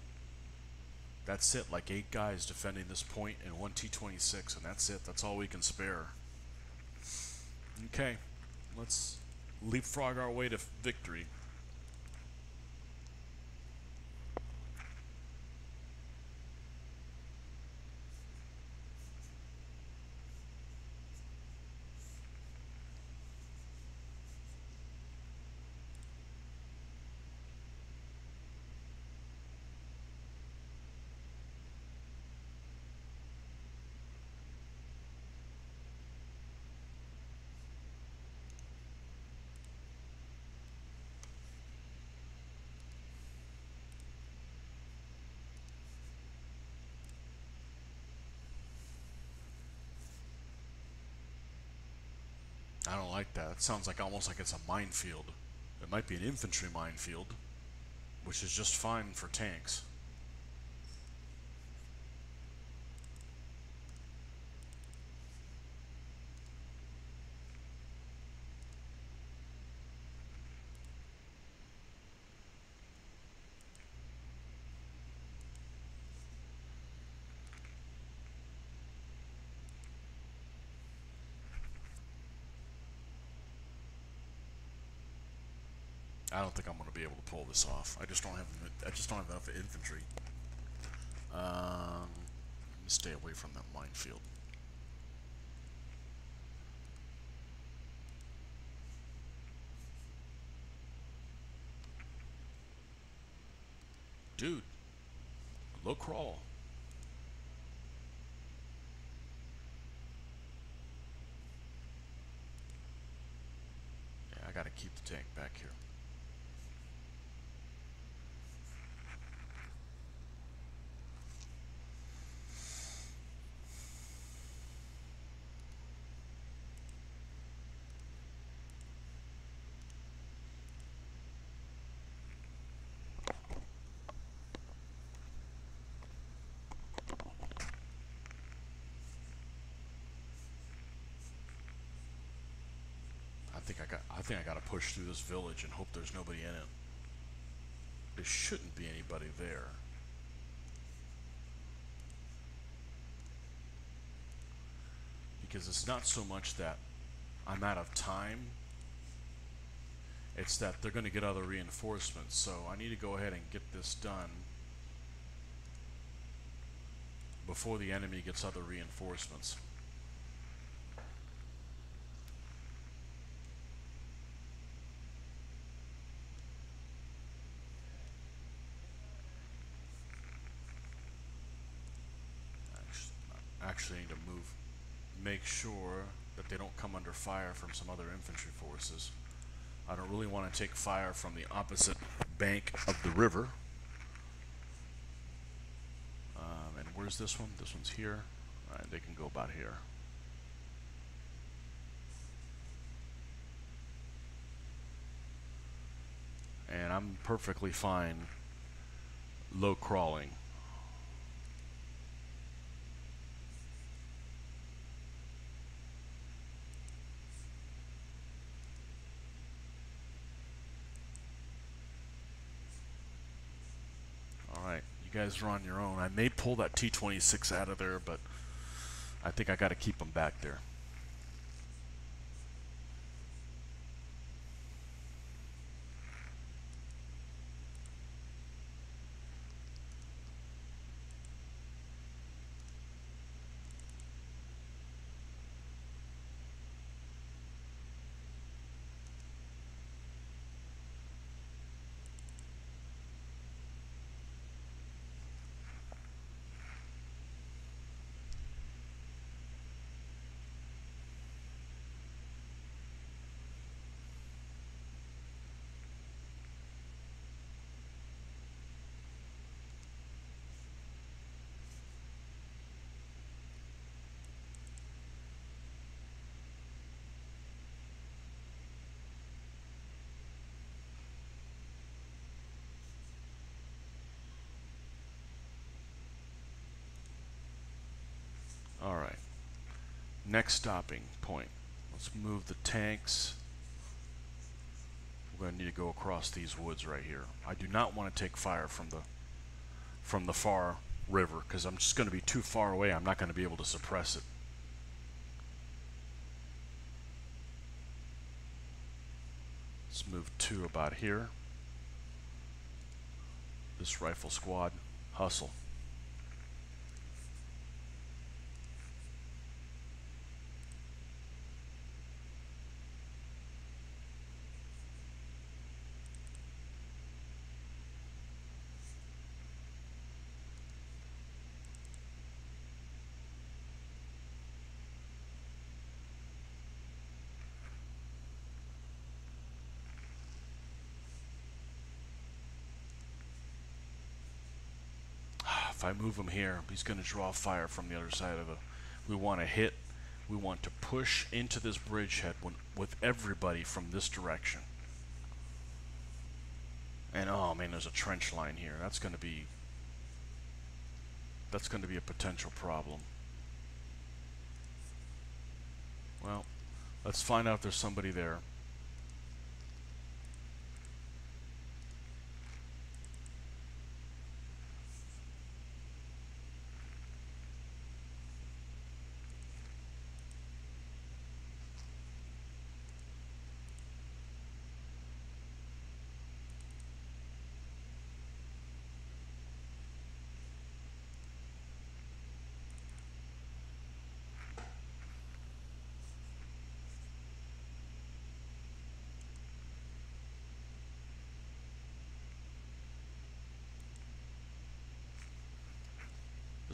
That's it, like eight guys defending this point and one T-26, and that's it. That's all we can spare. Okay, let's leapfrog our way to victory. I don't like that. It sounds like almost like it's a minefield. It might be an infantry minefield, which is just fine for tanks. Able to pull this off. I just don't have. I just don't have enough infantry. Um, stay away from that minefield. Dude, low crawl. Yeah, I gotta keep the tank back here. Think I got. I think I got to push through this village and hope there's nobody in it. There shouldn't be anybody there. Because it's not so much that I'm out of time. It's that they're going to get other reinforcements, so I need to go ahead and get this done before the enemy gets other reinforcements. Actually, need to move, make sure that they don't come under fire from some other infantry forces. I don't really want to take fire from the opposite bank of the river. Um, and where's this one? This one's here. Alright, they can go about here. And I'm perfectly fine low crawling. Guys are on your own. I may pull that T-26 out of there, but I think I got to keep them back there. Alright. Next stopping point. Let's move the tanks. We're going to need to go across these woods right here. I do not want to take fire from the from the far river because I'm just going to be too far away. I'm not going to be able to suppress it. Let's move two about here. This rifle squad, hustle. If I move him here, he's going to draw fire from the other side of it. We want to hit. We want to push into this bridgehead when, with everybody from this direction. And oh man, there's a trench line here. That's going to be. That's going to be a potential problem. Well, let's find out if there's somebody there.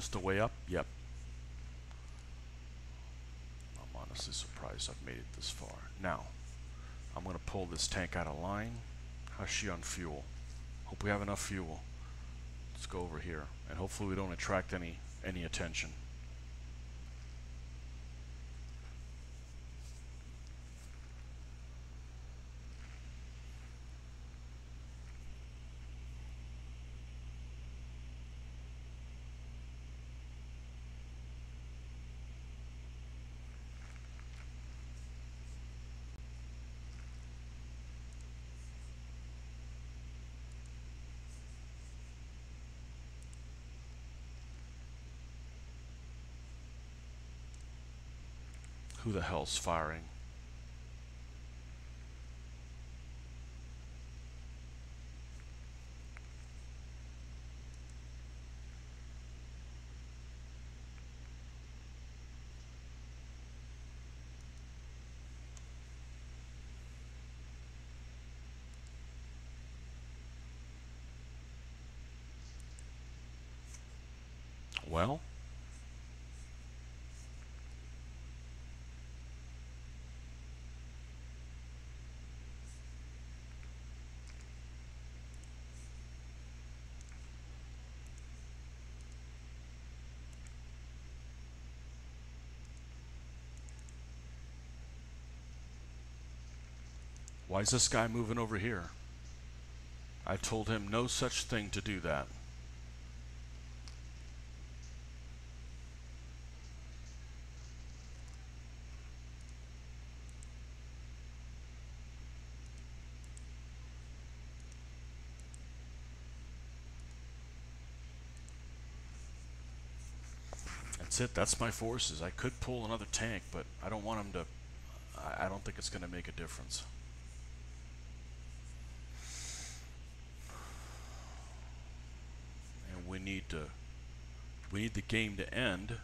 This the way up? Yep. I'm honestly surprised I've made it this far. Now, I'm going to pull this tank out of line. How's she on fuel? Hope we have enough fuel. Let's go over here. And hopefully we don't attract any any attention. Who the hell's firing? well. Why is this guy moving over here? I told him no such thing to do that. That's it. That's my forces. I could pull another tank, but I don't want him to. I I don't think it's going to make a difference. And we need to. We need the game to end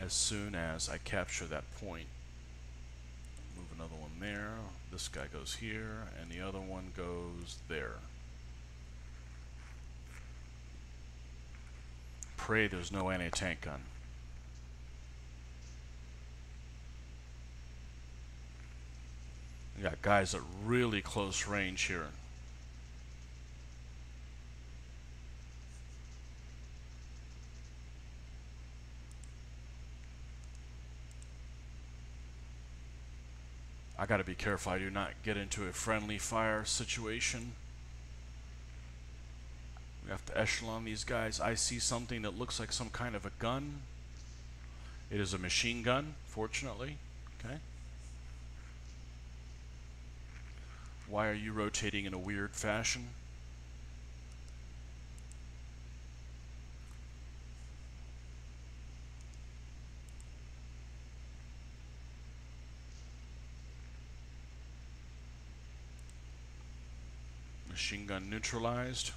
as soon as I capture that point. Move another one there. This guy goes here, and the other one goes there. Pray there's no anti-tank gun. We got guys at really close range here. I gotta be careful I do not get into a friendly fire situation. We have to echelon these guys. I see something that looks like some kind of a gun. It is a machine gun, fortunately. Okay. Why are you rotating in a weird fashion? Machine gun neutralized.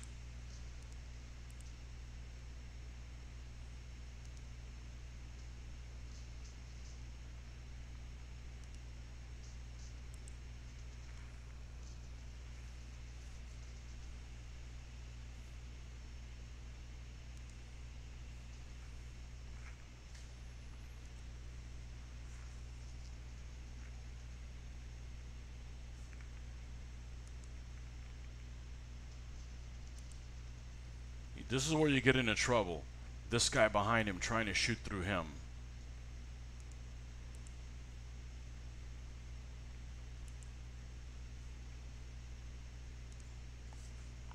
This is where you get into trouble. This guy behind him trying to shoot through him.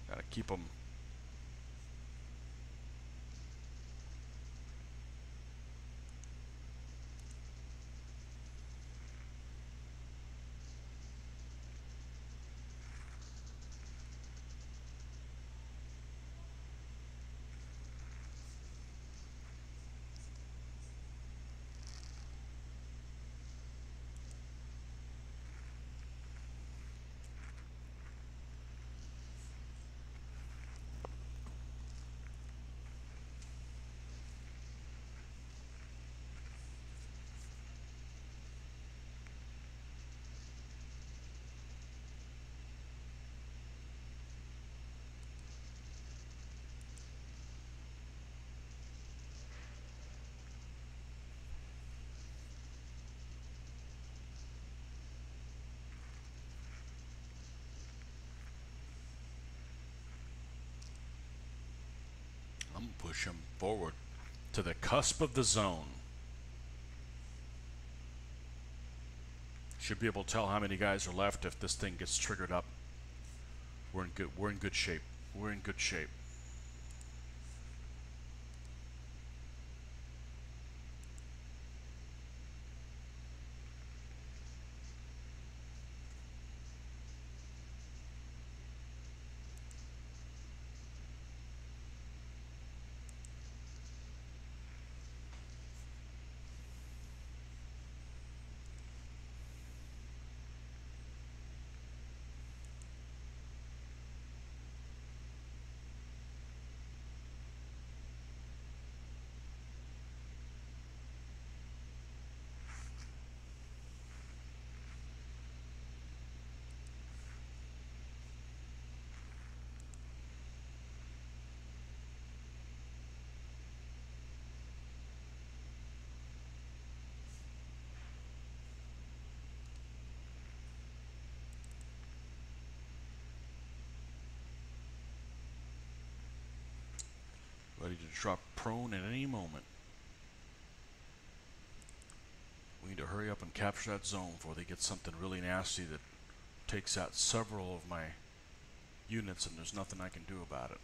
Gotta keep him. Push him forward to the cusp of the zone. Should be able to tell how many guys are left if this thing gets triggered up. We're in good we're in good shape. We're in good shape. Drop prone at any moment. We need to hurry up and capture that zone before they get something really nasty that takes out several of my units and there's nothing I can do about it.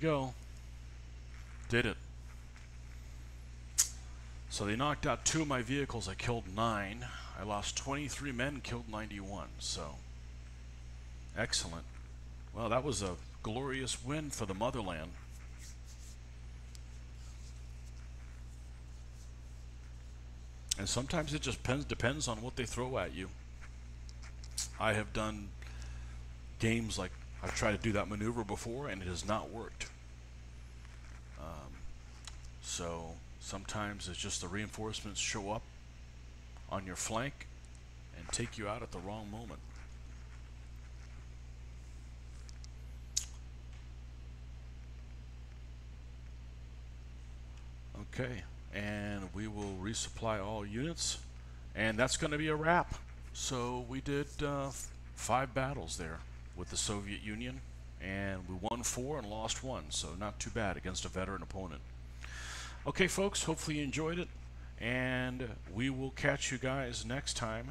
Go. Did it. So they knocked out two of my vehicles. I killed nine. I lost 23 men, killed 91. So, excellent. Well, that was a glorious win for the motherland. And sometimes it just depends, depends on what they throw at you. I have done games like I've tried to do that maneuver before and it has not worked. Um, so sometimes it's just the reinforcements show up on your flank and take you out at the wrong moment. Okay, and we will resupply all units, and that's going to be a wrap. So we did uh, five battles there with the Soviet Union, and we won four and lost one, so not too bad against a veteran opponent. Okay, folks, hopefully you enjoyed it, and we will catch you guys next time